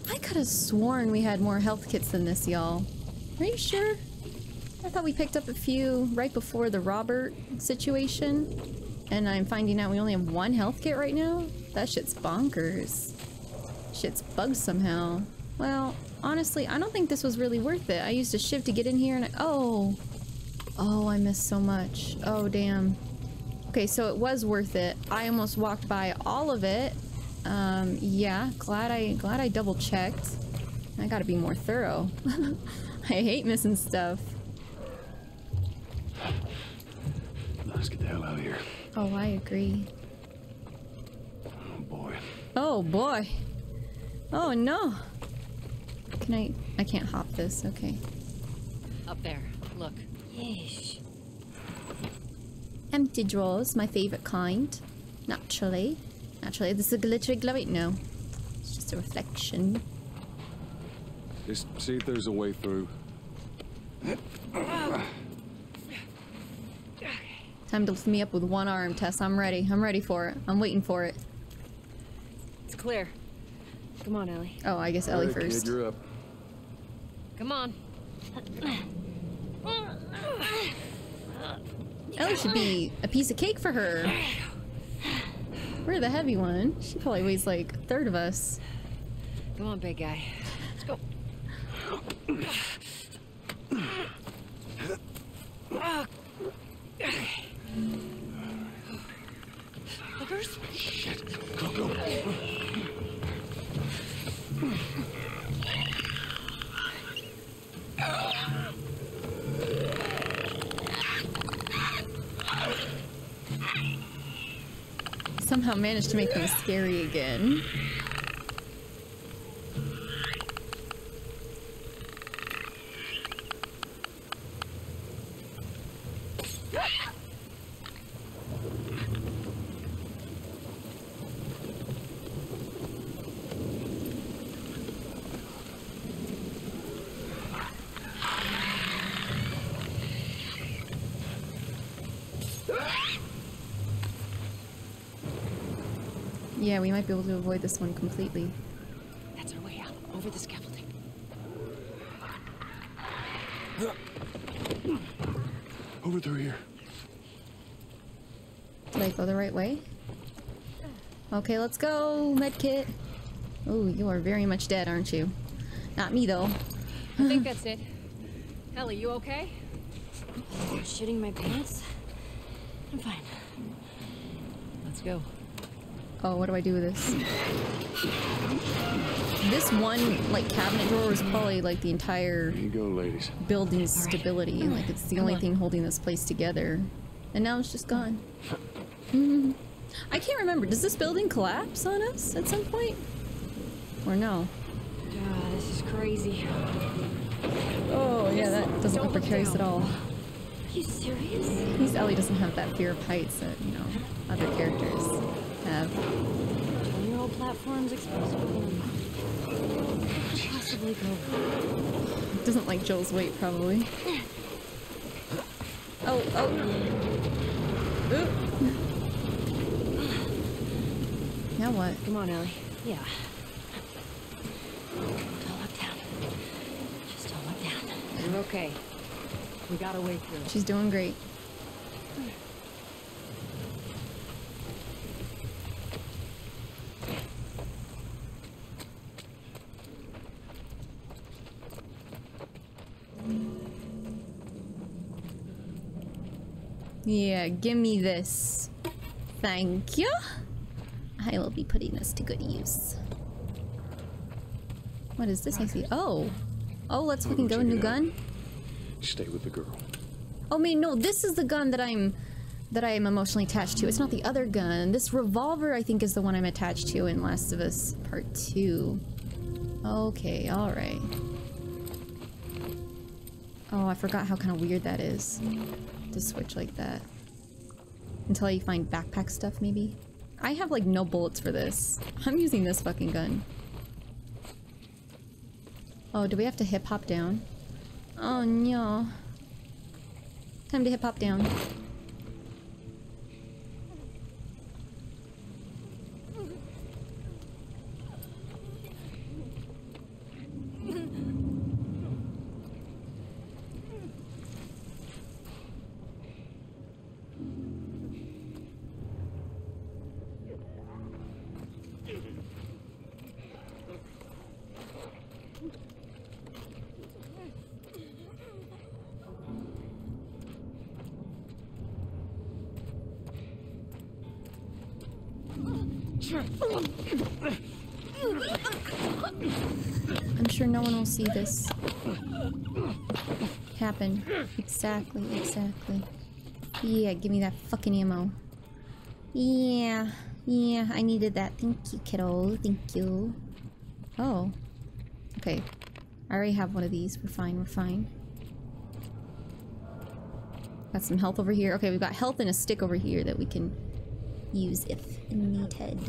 I could have sworn we had more health kits than this, y'all. Are you sure? I thought we picked up a few right before the Robert situation. And I'm finding out we only have one health kit right now? That shit's bonkers. Shit's bugged somehow. Well, honestly, I don't think this was really worth it. I used a shiv to get in here and I- Oh! Oh, I missed so much. Oh, damn. Okay, so it was worth it. I almost walked by all of it. Um, yeah, glad I glad I double checked. I gotta be more thorough. I hate missing stuff. Let's get the hell out of here. Oh, I agree. Oh boy. Oh boy. Oh no. Can I? I can't hop this. Okay. Up there. Look. Yeesh. Empty drawers, my favorite kind. Naturally. Naturally, this is a glittery glowy. No. It's just a reflection. Just see if there's a way through. Time to lift me up with one arm, Tess. I'm ready. I'm ready for it. I'm waiting for it. It's clear. Come on, Ellie. Oh, I guess Ellie All right, first. Kid, you're up. Come on. Ellie should be a piece of cake for her. We're the heavy one. She probably weighs like a third of us. Come on, big guy. Let's go. Hookers? Shit. Go, go. Somehow managed to make them scary again. Yeah, we might be able to avoid this one completely. That's our way out. Over the scaffolding. Over through here. Did I go the right way? Okay, let's go, medkit. Oh, you are very much dead, aren't you? Not me, though. I think that's it. Ellie, you okay? I'm Shitting my pants? I'm fine. Let's go. Oh, what do I do with this? This one, like, cabinet drawer is probably, like, the entire Here you go, ladies. building's stability. Like, it's the Come only on. thing holding this place together. And now it's just gone. I can't remember. Does this building collapse on us at some point? Or no? This is crazy. Oh, yeah, that doesn't Don't look look precarious down. at all. Are you serious? At least Ellie doesn't have that fear of heights that, you know, other characters have. Neural platforms exposed to them. Possibly go. Doesn't like Joel's weight, probably. Oh, oh. Oop. Now what? Come on, Ellie. Yeah. Don't look down. Just don't look down. You're okay. We got a way through. She's doing great. Yeah, give me this. Thank you. I will be putting this to good use. What is this I see? Oh. Oh, let's fucking go. New gun? Stay with the girl. Oh, wait, no, this is the gun that I'm that I am emotionally attached to. It's not the other gun. This revolver, I think, is the one I'm attached to in Last of Us Part 2. Okay, alright. Oh, I forgot how kind of weird that is. To switch like that. Until you find backpack stuff, maybe? I have, like, no bullets for this. I'm using this fucking gun. Oh, do we have to hip hop down? Oh, no. Time to hip hop down. I'm sure no one will see this happen. Exactly, exactly. Yeah, give me that fucking ammo. Yeah, yeah, I needed that. Thank you, kiddo. Thank you. Oh. Okay. I already have one of these. We're fine, we're fine. Got some health over here. Okay, we've got health and a stick over here that we can use if needed.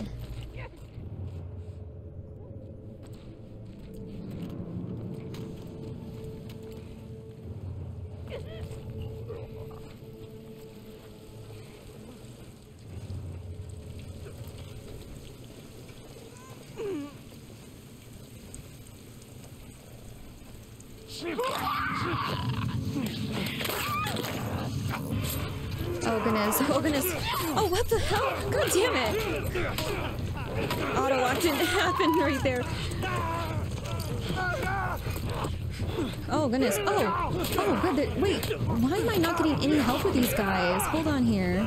Goodness. Oh, oh good. there- Wait, why am I not getting any help with these guys? Hold on here.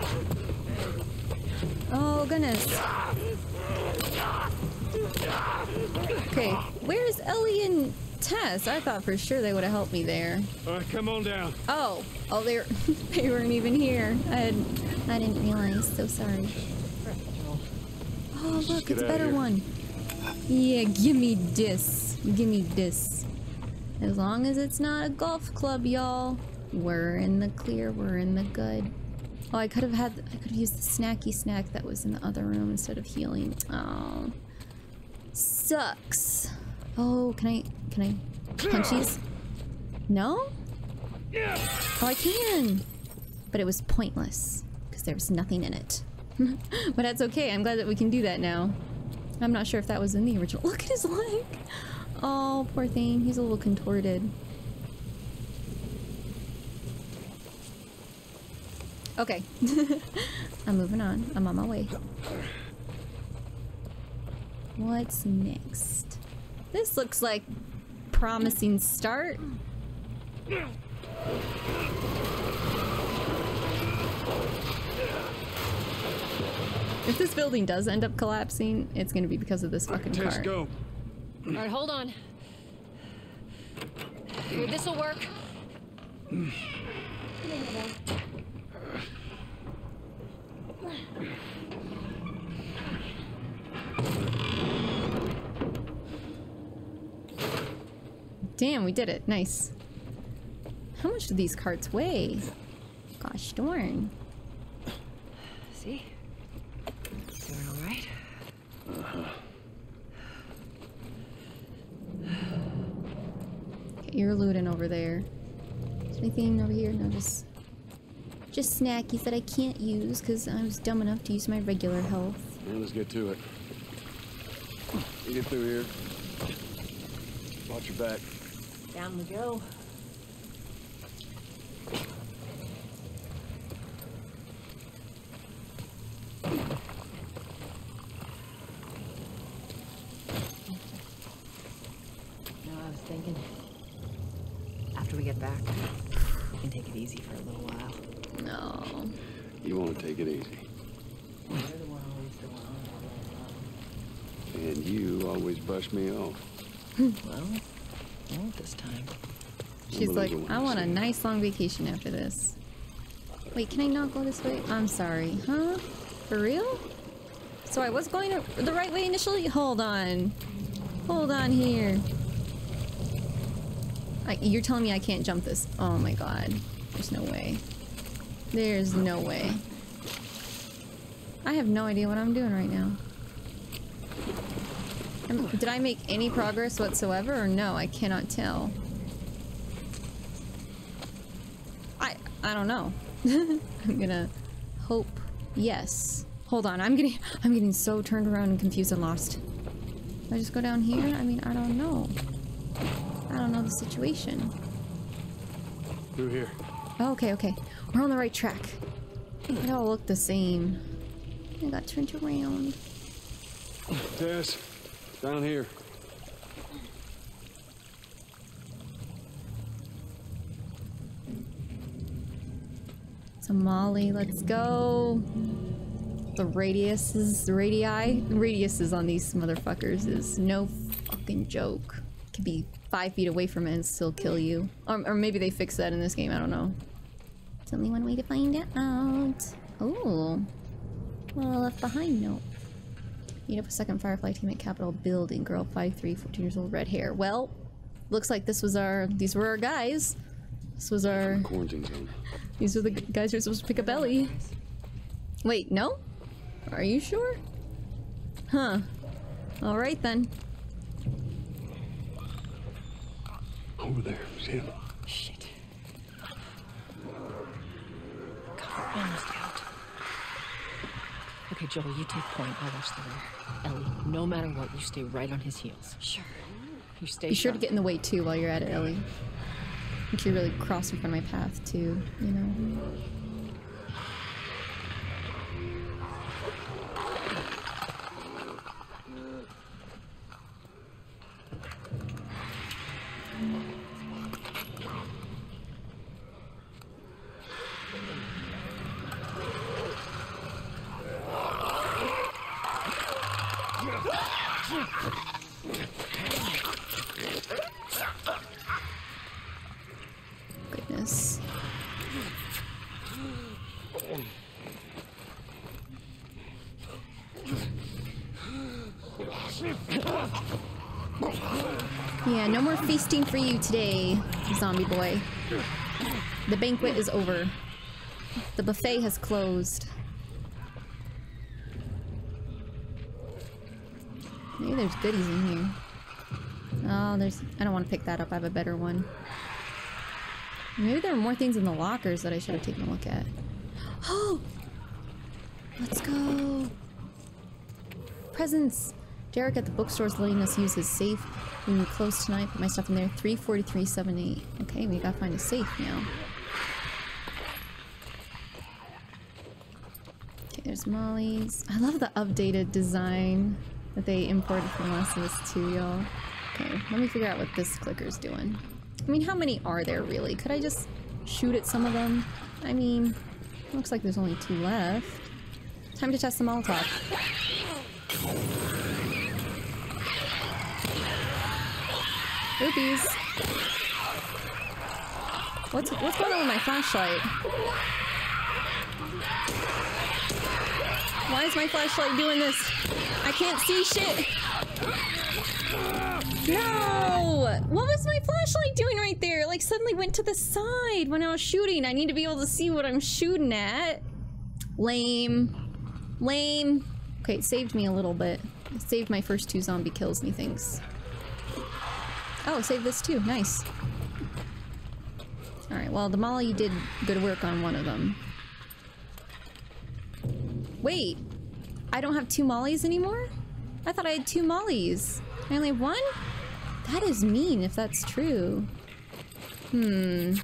Oh goodness. Okay, where's Ellie and Tess? I thought for sure they would have helped me there. All right, come on down. Oh, oh, they they weren't even here. I had, I didn't realize. So sorry. Oh, look, it's a better one. Yeah, give me this. Give me this. As long as it's not a golf club, y'all. We're in the clear. We're in the good. Oh, I could have had. I could have used the snacky snack that was in the other room instead of healing. Oh, sucks. Oh, can I? Can I punch these? No? Oh, I can! But it was pointless, because there was nothing in it. but that's okay, I'm glad that we can do that now. I'm not sure if that was in the original. Look at his leg! Oh, poor thing, he's a little contorted. Okay. I'm moving on. I'm on my way. What's next? This looks like promising start. If this building does end up collapsing, it's gonna be because of this fucking car. go. All right, hold on. This'll work. Damn, we did it. Nice. How much do these carts weigh? Gosh darn. See? Doing all right? Okay, you're looting over there. Is there anything over here? No, just just snackies that I can't use because I was dumb enough to use my regular health. Yeah, let's get to it. You get through here. Watch your back. Down we go. You know, I was thinking, after we get back, we can take it easy for a little while. No. You want to take it easy. You're the one always the one. And you always brush me off. well, won't this time. She's like, I want a nice long vacation after this. Wait, can I not go this way? I'm sorry. Huh? For real? So I was going the right way initially? Hold on. Hold on here. I, you're telling me I can't jump this? Oh my god. There's no way. There's no way. I have no idea what I'm doing right now. Um, did I make any progress whatsoever or no? I cannot tell. I I don't know. I'm gonna hope yes. Hold on, I'm getting I'm getting so turned around and confused and lost. Do I just go down here? I mean, I don't know. I don't know the situation. Through here. Oh, okay, okay. We're on the right track. They all look the same. I got turned around. Tess, down here. Somali, let's go. The radius is the radii. Radiuses on these motherfuckers is no fucking joke. Could be five feet away from it and still kill you. Or, or maybe they fixed that in this game, I don't know. There's only one way to find out. Oh. Well, left behind note. Meet up a second Firefly team at Capitol Building. Girl 5'3", 14 years old, red hair. Well, looks like this was our, these were our guys. This was our, Quarantine zone. these are the guys who are supposed to pick up Ellie. Wait, no? Are you sure? Huh. Alright then. Over there. See him? Shit. God, we're almost out. Okay, Joel, you take point. I'll watch the rear. Ellie, no matter what, you stay right on his heels. Sure. You stay Be sure to get in the way too while you're at it, Ellie. Make sure you really cross in front of my path too, you know? Goodness. Yeah, no more feasting for you today, zombie boy. The banquet is over. The buffet has closed. Maybe there's goodies in here. Oh, there's... I don't want to pick that up. I have a better one. Maybe there are more things in the lockers that I should have taken a look at. Oh! Let's go! Presents! Derek at the bookstore is letting us use his safe. We close tonight, put my stuff in there. 34378. Okay, we gotta find a safe now. Okay, there's Molly's. I love the updated design that they imported from Last Us 2, y'all. Okay, let me figure out what this clicker's doing. I mean, how many are there really? Could I just shoot at some of them? I mean, looks like there's only two left. Time to test the Molotov. Oopies. What's what's going on with my flashlight? Why is my flashlight doing this? I can't see shit. No! What was my flashlight doing right there? Like suddenly went to the side when I was shooting. I need to be able to see what I'm shooting at. Lame. Lame. Okay, it saved me a little bit. It saved my first two zombie kills, methinks. Oh, save this too. Nice. Alright, well, the Molly did good work on one of them. Wait! I don't have two Mollies anymore? I thought I had two Mollies. I only have one? That is mean if that's true. Hmm.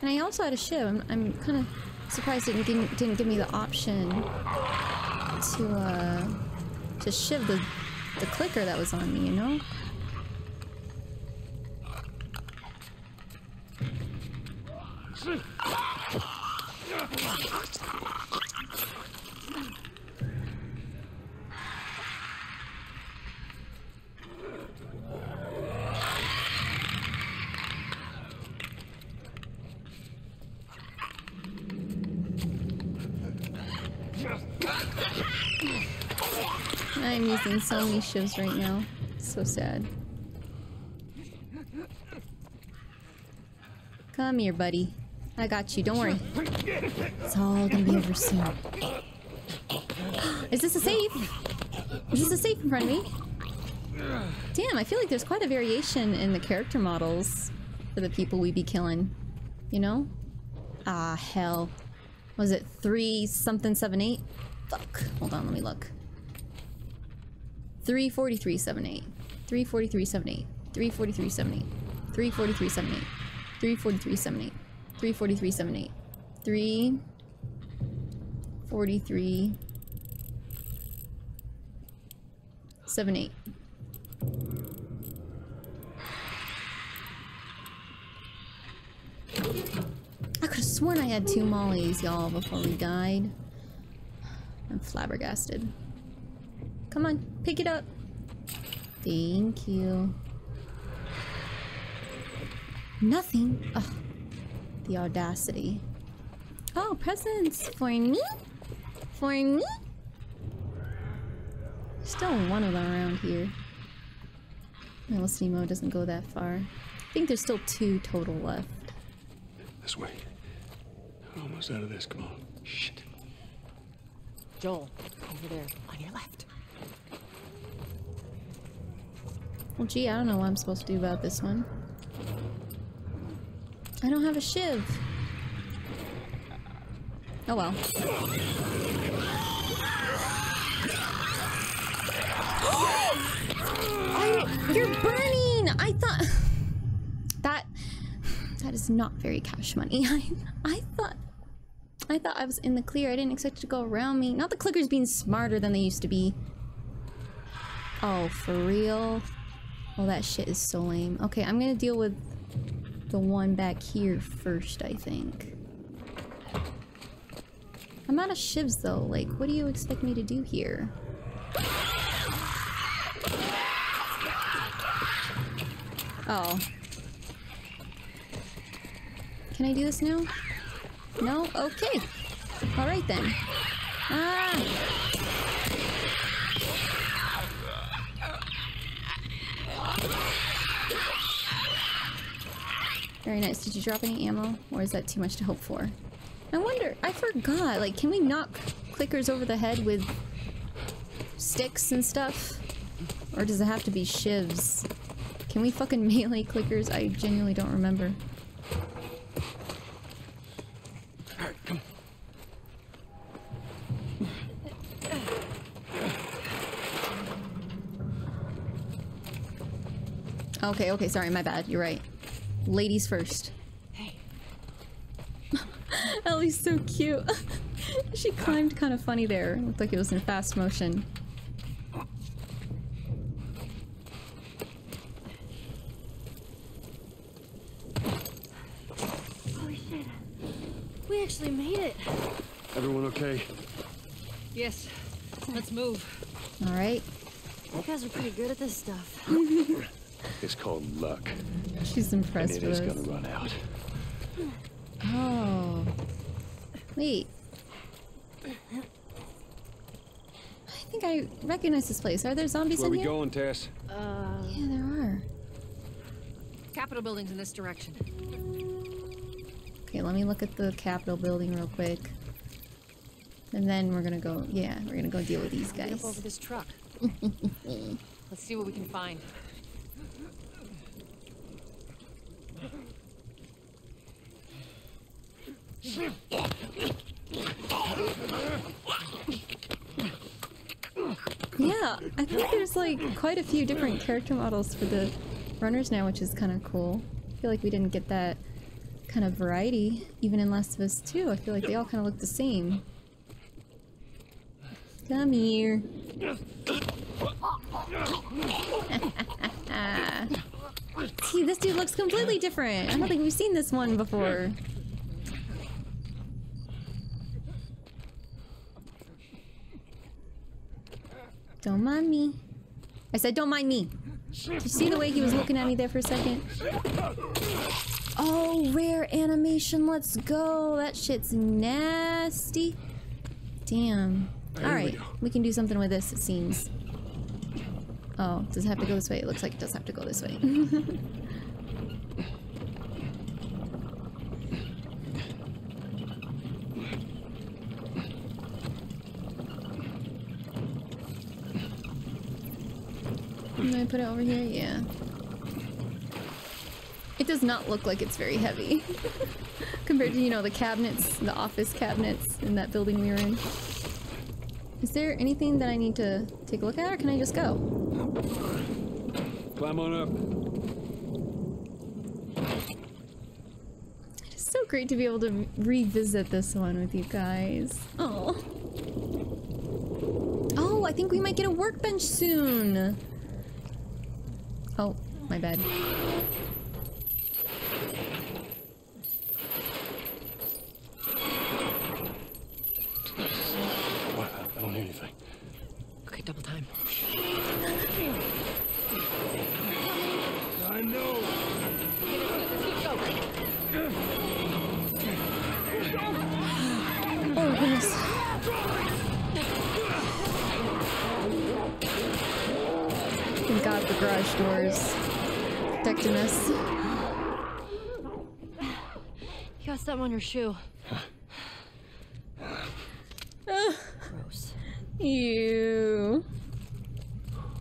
And I also had a shiv. I'm, I'm kind of surprised it didn't, didn't give me the option to, uh, to shiv the, the clicker that was on me, you know? I'm using so many shivs right now. So sad. Come here, buddy. I got you. Don't worry. It's all gonna be over soon. Is this a safe? Is this a safe in front of me? Damn, I feel like there's quite a variation in the character models for the people we be killing. You know? Ah, hell. Was it three something seven eight? Fuck. Hold on, let me look. 34378. 34378. 34378. 34378. 34378. 34378. 343 78. I could have sworn I had two mollies, y'all, before we died. I'm flabbergasted. Come on, pick it up. Thank you. Nothing. Ugh. The audacity. Oh, presents for me? For me? Still one of them around here. My listening mode doesn't go that far. I think there's still two total left. This way. We're almost out of this. Come on. Shit. Joel, over there, on your left. Well, gee, I don't know what I'm supposed to do about this one. I don't have a shiv. Oh well. I, you're burning! I thought... That... That is not very cash money. I, I thought... I thought I was in the clear. I didn't expect it to go around me. Not the clickers being smarter than they used to be. Oh, for real? Oh, that shit is so lame. Okay, I'm gonna deal with the one back here first, I think. I'm out of shivs though. Like, what do you expect me to do here? Oh. Can I do this now? No? Okay. Alright then. Ah! Very nice. Did you drop any ammo? Or is that too much to hope for? I wonder, I forgot, like, can we knock clickers over the head with sticks and stuff? Or does it have to be shivs? Can we fucking melee clickers? I genuinely don't remember. Okay, okay, sorry, my bad. You're right. Ladies first. Hey. Ellie's so cute. she climbed kind of funny there. Looked like it was in fast motion. Holy shit. We actually made it. Everyone okay? Yes. Let's move. All right. You guys are pretty good at this stuff. It's called luck. She's impressed and it with is us. gonna run out. Oh. Wait. I think I recognize this place. Are there zombies Where in we going, Tess? Uh, Yeah, there are. Capitol building's in this direction. Okay, let me look at the Capitol building real quick. And then we're gonna go, yeah, we're gonna go deal with these guys. up over this truck. Let's see what we can find. Yeah, I think there's like quite a few different character models for the runners now, which is kind of cool. I feel like we didn't get that kind of variety even in Last of Us 2. I feel like they all kind of look the same. Come here. See, this dude looks completely different. I don't think we've seen this one before. Don't mind me. I said don't mind me. Did you see the way he was looking at me there for a second? Oh, rare animation. Let's go. That shit's nasty. Damn. There we Alright, we can do something with this, it seems. Oh, does it have to go this way? It looks like it does have to go this way. Can I put it over here? Yeah. It does not look like it's very heavy. Compared to, you know, the cabinets, the office cabinets in that building we were in. Is there anything that I need to take a look at, or can I just go? Climb on up. It's so great to be able to revisit this one with you guys. Oh. Oh, I think we might get a workbench soon. Oh, my bad. What? I don't hear anything. Okay, double time. Garage doors. Protecting us. You got something on your shoe. Gross. Ew.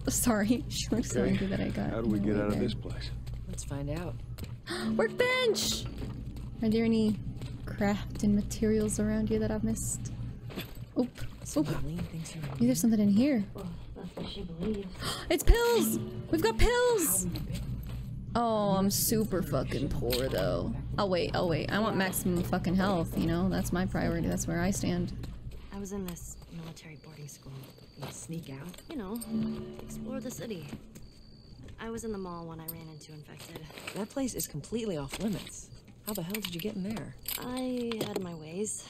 Sorry. She looks so angry that I got. How do we get way out of there. this place? Let's find out. Workbench! Are there any crafting materials around here that I've missed? Oop. Oop. Maybe there's something in here. That's what she believes. It's pills! We've got pills! Oh, I'm super fucking poor though. I'll wait, I'll wait. I want maximum fucking health, you know? That's my priority. That's where I stand. I was in this military boarding school. You sneak out? You know, explore the city. I was in the mall when I ran into infected. That place is completely off limits. How the hell did you get in there? I had my ways.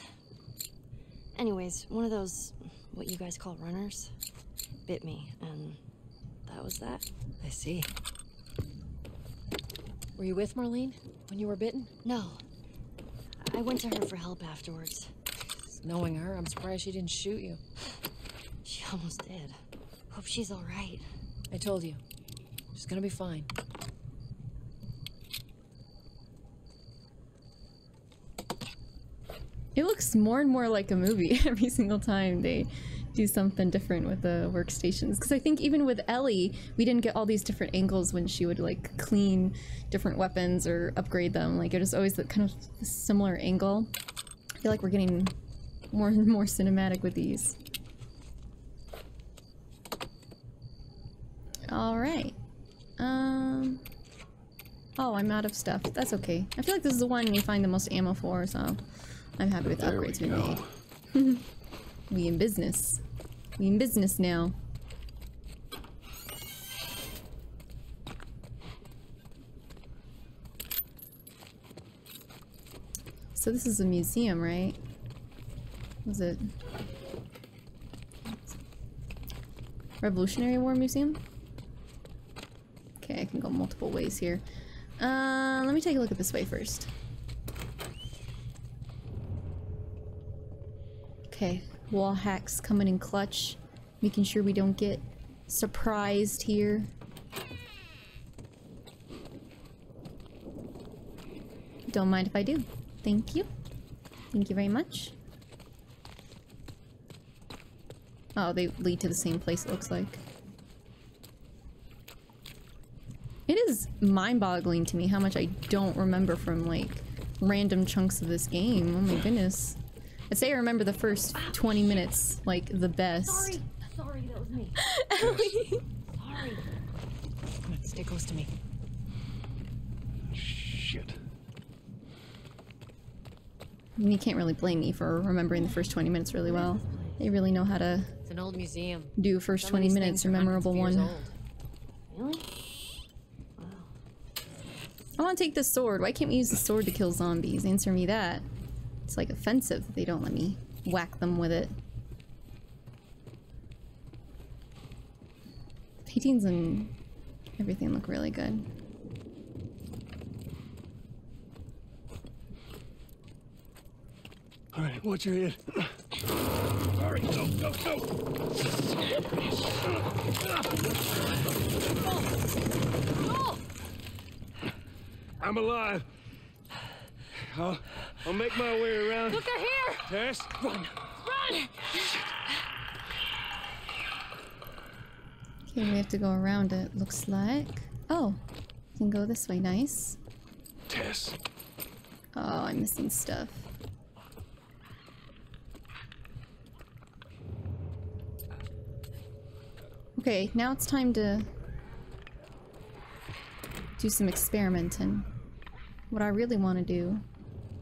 Anyways, one of those, what you guys call runners, bit me, and that was that. I see. Were you with Marlene when you were bitten? No. I went to her for help afterwards. Knowing her, I'm surprised she didn't shoot you. She almost did. Hope she's alright. I told you. She's gonna be fine. It looks more and more like a movie every single time they do something different with the workstations. Because I think even with Ellie, we didn't get all these different angles when she would like clean different weapons or upgrade them. Like it was always the kind of similar angle. I feel like we're getting more and more cinematic with these. All right. Um. Oh, I'm out of stuff. That's okay. I feel like this is the one we find the most ammo for, so I'm happy with the There upgrades we go. made. we in business. We in business now. So this is a museum, right? Was it Revolutionary War Museum? Okay, I can go multiple ways here. Uh, let me take a look at this way first. Okay, wall hacks coming in clutch. Making sure we don't get surprised here. Don't mind if I do. Thank you. Thank you very much. Oh, they lead to the same place, it looks like. It is mind-boggling to me how much I don't remember from, like, random chunks of this game. Oh my goodness. I'd say I remember the first 20 minutes, like, the best. Sorry, sorry, that was me. Ellie! Sorry. Come on, stay close to me. Shit. I mean, you can't really blame me for remembering the first 20 minutes really well. They really know how to It's an old museum. do first Some 20 minutes a memorable one. old. Really? I want to take the sword. Why can't we use the sword to kill zombies? Answer me that. It's like offensive that they don't let me whack them with it. Paintings and everything look really good. All right, watch your head. Hurry, go, go, go! I'm alive. I'll, I'll make my way around. Look, they're here! Tess, run. Run! Okay, we have to go around it, looks like. Oh, can go this way, nice. Tess. Oh, I'm missing stuff. Okay, now it's time to do some experimenting. What I really want to do,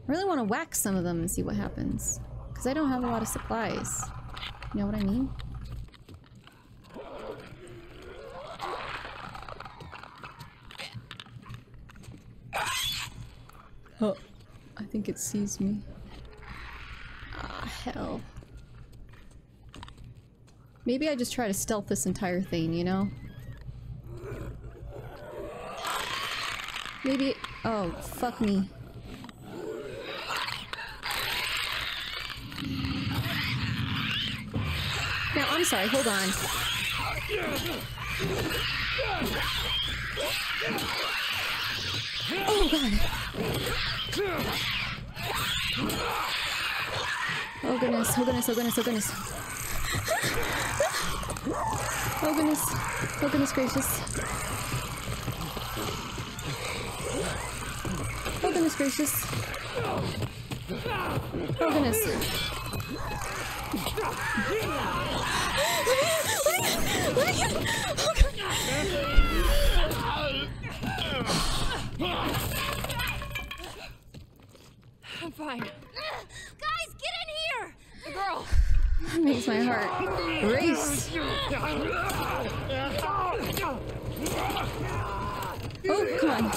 I really want to whack some of them and see what happens. Because I don't have a lot of supplies. You know what I mean? Oh, I think it sees me. Ah, hell. Maybe I just try to stealth this entire thing, you know? Maybe- oh, fuck me. Sorry, hold on. Oh god. Oh goodness, oh goodness, oh goodness, oh goodness. Oh goodness, oh goodness gracious. Oh goodness gracious. Oh goodness. I'm fine. Guys, get in here! The girl! That makes my heart race. Oh, come on.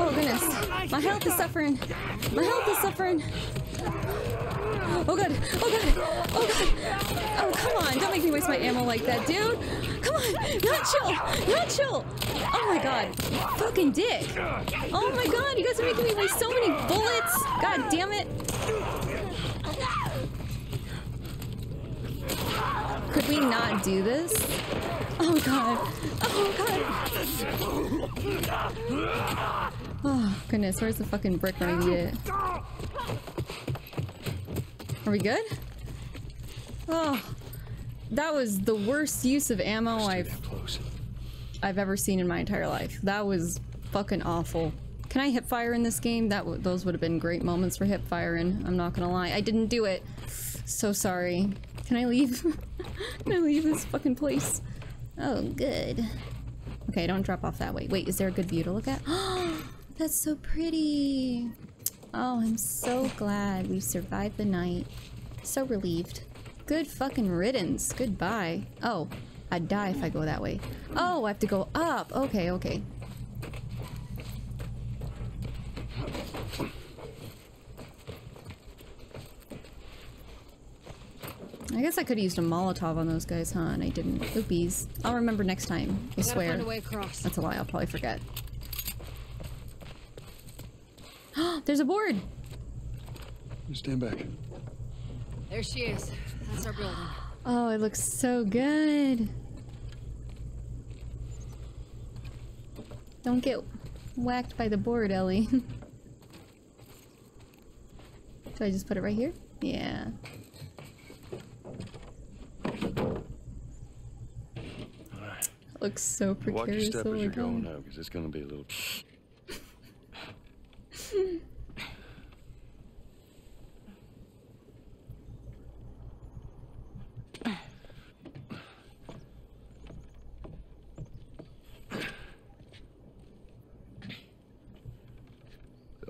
Oh, goodness. My health is suffering. My health is suffering. Oh, god. Oh, god. Oh, god. Oh, come on. Don't make me waste my ammo like that, dude. Come on. Not chill. Not chill. Oh, my god. Fucking dick. Oh, my god. You guys are making me waste so many bullets. God damn it. Could we not do this? Oh god. Oh god. Oh goodness, where's the fucking brick when I need it? Are we good? Oh, that was the worst use of ammo I've I've ever seen in my entire life. That was fucking awful. Can I hip fire in this game? That those would have been great moments for hip firing. I'm not gonna lie. I didn't do it. So sorry. Can I leave? Can I leave this fucking place? Oh, good. Okay, don't drop off that way. Wait, is there a good view to look at? Oh, that's so pretty. Oh, I'm so glad we survived the night. So relieved. Good fucking riddance. Goodbye. Oh, I'd die if I go that way. Oh, I have to go up. Okay, okay. I guess I could have used a Molotov on those guys, huh? And I didn't. Oopies. I'll remember next time. I swear. find a way across. That's a lie. I'll probably forget. There's a board! Stand back. There she is. That's our building. Oh, it looks so good. Don't get whacked by the board, Ellie. Do I just put it right here? Yeah. Looks so precarious. Watch your step oh as you're going God. now, because it's going to be a little.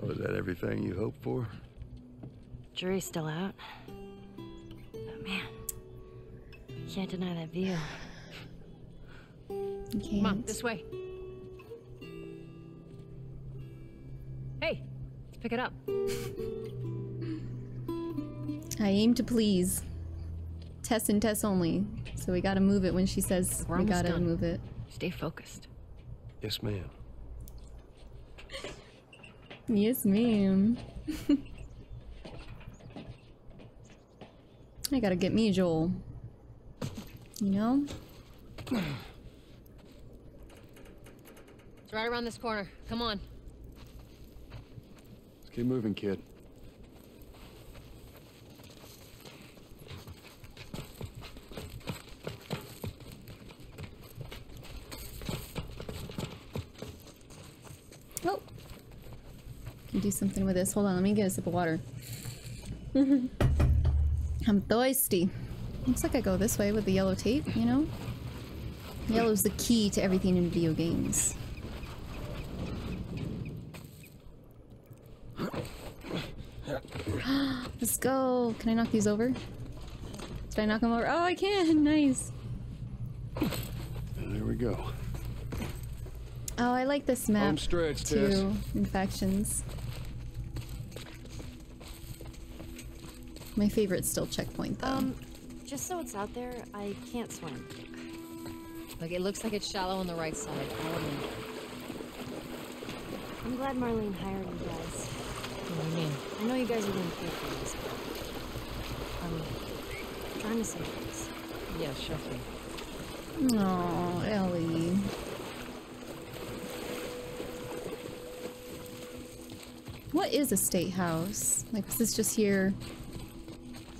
So is that everything you hoped for? Jury's still out. But man, can't deny that view. Come on, this way. Hey, let's pick it up. I aim to please. Tess and Tess only. So we gotta move it when she says We're we gotta done. move it. Stay focused. Yes, ma'am. Yes, ma'am. I gotta get me Joel. You know? It's right around this corner. Come on. Keep moving, kid. Oh. Can do something with this. Hold on, let me get a sip of water. I'm thirsty. Looks like I go this way with the yellow tape, you know? Yellow's the key to everything in video games. Let's go. Can I knock these over? Did I knock them over? Oh, I can. Nice. There we go. Oh, I like this map Home stretch, too. Tess. Infections. My favorite's still checkpoint though. Um, just so it's out there, I can't swim. Like, it looks like it's shallow on the right side. Follow. I'm glad Marlene hired you guys. What do you mean? I know you guys are gonna pay for this, but I'm trying to save face. Yeah, sure thing. Oh, Ellie. What is a state house? Like, is this just here,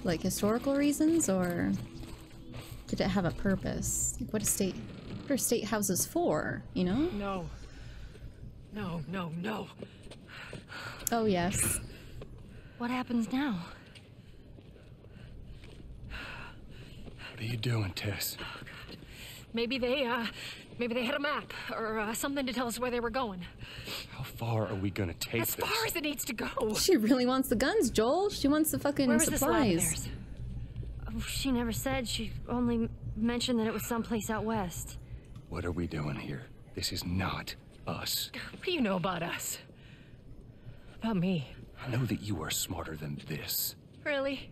like, historical reasons, or did it have a purpose? Like, what a state, what are state houses for, you know? No. No, no, no. Oh, yes. What happens now? What are you doing, Tess? Oh, Maybe they, uh, maybe they had a map or uh, something to tell us where they were going. How far are we gonna take As this? far as it needs to go. She really wants the guns, Joel. She wants the fucking Where was this lab of Oh, she never said. She only mentioned that it was someplace out west. What are we doing here? This is not us. What do you know about us? About me? I know that you are smarter than this. Really?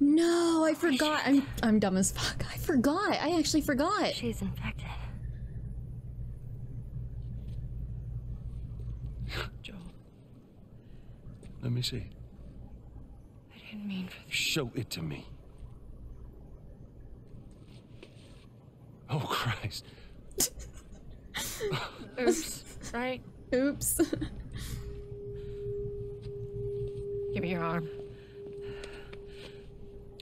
No, I forgot. I'm I'm dumb as fuck. I forgot. I actually forgot. She's infected. Joel, Let me see. I didn't mean for Show it to me. Oh, Christ. Oops, right? Oops. Give me your arm.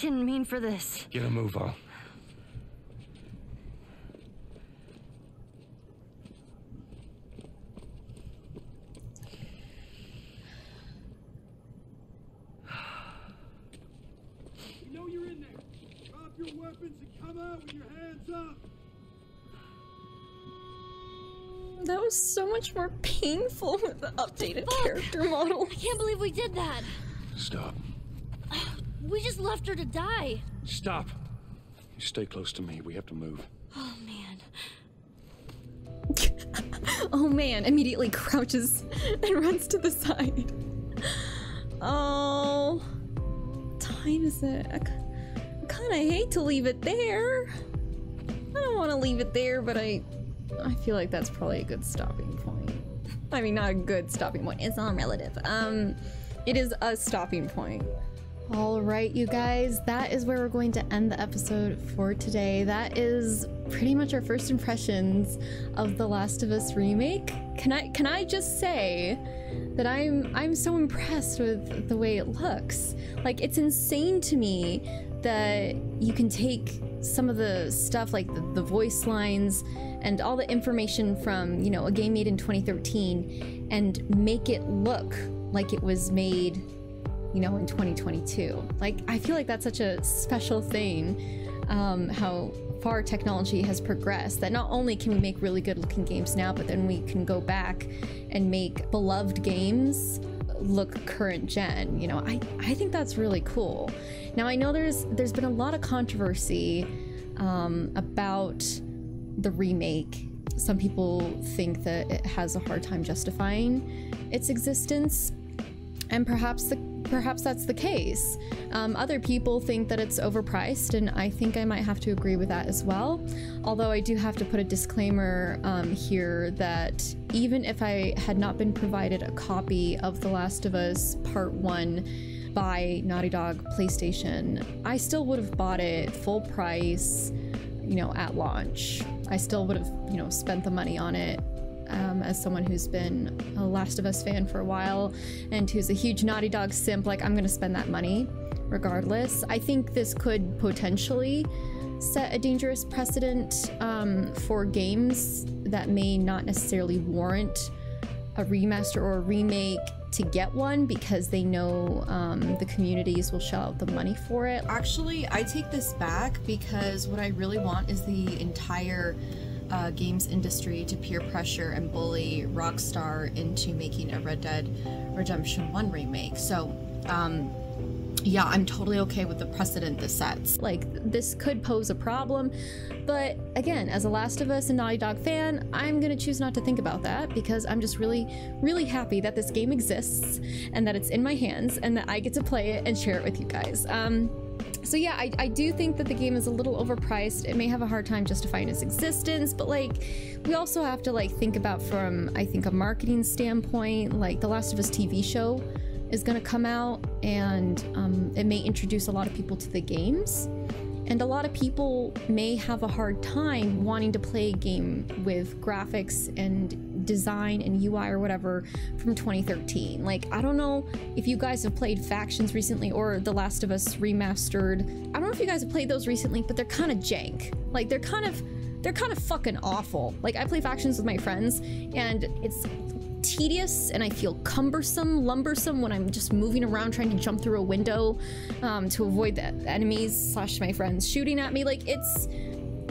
didn't. I didn't mean for this. get a move on. You know you're in there. Drop your weapons and come out with your hands up. That was so much more painful with the updated character model. I can't believe we did that. Stop. We just left her to die. Stop. You stay close to me. We have to move. Oh man. oh man, immediately crouches and runs to the side. Oh. What time is it? I, kind kind of hate to leave it there. I don't want to leave it there, but I I feel like that's probably a good stopping point. I mean, not a good stopping point. It's all relative. Um, it is a stopping point. All right, you guys, that is where we're going to end the episode for today. That is pretty much our first impressions of The Last of Us remake. Can I can I just say that I'm I'm so impressed with the way it looks. Like it's insane to me that you can take some of the stuff like the, the voice lines and all the information from, you know, a game made in 2013 and make it look like it was made you know, in 2022. Like, I feel like that's such a special thing, um, how far technology has progressed, that not only can we make really good looking games now, but then we can go back and make beloved games look current gen. You know, I, I think that's really cool. Now, I know there's there's been a lot of controversy um, about the remake. Some people think that it has a hard time justifying its existence, and perhaps the perhaps that's the case. Um, other people think that it's overpriced, and I think I might have to agree with that as well. Although I do have to put a disclaimer um, here that even if I had not been provided a copy of The Last of Us Part 1 by Naughty Dog PlayStation, I still would have bought it full price, you know, at launch. I still would have, you know, spent the money on it um, as someone who's been a Last of Us fan for a while and who's a huge Naughty Dog simp, like I'm gonna spend that money regardless. I think this could potentially set a dangerous precedent um, for games that may not necessarily warrant a remaster or a remake to get one because they know um, the communities will shell out the money for it. Actually, I take this back because what I really want is the entire uh, games industry to peer pressure and bully Rockstar into making a Red Dead Redemption 1 remake. So, um, yeah, I'm totally okay with the precedent this sets. Like, this could pose a problem, but again, as a Last of Us and Naughty Dog fan, I'm gonna choose not to think about that because I'm just really, really happy that this game exists and that it's in my hands and that I get to play it and share it with you guys. Um, so yeah, I, I do think that the game is a little overpriced. It may have a hard time justifying its existence, but like we also have to like think about from I think a marketing standpoint, like the Last of Us TV show is going to come out and um, it may introduce a lot of people to the games. And a lot of people may have a hard time wanting to play a game with graphics and design and UI or whatever from 2013. Like, I don't know if you guys have played Factions recently or The Last of Us Remastered. I don't know if you guys have played those recently, but they're kind of jank. Like, they're kind of they're kind of fucking awful. Like I play factions with my friends and it's tedious and I feel cumbersome, lumbersome when I'm just moving around trying to jump through a window um, to avoid the enemies slash my friends shooting at me. Like it's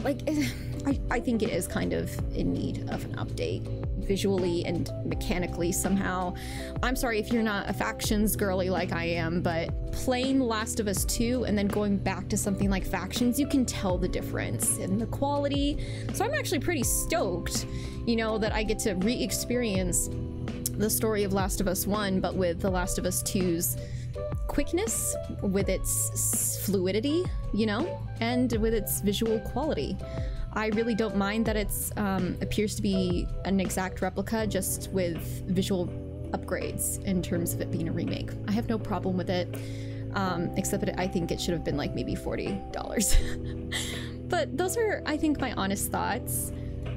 like I, I think it is kind of in need of an update visually and mechanically somehow. I'm sorry if you're not a factions girly like I am, but playing Last of Us 2 and then going back to something like factions, you can tell the difference in the quality. So I'm actually pretty stoked, you know, that I get to re-experience the story of Last of Us 1, but with The Last of Us 2's quickness, with its fluidity, you know, and with its visual quality. I really don't mind that it's um, appears to be an exact replica, just with visual upgrades in terms of it being a remake. I have no problem with it, um, except that I think it should have been like maybe forty dollars. but those are, I think, my honest thoughts.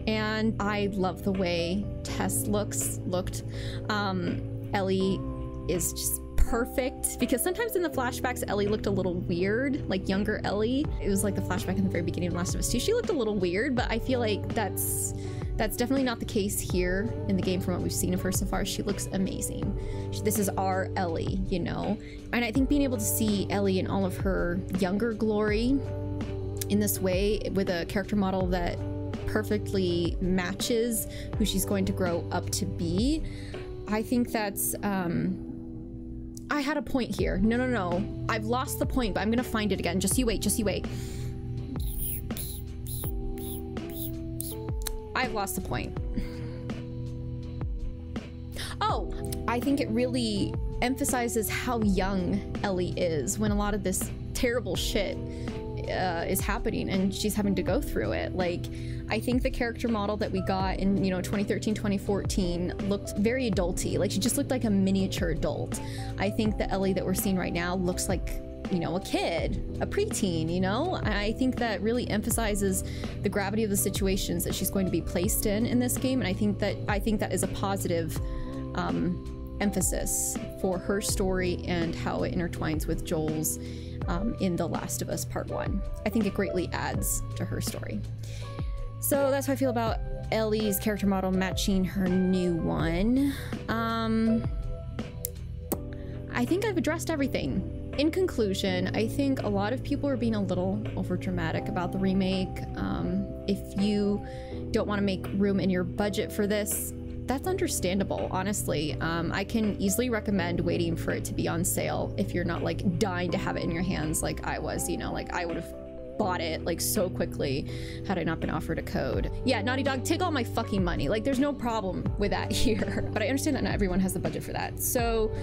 And I love the way Tess looks looked. Um, Ellie is just perfect because sometimes in the flashbacks Ellie looked a little weird, like younger Ellie. It was like the flashback in the very beginning of Last of Us 2. She looked a little weird, but I feel like that's that's definitely not the case here in the game from what we've seen of her so far. She looks amazing. This is our Ellie, you know? And I think being able to see Ellie in all of her younger glory in this way with a character model that perfectly matches who she's going to grow up to be, I think that's um, I had a point here. No, no, no. I've lost the point, but I'm gonna find it again. Just you wait, just you wait. I've lost the point. Oh, I think it really emphasizes how young Ellie is when a lot of this terrible shit uh, is happening and she's having to go through it. Like, I think the character model that we got in, you know, 2013, 2014 looked very adulty. Like, she just looked like a miniature adult. I think the Ellie that we're seeing right now looks like you know, a kid, a preteen, you know? I think that really emphasizes the gravity of the situations that she's going to be placed in in this game. And I think that, I think that is a positive um, emphasis for her story and how it intertwines with Joel's um, in The Last of Us Part 1. I think it greatly adds to her story. So that's how I feel about Ellie's character model matching her new one. Um, I think I've addressed everything in conclusion, I think a lot of people are being a little over dramatic about the remake. Um, if you don't want to make room in your budget for this, that's understandable, honestly. Um, I can easily recommend waiting for it to be on sale if you're not like dying to have it in your hands like I was, you know, like I would have bought it like so quickly had I not been offered a code. Yeah, Naughty Dog, take all my fucking money. Like there's no problem with that here, but I understand that not everyone has the budget for that. So,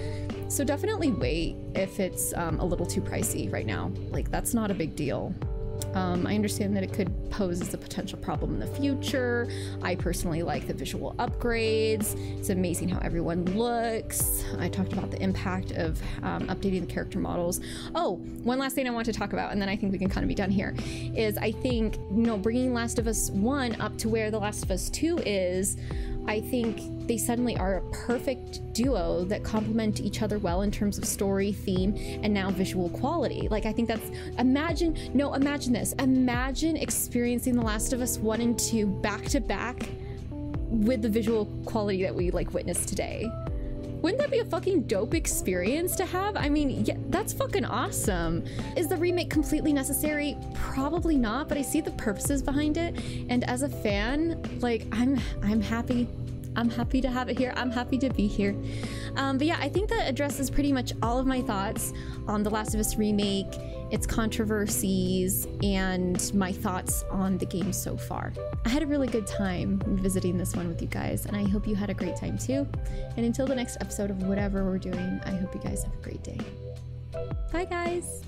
so definitely wait if it's um, a little too pricey right now. Like that's not a big deal. Um, I understand that it could pose as a potential problem in the future. I personally like the visual upgrades. It's amazing how everyone looks. I talked about the impact of um, updating the character models. Oh, one last thing I want to talk about, and then I think we can kind of be done here, is I think, you know, bringing Last of Us 1 up to where The Last of Us 2 is I think they suddenly are a perfect duo that complement each other well in terms of story, theme, and now visual quality. Like, I think that's imagine, no, imagine this. Imagine experiencing The Last of Us 1 and 2 back to back with the visual quality that we like witnessed today. Wouldn't that be a fucking dope experience to have? I mean, yeah, that's fucking awesome. Is the remake completely necessary? Probably not, but I see the purposes behind it. And as a fan, like I'm I'm happy. I'm happy to have it here. I'm happy to be here. Um, but yeah, I think that addresses pretty much all of my thoughts on The Last of Us remake its controversies, and my thoughts on the game so far. I had a really good time visiting this one with you guys, and I hope you had a great time too. And until the next episode of whatever we're doing, I hope you guys have a great day. Bye, guys.